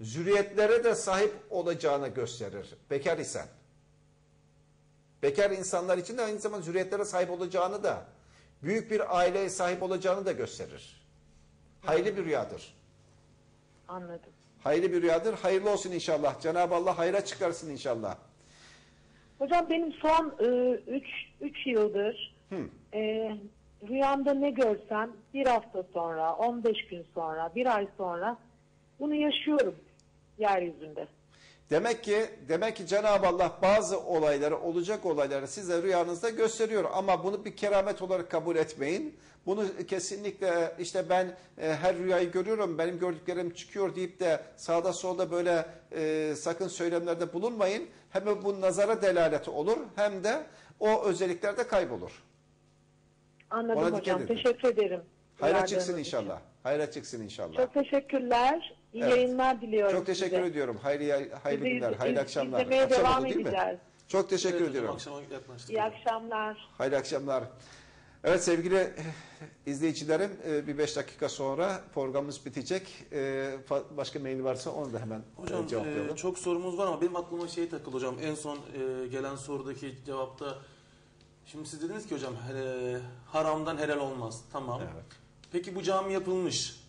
zürriyetlere de sahip olacağını gösterir. Bekar isen. Bekar insanlar için de aynı zamanda zürriyetlere sahip olacağını da, büyük bir aileye sahip olacağını da gösterir. Hayırlı bir rüyadır. Anladım. Hayırlı bir rüyadır. Hayırlı olsun inşallah. Cenab-ı Allah hayra çıkarsın inşallah. Hocam benim son 3 3 yıldır e, rüyamda ne görsem bir hafta sonra, 15 gün sonra, bir ay sonra bunu yaşıyorum yeryüzünde. Demek ki demek ki Cenab-ı Allah bazı olayları, olacak olayları size rüyanızda gösteriyor ama bunu bir keramet olarak kabul etmeyin. Bunu kesinlikle işte ben e, her rüyayı görüyorum, benim gördüklerim çıkıyor deyip de sağda solda böyle e, sakın söylemlerde bulunmayın. Hem bu nazara delaleti olur hem de o özellikler de kaybolur. Anladım Ona hocam. edin. Teşekkür ederim. Hayra çıksın için. inşallah. Hayra çıksın inşallah. Çok teşekkürler. İyi Evet. yayınlar diliyorum Çok teşekkür size. ediyorum. Hayırlı, hayırlı günler, hayırlı iz- akşamlar. izlemeye Akşam devam oldu değil mi? edeceğiz. Çok teşekkür Evet hocam, ediyorum. Akşama. İyi akşamlar. Hayırlı akşamlar. Evet sevgili eh, izleyicilerim e, bir beş dakika sonra programımız bitecek. E, fa- Başka mail varsa onu da hemen Hocam cevaplayalım. e, çok sorumuz var ama benim aklıma şey takıldı hocam. En son e, gelen sorudaki cevapta şimdi siz dediniz ki hocam e, haramdan helal olmaz. Tamam. Evet. Peki bu cami yapılmış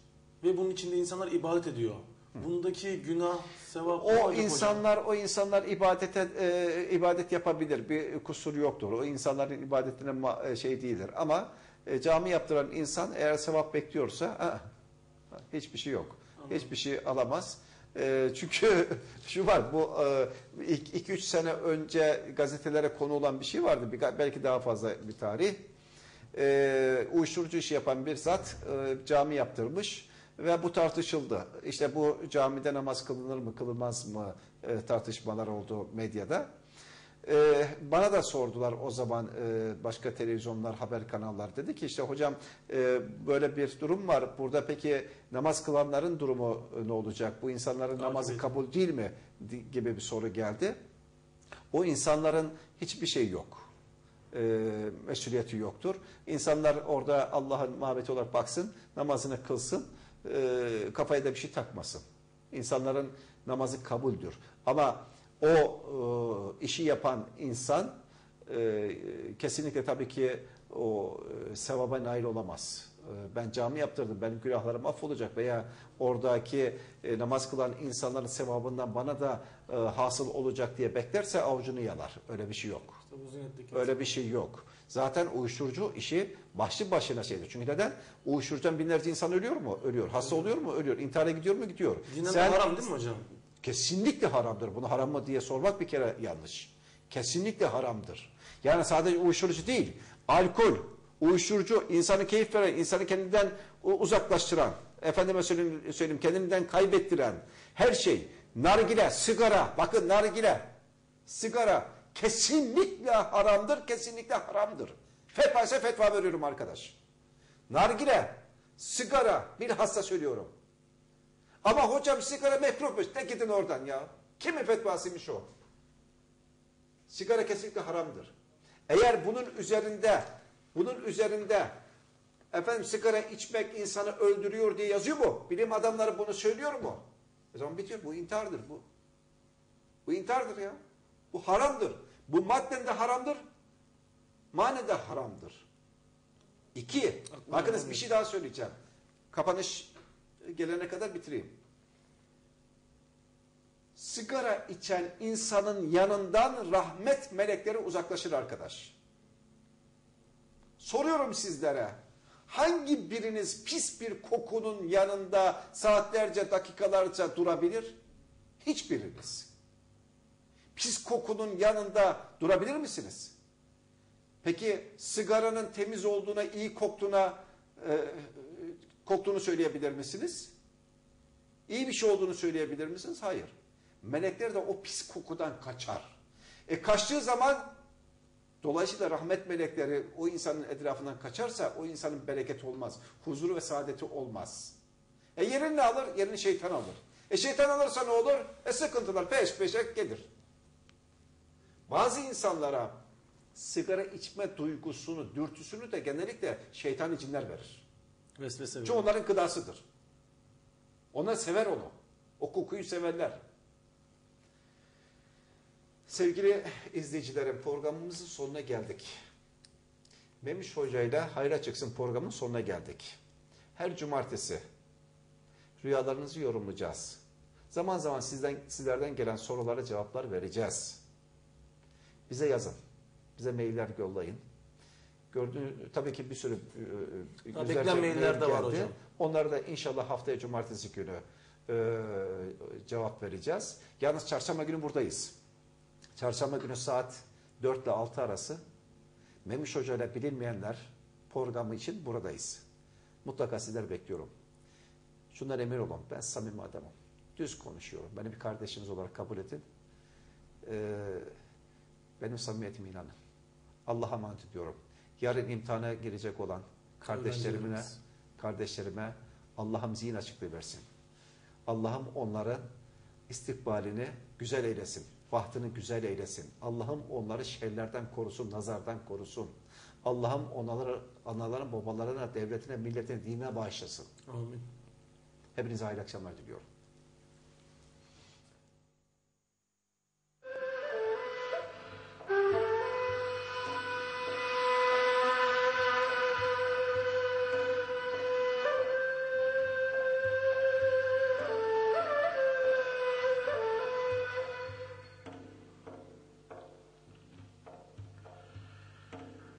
ve bunun içinde insanlar ibadet ediyor. Bundaki günah, sevap O olacak hocam? insanlar o insanlar ibadete e, ibadet yapabilir. Bir kusur yoktur. O insanların ibadetine ma- e, şey değildir. Ama e, cami yaptıran insan eğer sevap bekliyorsa aa, hiçbir şey yok. Hiçbir şey alamaz. E, çünkü [laughs] şu var bu 2-3 sene önce gazetelere konu olan bir şey vardı. Bir, belki daha fazla bir tarih. E, uyuşturucu işi yapan bir zat e, cami yaptırmış ve bu tartışıldı. İşte bu camide namaz kılınır mı kılınmaz mı e, tartışmalar oldu medyada. E, bana da sordular o zaman e, başka televizyonlar, haber kanallar. Dedi ki işte hocam e, böyle bir durum var. Burada peki namaz kılanların durumu e, ne olacak? Bu insanların namazı edin. kabul değil mi? Gibi bir soru geldi. O insanların hiçbir şey yok. E, mesuliyeti yoktur. İnsanlar orada Allah'ın muhabbeti olarak baksın, namazını kılsın, e, kafaya da bir şey takmasın. İnsanların namazı kabuldür. Ama o e, işi yapan insan e, kesinlikle tabii ki o e, sevaba nail olamaz. E, ben cami yaptırdım, benim günahlarım affolacak veya oradaki e, namaz kılan insanların sevabından bana da e, hasıl olacak diye beklerse avucunu yalar. Öyle bir şey yok. İşte Öyle bir şey yok. Zaten uyuşturucu işi başlı başına şeydir. Çünkü neden? Uyuşturucudan binlerce insan ölüyor mu? Ölüyor. Hasta oluyor mu? Ölüyor. İntihara gidiyor mu? Gidiyor. Dinen Sen- haram değil mi hocam? Kesinlikle haramdır. Bunu haram mı diye sormak bir kere yanlış. Kesinlikle haramdır. Yani sadece uyuşturucu değil. Alkol, uyuşturucu, insanı keyif veren, insanı kendinden uzaklaştıran, efendime söyleyeyim kendinden kaybettiren her şey, nargile, sigara, bakın nargile, sigara kesinlikle haramdır, kesinlikle haramdır. Fetva ise fetva veriyorum arkadaş. Nargile, sigara, bilhassa söylüyorum. Ama hocam sigara mekruhmuş, de gidin oradan ya. Kimin fetvasıymış o? Sigara kesinlikle haramdır. Eğer bunun üzerinde, bunun üzerinde efendim sigara içmek insanı öldürüyor diye yazıyor mu? Bilim adamları bunu söylüyor mu? O zaman bitiyor. Bu intihardır bu. Bu intihardır ya. Bu haramdır. Bu madden de haramdır. Manen de haramdır. İki. Bakınız bir şey daha söyleyeceğim. Kapanış gelene kadar bitireyim. Sigara içen insanın yanından rahmet melekleri uzaklaşır arkadaş. Soruyorum sizlere. Hangi biriniz pis bir kokunun yanında saatlerce, dakikalarca durabilir? Hiçbiriniz. Pis kokunun yanında durabilir misiniz? Peki sigaranın temiz olduğuna, iyi koktuğuna, e, koktuğunu söyleyebilir misiniz? İyi bir şey olduğunu söyleyebilir misiniz? Hayır. Melekler de o pis kokudan kaçar. E kaçtığı zaman dolayısıyla rahmet melekleri o insanın etrafından kaçarsa o insanın bereketi olmaz. Huzuru ve saadeti olmaz. E yerini ne alır? Yerini şeytan alır. E şeytan alırsa ne olur? E sıkıntılar peş peşe gelir. Bazı insanlara sigara içme duygusunu, dürtüsünü de genellikle şeytan cinler verir. Vesvese veriyor. onların gıdasıdır. Onlar sever onu. O kokuyu severler. Sevgili izleyicilerim programımızın sonuna geldik. Memiş Hoca ile Hayra Çıksın programının sonuna geldik. Her cumartesi rüyalarınızı yorumlayacağız. Zaman zaman sizden sizlerden gelen sorulara cevaplar vereceğiz. Bize yazın. Bize mailler yollayın. Gördüğünüz tabii ki bir sürü e, e, bekleyen mailler de var hocam. Onları da inşallah haftaya cumartesi günü e, cevap vereceğiz. Yalnız çarşamba günü buradayız. Çarşamba günü saat 4 ile 6 arası Memiş Hoca ile bilinmeyenler programı için buradayız. Mutlaka sizler bekliyorum. Şundan emin olun ben samimi adamım. Düz konuşuyorum. Beni bir kardeşiniz olarak kabul edin. Ee, benim samimiyetime inanın. Allah'a emanet ediyorum. Yarın imtihana girecek olan kardeşlerime, kardeşlerime Allah'ım zihin açıklığı versin. Allah'ım onların istikbalini güzel eylesin. Bahtını güzel eylesin. Allah'ım onları şerlerden korusun, nazardan korusun. Allah'ım onları, anaların, babalarına, devletine, milletine, dinine bağışlasın. Amin. Hepinize hayırlı akşamlar diliyorum.